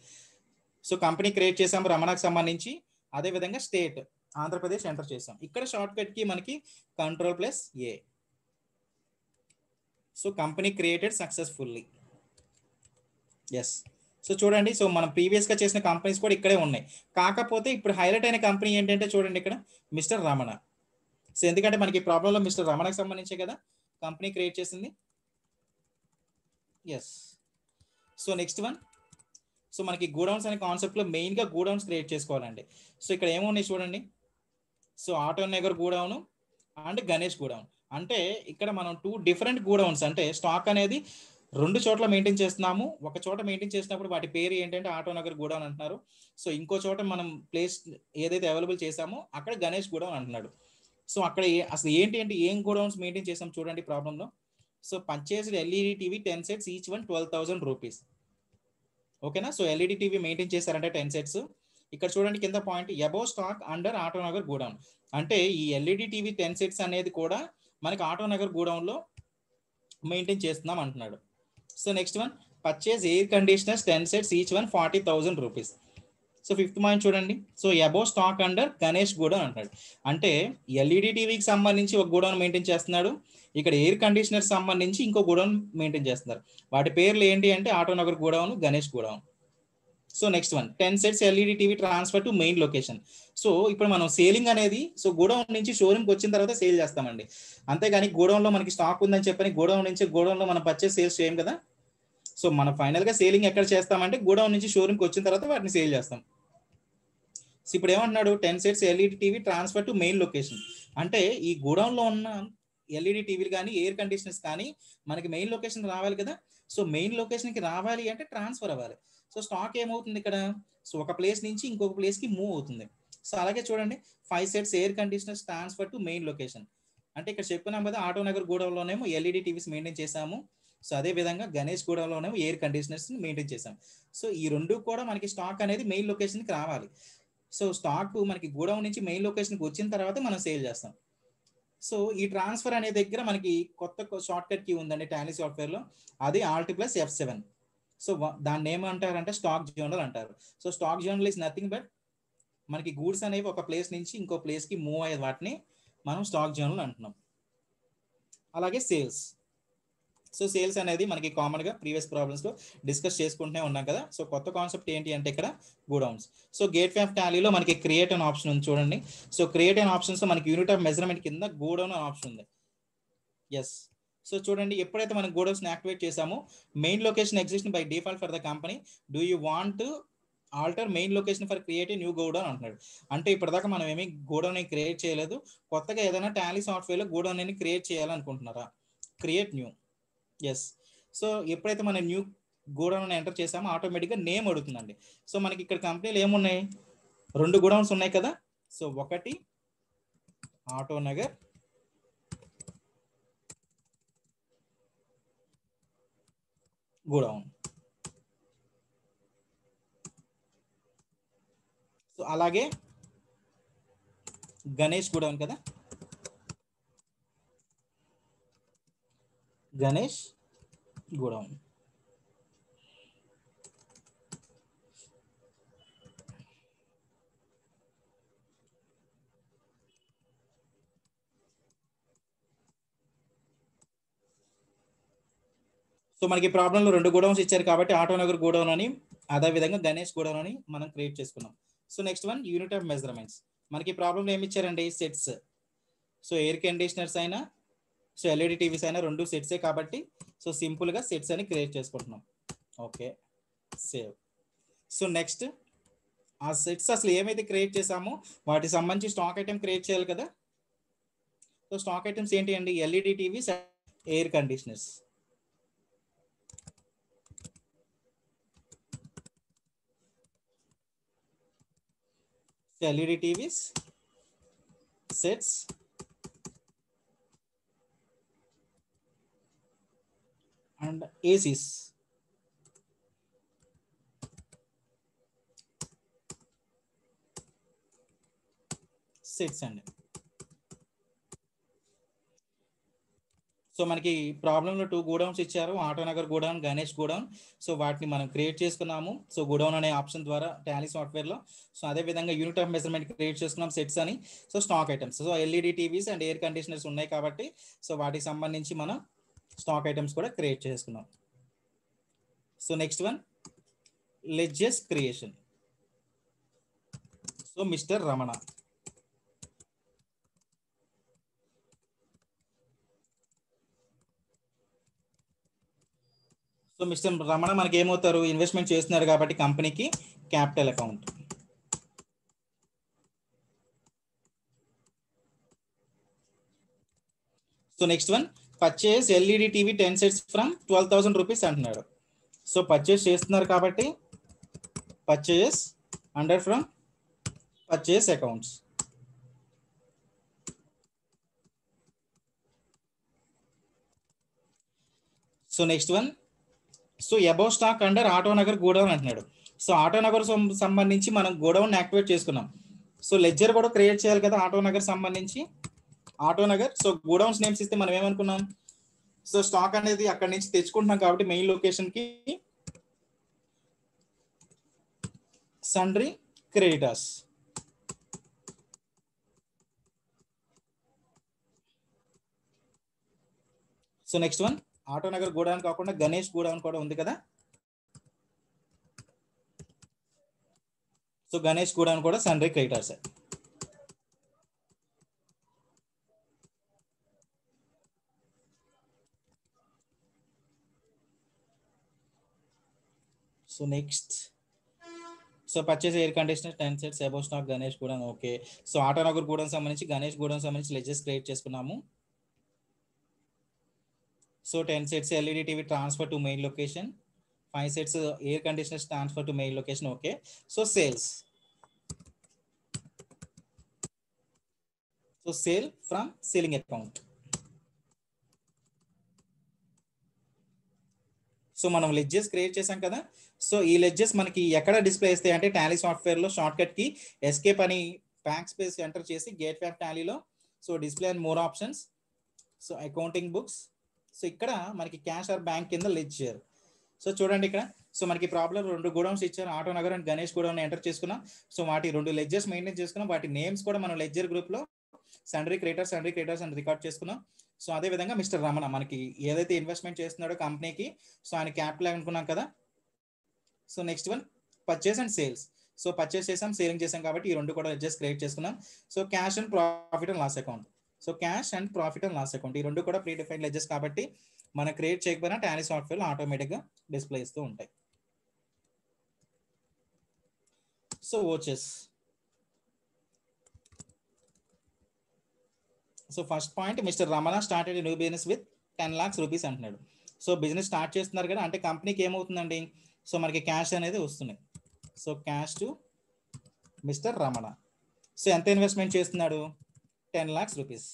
సో కంపెనీ క్రియేట్ చేసాము రమణకు సంబంధించి అదేవిధంగా స్టేట్ ఆంధ్రప్రదేశ్ ఎంటర్ చేసాం ఇక్కడ షార్ట్కట్కి మనకి control plus A so company created successfully yes so చూడండి సో మనం ప్రీవియస్గా చేసిన కంపెనీస్ కూడా ఇక్కడే ఉన్నాయి కాకపోతే ఇప్పుడు హైలైట్ అయిన కంపెనీ ఏంటంటే చూడండి ఇక్కడ మిస్టర్ రమణ సో ఎందుకంటే మనకి ప్రాబ్లంలో మిస్టర్ రమణకు సంబంధించే కదా కంపెనీ క్రియేట్ చేసింది yes so next one so మనకి గోడౌన్స్ అనే కాన్సెప్ట్లో మెయిన్గా గోడౌన్స్ క్రియేట్ చేసుకోవాలండి సో ఇక్కడ ఏమున్నాయి చూడండి so auto Nagar godown and Ganesh godown అంటే ఇక్కడ మనం టూ డిఫరెంట్ గోడౌన్స్ అంటే స్టాక్ అనేది రెండు చోట్ల మెయింటైన్ చేస్తున్నాము ఒక చోట మెయింటైన్ చేసినప్పుడు వాటి పేరు ఏంటంటే ఆటో నగర్ గోడౌన్ అంటున్నారు సో ఇంకో చోట మనం ప్లేస్ ఏదైతే అవైలబుల్ చేసామో అక్కడ గణేష్ గూడౌన్ అంటున్నాడు సో అక్కడ అసలు ఏంటి అంటే ఏం గోడౌన్స్ మెయింటైన్ చేసాం చూడండి ప్రాబ్లంలో so purchased LED TV ten sets each one twelve thousand rupees ఓకేనా సో ఎల్ఈడి టీవీ మెయింటైన్ చేశారంటే టెన్ సెట్స్ ఇక్కడ చూడండి కింద point above stock under auto Nagar godown అంటే ఈ ఎల్ఈడి టీవీ టెన్ సెట్స్ అనేది కూడా మనకి ఆటో నగర్ గోడౌన్లో మెయింటైన్ చేస్తున్నాం అంటున్నాడు so next one purchase air conditioners ten sets each one forty thousand rupees so fifth మాయిన్ చూడండి so above stock under Ganesh godown అంటాడు అంటే ఎల్ఈడి టీవీకి e సంబంధించి ఒక గోడౌన్ మెయింటైన్ చేస్తున్నాడు ఇక్కడ ఎయిర్ కండిషనర్ సంబంధించి ఇంకో గోడౌన్ మెయింటైన్ చేస్తున్నారు వాటి పేర్లు ఏంటి అంటే Autonagar godown Ganesh godown so next one ten sets LED TV transfer to main location so ఇప్పుడు మనం సేలింగ్ అనేది సో గోడౌన్ నుంచి షోరూమ్కి వచ్చిన తర్వాత సేల్ చేస్తామండి అంతేగాని గోడౌన్లో మనకి స్టాక్ ఉందని చెప్పని గోడౌన్ నుంచి గోడౌన్లో మనం పర్చేస్ సేల్స్ చేయం కదా సో మనం ఫైనల్గా సేలింగ్ ఎక్కడ చేస్తామంటే గోడౌన్ నుంచి షోరూమ్కి వచ్చిన తర్వాత వాటిని సేల్ చేస్తాం సో ఇప్పుడు ఏమంటున్నాడు ten sets LED TV transfer to main location అంటే ఈ గోడౌన్లో ఉన్న ఎల్ఈడి టీవీలు e కానీ ఎయిర్ కండిషనర్స్ కానీ మనకి మెయిన్ లొకేషన్ రావాలి కదా సో మెయిన్ లొకేషన్కి రావాలి అంటే ట్రాన్స్ఫర్ అవ్వాలి సో స్టాక్ ఏమవుతుంది ఇక్కడ సో ఒక ప్లేస్ నుంచి ఇంకొక ప్లేస్కి మూవ్ అవుతుంది సో అలాగే చూడండి five sets air conditioners transfer to main location అంటే ఇక్కడ చెప్పుకున్నాం కదా నగర్ గూడెంలోనేమో ఎల్ఈడి టీవీస్ మెయింటైన్ చేశాము సో అదే విధంగా గణేష్ గూడెంలోనేమో ఎయిర్ కండిషనర్స్ మెయింటైన్ చేశాం సో ఈ రెండు కూడా మనకి స్టాక్ అనేది మెయిన్ లొకేషన్కి రావాలి సో స్టాక్ మనకి గూడౌన్ నుంచి మెయిన్ లొకేషన్కి వచ్చిన తర్వాత మనం సేల్ చేస్తాం సో ఈ ట్రాన్స్ఫర్ అనే దగ్గర మనకి కొత్త షార్ట్ కీ ఉందండి టాలీ సాఫ్ట్వేర్లో అది alt plus F seven so దాన్ని అంటే స్టాక్ జర్నల్ అంటారు so stock journal is nothing but మనకి గూడ్స్ అనేవి ఒక ప్లేస్ నుంచి ఇంకో ప్లేస్కి మూవ్ అయ్యే వాటిని మనం స్టాక్ జర్నల్ అంటున్నాం అలాగే సేల్స్ సో సేల్స్ అనేది మనకి కామన్గా ప్రీవియస్ ప్రాబ్లమ్స్లో డిస్కస్ చేసుకుంటూనే ఉన్నాం కదా సో కొత్త కాన్సెప్ట్ ఏంటి అంటే ఇక్కడ గోడౌన్స్ సో గేట్ ఆఫ్ టాలీలో మనకి క్రియేట్ అనే ఆప్షన్ ఉంది చూడండి సో క్రియేట్ అనే ఆప్షన్స్లో మనకి యూనిట్ ఆఫ్ మెజర్మెంట్ కింద గోడౌన్ అనే ఆప్షన్ ఉంది ఎస్ సో చూడండి ఎప్పుడైతే మనం గోడౌన్స్ని యాక్టివేట్ చేసామో main location exist by default for the company do you want alter main location for create new godown అంటున్నాడు అంటే ఇప్పటిదాకా మనం ఏమీ గోడౌన్ క్రియేట్ చేయలేదు కొత్తగా ఏదైనా టాలీ సాఫ్ట్వేర్లో గోడౌన్ అని క్రియేట్ చేయాలనుకుంటున్నారా క్రియేట్ న్యూ ఎస్ సో ఎప్పుడైతే మనం న్యూ గోడౌన్ ఎంటర్ చేసామో ఆటోమేటిక్గా నేమ్ అడుగుతుందండి సో మనకి ఇక్కడ కంపెనీలు ఏమున్నాయి రెండు గోడౌన్స్ ఉన్నాయి కదా సో ఒకటి ఆటోనగర్ go down. సో అలాగే గణేష్ కూడా ఉంది కదా గణేష్ గోడౌన్ సో మనకి ప్రాబ్లంలో రెండు గోడౌన్స్ ఇచ్చారు కాబట్టి ఆటో నగర్ గోడౌన్ అని అదేవిధంగా గణేష్ గోడౌన్ అని మనం క్రియేట్ చేసుకున్నాం so next one unit of measurements మనకి ప్రాబ్లంలో ఏమి ఇచ్చారండి సెట్స్ సో ఎయిర్ కండిషనర్స్ అయినా సో ఎల్ఈడి టీవీస్ అయినా రెండు సెట్సే కాబట్టి సో సింపుల్గా సెట్స్ అని క్రియేట్ చేసుకుంటున్నాం ఓకే సేవ్ సో నెక్స్ట్ ఆ సెట్స్ అసలు ఏమైతే క్రియేట్ చేసామో వాటికి సంబంధించి స్టాక్ ఐటమ్ క్రియేట్ చేయాలి కదా సో స్టాక్ ఐటమ్స్ ఏంటి అండి LED TVs air conditioners The LED TVs, is sets and ACs. Sets and so మనకి ప్రాబ్లంలో టూ గోడౌన్స్ ఇచ్చారు Autonagar godown Ganesh godown so వాటిని మనం క్రియేట్ చేసుకున్నాము సో గోడౌన్ అనే ఆప్షన్ ద్వారా టాలీ సాఫ్ట్వేర్లో సో అదే విధంగా యూనిట్ ఆఫ్ మెజర్మెంట్ క్రియేట్ చేసుకున్నాం సెట్స్ అని so stock items so LED TVs and air conditioners ఉన్నాయి కాబట్టి సో వాటికి సంబంధించి మనం స్టాక్ ఐటమ్స్ కూడా క్రియేట్ చేసుకున్నాం so next one ledgers creation so mister Ramana so mister Ramana మనకి ఏమవుతారు ఇన్వెస్ట్మెంట్ చేస్తున్నారు కాబట్టి కంపెనీకి capital account so next one purchase LED TV ten sets from twelve thousand rupees అంటున్నాడు సో పర్చేస్ చేస్తున్నారు కాబట్టి purchase under from purchase accounts so next one so above stock under auto Nagar godown అంటున్నాడు సో ఆటో నగర్ సంబంధించి మనం గోడౌన్ యాక్టివేట్ చేసుకున్నాం సో లెడ్జర్ కూడా క్రియేట్ చేయాలి కదా ఆటో నగర్ సంబంధించి Auto Nagar so godowns names ఇస్తే మనం ఏమనుకున్నాం సో స్టాక్ అనేది అక్కడ నుంచి తెచ్చుకుంటున్నాం కాబట్టి మెయిన్ లొకేషన్ కి sundry creditors so next one Autonagar godown కాకుండా గణేష్ గూడౌన్ కూడా ఉంది కదా సో గణేష్ గోడౌన్ కూడా cricketer sir so next so purchase air conditioner ten sets above stock Ganesh godown okay so Autonagar godown సంబంధించి గణేష్ గూడన్ సంబంధించి లెజెస్ క్రియేట్ చేసుకున్నాము So 10 sets LED TV transfer to main location. 5 sets air conditioners transfer to main location. Okay. So sales. So sale from selling account. So మనం లెడ్జెస్ క్రియేట్ చేసాం కదా సో ఈ లెడ్జెస్ మనకి ఎక్కడ డిస్ప్లే చేస్తాయి అంటే టాలీ సాఫ్ట్వేర్లో షార్ట్ కట్కి ఎస్కేప్ అని బ్యాంక్ స్పేస్ ఎంటర్ చేసి గేట్ వ్యాప్ టాలీలో so display and more options so accounting books so ఇక్కడ మనకి క్యాష్ ఆర్ బ్యాంక్ కింద లిస్ట్ చేయరు సో చూడండి ఇక్కడ సో మనకి ప్రాబ్లం రెండు గోడౌన్స్ ఇచ్చారు Auto Nagar and Ganesh godown enter చేసుకున్నాం సో వాటి రెండు లెజ్జర్స్ మెయింటైన్ చేసుకున్నాం వాటి నేమ్స్ కూడా మనం లెజ్జర్ గ్రూప్ లో సండ్రీ క్రియేటర్స్ సండ్రీ క్రియేటర్స్ అని రికార్డ్ చేసుకున్నాం సో అదే విధంగా మిస్టర్ రమణ మనకి ఏదైతే ఇన్వెస్ట్మెంట్ చేస్తున్నాడో కంపెనీకి సో ఆయన క్యాపిటల్ అనుకున్నాం కదా so next one purchase and sales so purchase చేసాం సేలింగ్ చేసాం కాబట్టి ఈ రెండు కూడా లెడ్జర్స్ క్రియేట్ చేసుకున్నాం so cash and profit and loss account so cash and profit and loss account ఈ రెండు కూడా ప్రీ లెజెస్ కాబట్టి మనం క్రియేట్ చేయకపోయినా టాలీ సాఫ్ట్వేర్ ఆటోమేటిక్గా డిస్ప్లే ఇస్తూ ఉంటాయి సో ఓచెస్ so first point mister Ramana started new business with ten lakhs rupees అంటున్నాడు సో బిజినెస్ స్టార్ట్ చేస్తున్నారు కదా అంటే కంపెనీకి ఏమవుతుందండి సో మనకి క్యాష్ అనేది వస్తున్నాయి so cash to mister Ramana so ఎంత ఇన్వెస్ట్మెంట్ చేస్తున్నాడు ten lakhs rupees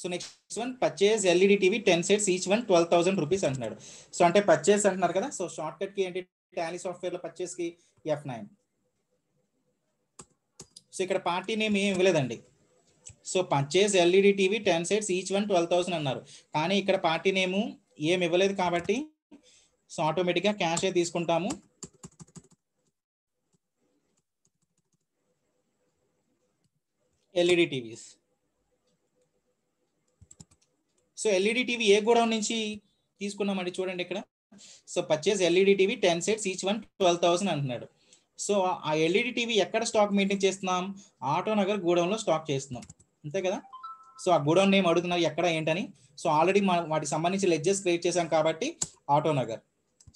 so next one purchase LED TV ten sets each one twelve thousand rupees అంటున్నాడు సో అంటే పర్చేస్ అంటున్నారు కదా సో షార్ట్ కట్ కి ఏంటి టాలీ సాఫ్ట్వేర్ లో పర్చేస్ కి ఎఫ్ నైన్ సో ఇక్కడ పార్టీ నేమ్ ఏమి ఇవ్వలేదండి so purchase LED TV ten sets each one twelve thousand అన్నారు కానీ ఇక్కడ పార్టీ నేము ఏమి ఇవ్వలేదు కాబట్టి సో ఆటోమేటిక్గా క్యాష్ తీసుకుంటాము LED TVs so LED TV ఏ గోడౌన్ నుంచి తీసుకున్నామండి చూడండి ఇక్కడ so purchase LED TV ten sets each one twelve thousand అంటున్నాడు సో ఆ ఎల్ఈడి టీవీ ఎక్కడ స్టాక్ మెయింటైన్ చేస్తున్నాం ఆటో నగర్ గోడౌన్లో స్టాక్ చేస్తున్నాం అంతే కదా సో ఆ గోడౌన్ నేమ్ అడుగుతున్నారు ఎక్కడ ఏంటని సో ఆల్రెడీ మా వాటికి సంబంధించి లెడ్జెస్ క్రియేట్ చేశాం కాబట్టి ఆటో నగర్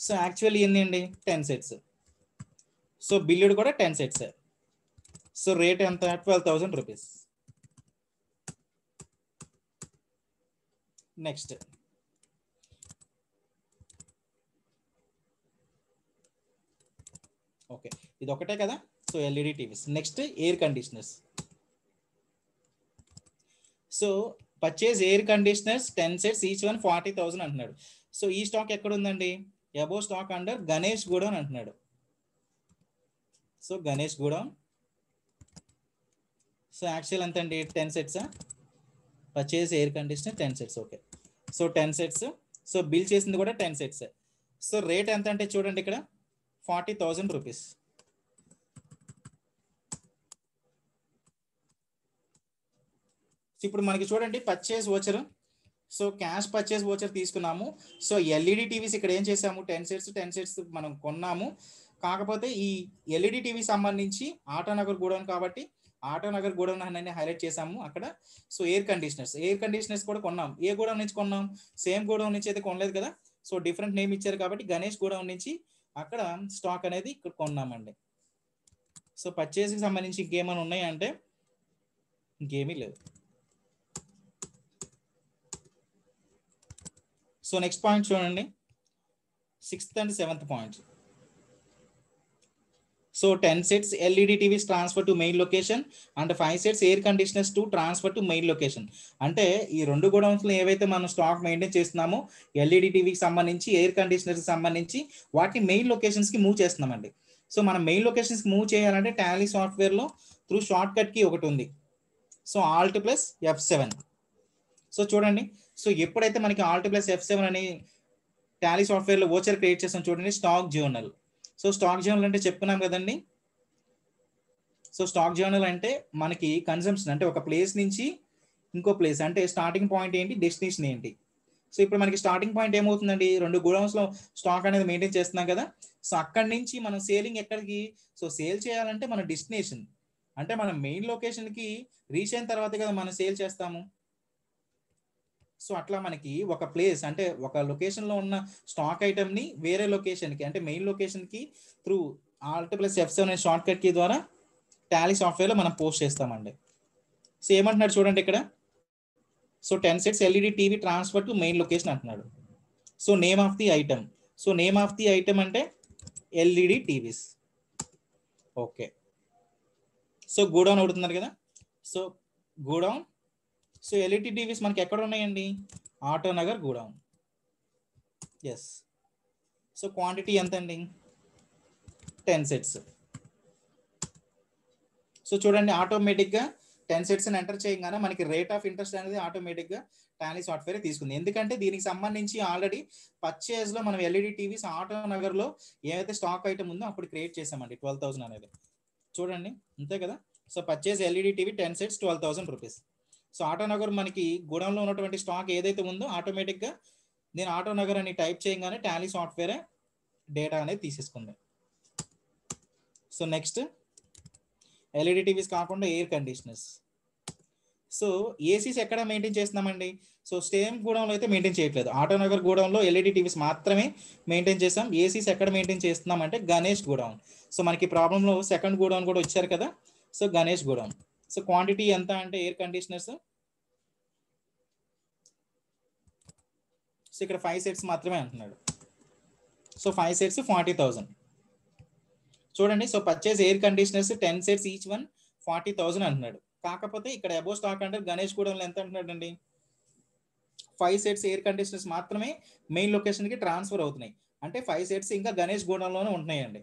సో యాక్చువల్లీ ఏంది అండి టెన్ సెట్స్ సో బిల్లుడు కూడా టెన్ సెట్స్ సో రేట్ ఎంత twelve thousand rupees next okay ఇది ఒకటే కదా so LED TVs next air conditioners so purchase air conditioners ten sets each one forty thousand అంటున్నాడు సో ఈ స్టాక్ ఎక్కడ ఉందండి అబో స్టాక్ అండర్ గణేష్ గూడౌన్ అంటున్నాడు so Ganesh godown so actual ఎంత అండి ten sets purchase air conditioner ten sets okay so ten sets so bill చేసింది కూడా టెన్ సెట్స్ సో రేట్ ఎంత అంటే చూడండి ఇక్కడ ఫార్టీ థౌజండ్ రూపీస్ ఇప్పుడు మనకి చూడండి purchase voucher so cash purchase voucher తీసుకున్నాము సో ఎల్ఈడి టీవీస్ ఇక్కడ ఏం చేసాము టెన్ సెట్స్ టెన్ సెట్స్ మనం కొన్నాము కాకపోతే ఈ ఎల్ఈడి టీవీ e సంబంధించి నగర్ గూడౌన్ కాబట్టి ఆటో నగర్ గోడౌన్ అని హైలైట్ చేసాము అక్కడ so air conditioners air conditioners కూడా కొన్నాం ఏ గోడౌన్ నుంచి కొన్నాం సేమ్ గోడౌన్ నుంచి అయితే కొనలేదు కదా సో డిఫరెంట్ నేమ్ ఇచ్చారు కాబట్టి గణేష్ గోడౌన్ నుంచి అక్కడ స్టాక్ అనేది ఇక్కడ కొన్నామండి సో పర్చేస్కి సంబంధించి ఇంకేమైనా ఉన్నాయంటే ఇంకేమీ లేదు సో నెక్స్ట్ పాయింట్ చూడండి sixth and seventh point so ten sets LED TVs transfer to main location and 5 sets air conditioners to transfer to main location. అంటే ఈ రెండు గోడౌన్స్లో ఏవైతే మనం స్టాక్ మెయింటైన్ చేస్తున్నామో ఎల్ఈడి టీవీకి e సంబంధించి ఎయిర్ కండిషనర్కి సంబంధించి వాటిని మెయిన్ లొకేషన్స్కి మూవ్ చేస్తున్నామండి సో మనం మెయిన్ లొకేషన్స్కి మూవ్ చేయాలంటే టాలీ సాఫ్ట్వేర్లో త్రూ షార్ట్ కట్కి ఒకటి ఉంది so alt plus F seven so చూడండి సో ఎప్పుడైతే మనకి ఆల్ట్ ప్లస్ ఎఫ్ సెవెన్ అని టాలీ సాఫ్ట్వేర్లో ఓచర్ క్రియేట్ చేస్తాం చూడండి stock journal so stock journal అంటే చెప్పుకున్నాం కదండి సో స్టాక్ జర్నల్ అంటే మనకి కన్సంప్షన్ అంటే ఒక ప్లేస్ నుంచి ఇంకో ప్లేస్ అంటే స్టార్టింగ్ పాయింట్ ఏంటి డెస్టినేషన్ ఏంటి సో ఇప్పుడు మనకి స్టార్టింగ్ పాయింట్ ఏమవుతుందండి రెండు గోడౌన్స్లో స్టాక్ అనేది మెయింటైన్ చేస్తున్నాం కదా సో అక్కడి నుంచి మనం సేలింగ్ ఎక్కడికి సో సేల్ చేయాలంటే మన డెస్టినేషన్ అంటే మన మెయిన్ లొకేషన్కి రీచ్ అయిన తర్వాత కదా మనం సేల్ చేస్తాము సో అట్లా మనకి ఒక ప్లేస్ అంటే ఒక లొకేషన్లో ఉన్న స్టాక్ ని వేరే లొకేషన్కి అంటే మెయిన్ లొకేషన్కి through alt plus F seven short cut కట్కి ద్వారా టాలీ సాఫ్ట్వేర్లో మనం పోస్ట్ చేస్తామండి సో ఏమంటున్నాడు చూడండి ఇక్కడ so ten sets LED TV transfer to main location అంటున్నాడు so name of the item so name of the item అంటే LED TVs okay so godown అవుతున్నారు కదా so godown so LED TVs మనకి ఎక్కడ ఉన్నాయండి Autonagar godown yes so quantity ఎంత అండి టెన్ సెట్స్ సో చూడండి ఆటోమేటిక్గా టెన్ సెట్స్ని ఎంటర్ చేయగానే మనకి రేట్ ఆఫ్ ఇంట్రెస్ట్ అనేది ఆటోమేటిక్గా టాలీ సాఫ్ట్వేర్ తీసుకుంది ఎందుకంటే దీనికి సంబంధించి ఆల్రెడీ లో మనం ఎల్ఈడి టీవీస్ ఆటో నగర్లో ఏవైతే స్టాక్ ఐటమ్ ఉందో అప్పుడు క్రియేట్ చేసామండి ట్వెల్వ్ అనేది చూడండి అంతే కదా so purchase LED TV ten sets twelve thousand rupees so auto Nagar మనకి గూడెంలో ఉన్నటువంటి స్టాక్ ఏదైతే ఉందో ఆటోమేటిక్గా నేను ఆటో నగర్ అని టైప్ చేయగానే టాలీ సాఫ్ట్వేర్ డేటా అనేది తీసేసుకుంది సో నెక్స్ట్ ఎల్ఈడి టీవీస్ కాకుండా ఎయిర్ కండిషనర్స్ సో ఏసీస్ ఎక్కడ మెయింటైన్ చేస్తున్నామండి సో సేమ్ గూడంలో అయితే మెయింటైన్ చేయట్లేదు ఆటోనగర్ గూడంలో ఎల్ఈడి టీవీస్ మాత్రమే మెయింటైన్ చేస్తాం ఏసీస్ ఎక్కడ మెయింటైన్ చేస్తున్నాం అంటే గణేష్ గూడౌన్ సో మనకి ప్రాబ్లంలో సెకండ్ గూడౌన్ కూడా వచ్చారు కదా so Ganesh godown so quantity ఎంత అంటే ఎయిర్ కండిషనర్స్ సో ఇక్కడ ఫైవ్ సెట్స్ మాత్రమే అంటున్నాడు so five sets forty thousand చూడండి so purchase air conditioners ten sets each one forty thousand అంటున్నాడు కాకపోతే ఇక్కడ అబో స్టాక్ అంటే గణేష్ కూడా ఎంత అంటున్నాడండి ఫైవ్ సెట్స్ ఎయిర్ కండిషనర్స్ మాత్రమే మెయిన్ లొకేషన్కి ట్రాన్స్ఫర్ అవుతున్నాయి అంటే ఫైవ్ సెట్స్ ఇంకా గణేష్ గోడంలోనే ఉంటున్నాయండి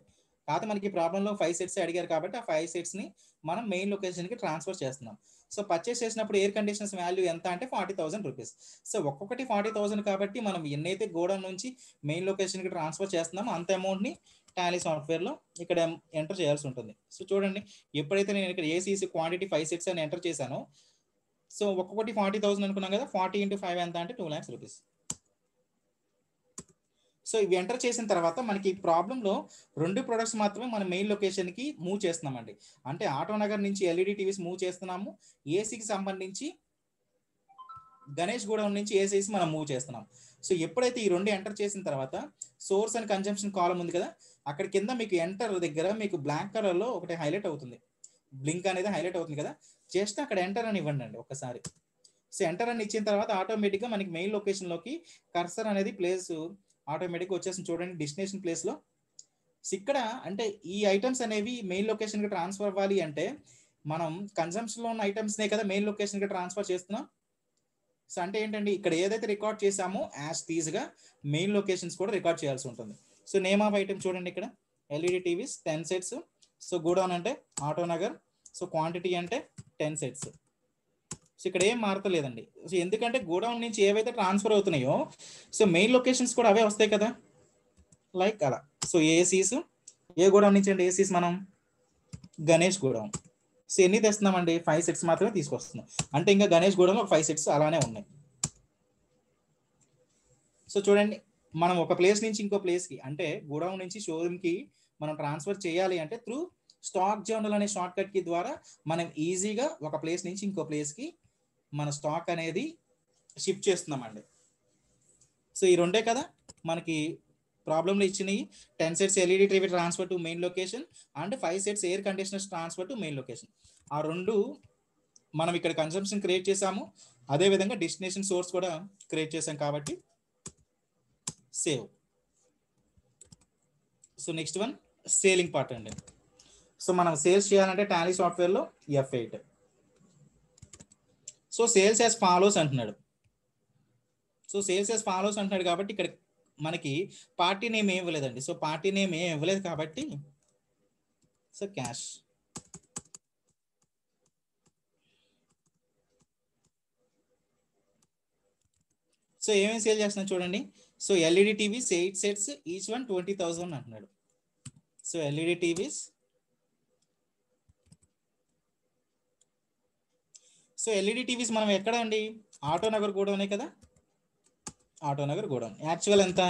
కాకపోతే మనకి ప్రాబ్లంలో ఫైవ్ సెట్స్ అడిగారు కాబట్టి ఆ ఫైవ్ ని మనం మెయిన్ లొకేషన్కి ట్రాన్స్ఫర్ చేస్తున్నాం సో పర్చేస్ చేసినప్పుడు ఎయిర్ కండిషన్స్ వాల్యూ ఎంత అంటే ఫార్టీ థౌసండ్ రూపీస్ సో ఒక్కొక్కటి ఫార్టీ థౌసండ్ కాబట్టి మనం ఎన్నైతే గోడౌన్ నుంచి మెయిన్ లొకేషన్కి ట్రాన్స్ఫర్ చేస్తున్నామో అంత అమౌంట్ని టాలీ సాఫ్ట్వేర్లో ఇక్కడ ఎంటర్ చేయాల్సి ఉంటుంది సో చూడండి ఎప్పుడైతే నేను ఇక్కడ ఏసీసీ క్వాంటిటీ ఫైవ్ సెట్స్ అని ఎంటర్ చేశానో సో ఒక్కొక్కటి ఫార్టీ థౌసండ్ అనుకున్నాం కదా ఫార్టీ ఇంటూ ఫైవ్ ఎంత అంటే టూ ల్యాక్స్ రూపీస్ సో ఇవి ఎంటర్ చేసిన తర్వాత మనకి ఈ ప్రాబ్లంలో రెండు ప్రొడక్ట్స్ మాత్రమే మన మెయిన్ లొకేషన్కి మూవ్ చేస్తున్నామండి అంటే ఆటో నగర్ నుంచి ఎల్ఈడి టీవీస్ మూవ్ చేస్తున్నాము ఏసీకి సంబంధించి గణేష్ గూడెం నుంచి ఏసీస్ మనం మూవ్ చేస్తున్నాం సో ఎప్పుడైతే ఈ రెండు ఎంటర్ చేసిన తర్వాత సోర్స్ అండ్ కన్జంప్షన్ కాలం ఉంది కదా అక్కడ కింద మీకు ఎంటర్ దగ్గర మీకు బ్లాక్ కలర్లో ఒకటి హైలైట్ అవుతుంది బ్లింక్ అనేది హైలైట్ అవుతుంది కదా జస్ట్ అక్కడ ఎంటర్ అని ఇవ్వండి అండి ఒకసారి సో ఎంటర్ అని ఇచ్చిన తర్వాత ఆటోమేటిక్గా మనకి మెయిన్ లొకేషన్లోకి కర్సర్ అనేది ప్లేస్ ఆటోమేటిక్గా వచ్చేసింది చూడండి డెస్టినేషన్ ప్లేస్లో ఇక్కడ అంటే ఈ ఐటమ్స్ అనేవి మెయిన్ లొకేషన్కి ట్రాన్స్ఫర్ అవ్వాలి అంటే మనం కన్సంప్షన్లో ఉన్న ఐటమ్స్నే కదా మెయిన్ లొకేషన్కి ట్రాన్స్ఫర్ చేస్తున్నాం సో అంటే ఏంటండి ఇక్కడ ఏదైతే రికార్డ్ చేసామో యాజ్ తీజ్గా మెయిన్ లొకేషన్స్ కూడా రికార్డ్ చేయాల్సి ఉంటుంది సో నేమ్ ఆఫ్ ఐటమ్ చూడండి ఇక్కడ LED TVs ten sets so godown అంటే ఆటోనగర్ సో క్వాంటిటీ అంటే టెన్ సెట్స్ సో ఇక్కడ ఏం మారతలేదండి సో ఎందుకంటే గోడౌన్ నుంచి ఏవైతే ట్రాన్స్ఫర్ అవుతున్నాయో సో మెయిన్ లొకేషన్స్ కూడా అవే వస్తాయి కదా లైక్ అలా సో ఏసీస్ ఏ గోడౌన్ నుంచి అండి ఏసీస్ మనం గణేష్ గోడౌన్ సో ఎన్ని తెస్తున్నామండి ఫైవ్ సెట్స్ మాత్రమే తీసుకొస్తున్నాం అంటే ఇంకా గణేష్ గోడౌన్ ఒక ఫైవ్ సెట్స్ అలానే ఉన్నాయి సో చూడండి మనం ఒక ప్లేస్ నుంచి ఇంకో ప్లేస్కి అంటే గోడౌన్ నుంచి షోరూమ్కి మనం ట్రాన్స్ఫర్ చేయాలి అంటే త్రూ స్టాక్ జర్నల్ అనే షార్ట్ కట్ కి ద్వారా మనం ఈజీగా ఒక ప్లేస్ నుంచి ఇంకో ప్లేస్కి మన స్టాక్ అనేది షిఫ్ట్ చేస్తున్నామండి సో ఈ రెండే కదా మనకి ప్రాబ్లంలో ఇచ్చినాయి ten sets LED TV transfer to main location and five sets air conditioners transfer to main location ఆ రెండు మనం ఇక్కడ కన్సంప్షన్ క్రియేట్ చేసాము అదేవిధంగా డెస్టినేషన్ సోర్స్ కూడా క్రియేట్ చేసాం కాబట్టి save so next one selling part అండి సో మనం సేల్స్ చేయాలంటే టాలీ సాఫ్ట్వేర్లో F eight so sales as follows అంటున్నాడు సో సేల్స్ యాజ్ ఫాలోస్ అంటున్నాడు కాబట్టి ఇక్కడ మనకి పార్టీ నేమ్ ఏమి ఇవ్వలేదండి సో పార్టీ నేమ్ ఏమి ఇవ్వలేదు కాబట్టి సో క్యాష్ సో ఏమేమి సేల్ చేస్తున్నా చూడండి so LED TVs eight sets each one twenty thousand అంటున్నాడు so LED TVs so LED TVs మనం ఎక్కడ అండి ఆటో నగర్ గూడౌనే కదా ఆటో నగర్ గోడౌన్ యాక్చువల్ ఎంత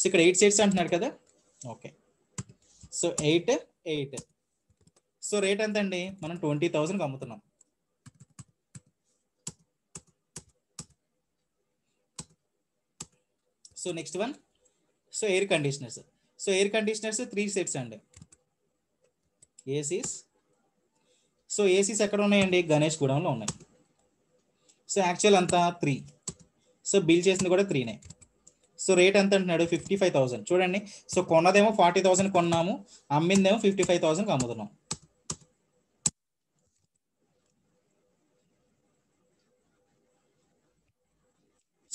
సో ఇక్కడ ఎయిట్ సీట్స్ అంటున్నాడు కదా okay so eight eight so rate ఎంత అండి మనం ట్వంటీ థౌసండ్ అమ్ముతున్నాం so next one so air conditioners so air conditioners three sets అండి ఏసీస్ సో ఏసీస్ ఎక్కడ ఉన్నాయండి గణేష్ గూడెంలో ఉన్నాయి సో యాక్చువల్ అంతా త్రీ సో బిల్ చేసింది కూడా త్రీనే సో రేట్ ఎంత అంటున్నాడు ఫిఫ్టీ ఫైవ్ థౌసండ్ చూడండి సో కొన్నదేమో ఫార్టీ థౌసండ్ కొన్నాము అమ్మిందేమో ఫిఫ్టీ ఫైవ్ థౌసండ్కి అమ్ముతున్నాం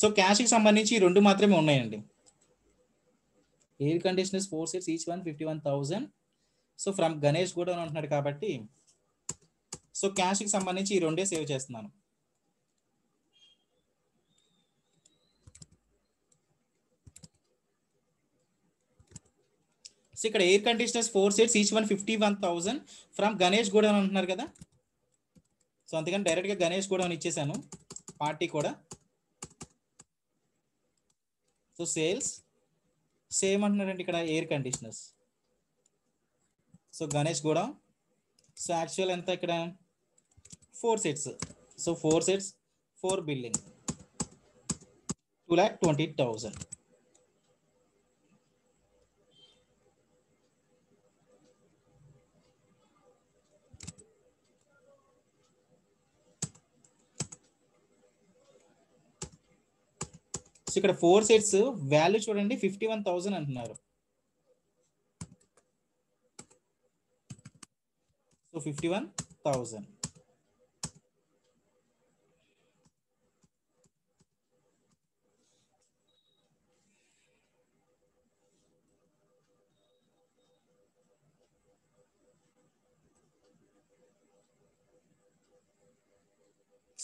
సో క్యాష్కి సంబంధించి రెండు మాత్రమే ఉన్నాయండి air conditioners four seats each one fifty one thousand so from Ganesh కూడా అంటున్నాడు కాబట్టి సో క్యాష్కి సంబంధించి ఈ రెండే సేవ్ చేస్తున్నాను సో ఇక్కడ air conditioners four seats each one fifty one thousand from Ganesh godown అంటున్నారు కదా సో అందుకని డైరెక్ట్గా గణేష్ కూడా ఇచ్చేసాను పార్టీ కూడా సో సేల్స్ సేమ్ అంటున్నారండి ఇక్కడ ఎయిర్ కండిషనర్స్ సో గణేష్ కూడా సో యాక్చువల్ ఎంత ఇక్కడ four sets so four sets four building two lakh twenty thousand so ఇక్కడ ఫోర్ సెట్స్ వాల్యూ చూడండి ఫిఫ్టీ వన్ థౌసండ్ అంటున్నారు 51000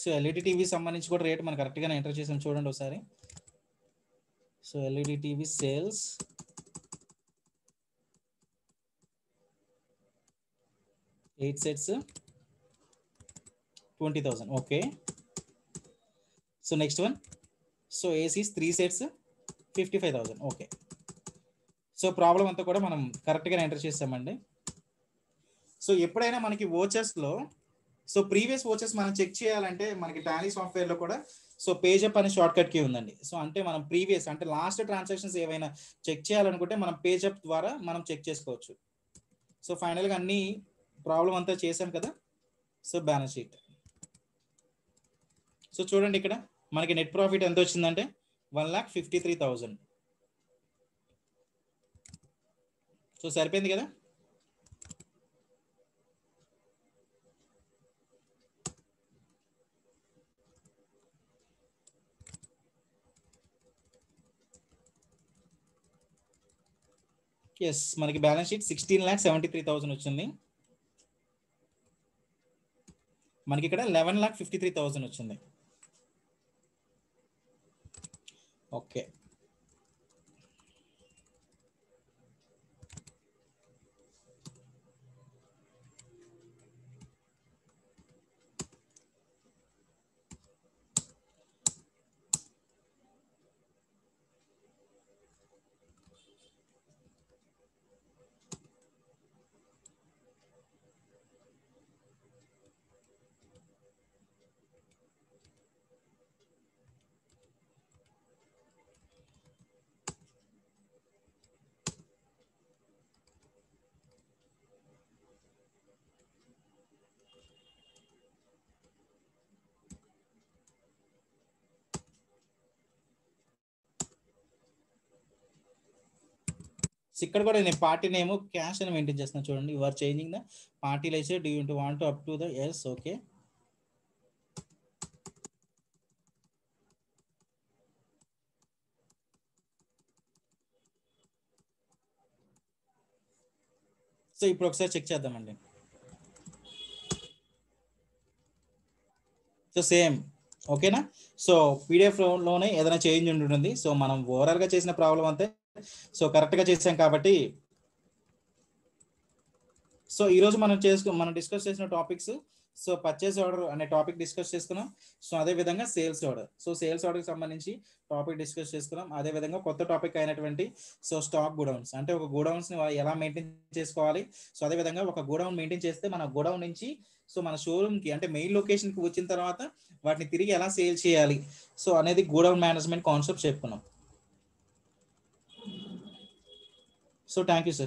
సో ఎల్డిటివి సంబంధించి కూడా రేట్ మన కరెక్ట్ గానే ఎంటర్ చేశామో చూడండి ఒకసారి so LED TV sales eight sets twenty thousand okay so next one so ACs three sets fifty five thousand okay so problem అంతా కూడా మనం కరెక్ట్గా ఎంటర్ చేసామండి సో ఎప్పుడైనా మనకి ఓచెస్లో సో ప్రీవియస్ ఓచెస్ మనం చెక్ చేయాలంటే మనకి టాలీ సాఫ్ట్వేర్లో కూడా సో పేజప్ అనే షార్ట్ కీ ఉందండి సో అంటే మనం ప్రీవియస్ అంటే లాస్ట్ ట్రాన్సాక్షన్స్ ఏవైనా చెక్ చేయాలనుకుంటే మనం పేజప్ ద్వారా మనం చెక్ చేసుకోవచ్చు సో ఫైనల్గా అన్నీ ప్రాబ్లం అంతా చేశాం కదా సో బ్యాలెన్స్ షీట్ సో చూడండి ఇక్కడ మనకి నెట్ ప్రాఫిట్ ఎంత వచ్చిందంటే one lakh fifty three thousand so సరిపోయింది కదా ఎస్ మనకి balance sheet sixteen lakh seventy three thousand వచ్చింది మనకి ఇక్కడ eleven lakh fifty three thousand వచ్చింది ఓకే ఇక్కడ కూడా నేను పార్టీ నేమ్ క్యాష్ అని మెయింటైన్ చేస్తున్నా చూడండి you are changing the party లైసే do you want up to the yes okay so ఇప్పుడు ఒకసారి చెక్ చేద్దామండి సో సేమ్ ఓకేనా సో పీడిఎఫ్ లోనే ఏదైనా చేంజ్ ఉంటుంది సో మనం ఓవరాల్గా చేసిన ప్రాబ్లం అంతే సో కరెక్ట్గా చేసాం కాబట్టి సో ఈరోజు మనం చేసుకు మనం డిస్కస్ చేసిన టాపిక్స్ సో పర్చేస్ ఆర్డర్ అనే టాపిక్ డిస్కస్ చేసుకున్నాం సో అదే విధంగా sales order so sales order సంబంధించి టాపిక్ డిస్కస్ చేసుకున్నాం అదే విధంగా కొత్త టాపిక్ అయినటువంటి సో స్టాక్ గోడౌన్స్ అంటే ఒక గోడౌన్స్ని ఎలా మెయింటైన్ చేసుకోవాలి సో అదే విధంగా ఒక గోడౌన్ మెయింటైన్ చేస్తే మన గోడౌన్ నుంచి సో మన షోరూమ్కి అంటే మెయిన్ లొకేషన్కి వచ్చిన తర్వాత వాటిని తిరిగి ఎలా సేల్ చేయాలి సో అనేది గోడౌన్ మేనేజ్మెంట్ కాన్సెప్ట్ చెప్పుకున్నాం So thank you, sir.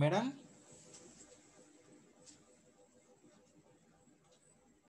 mera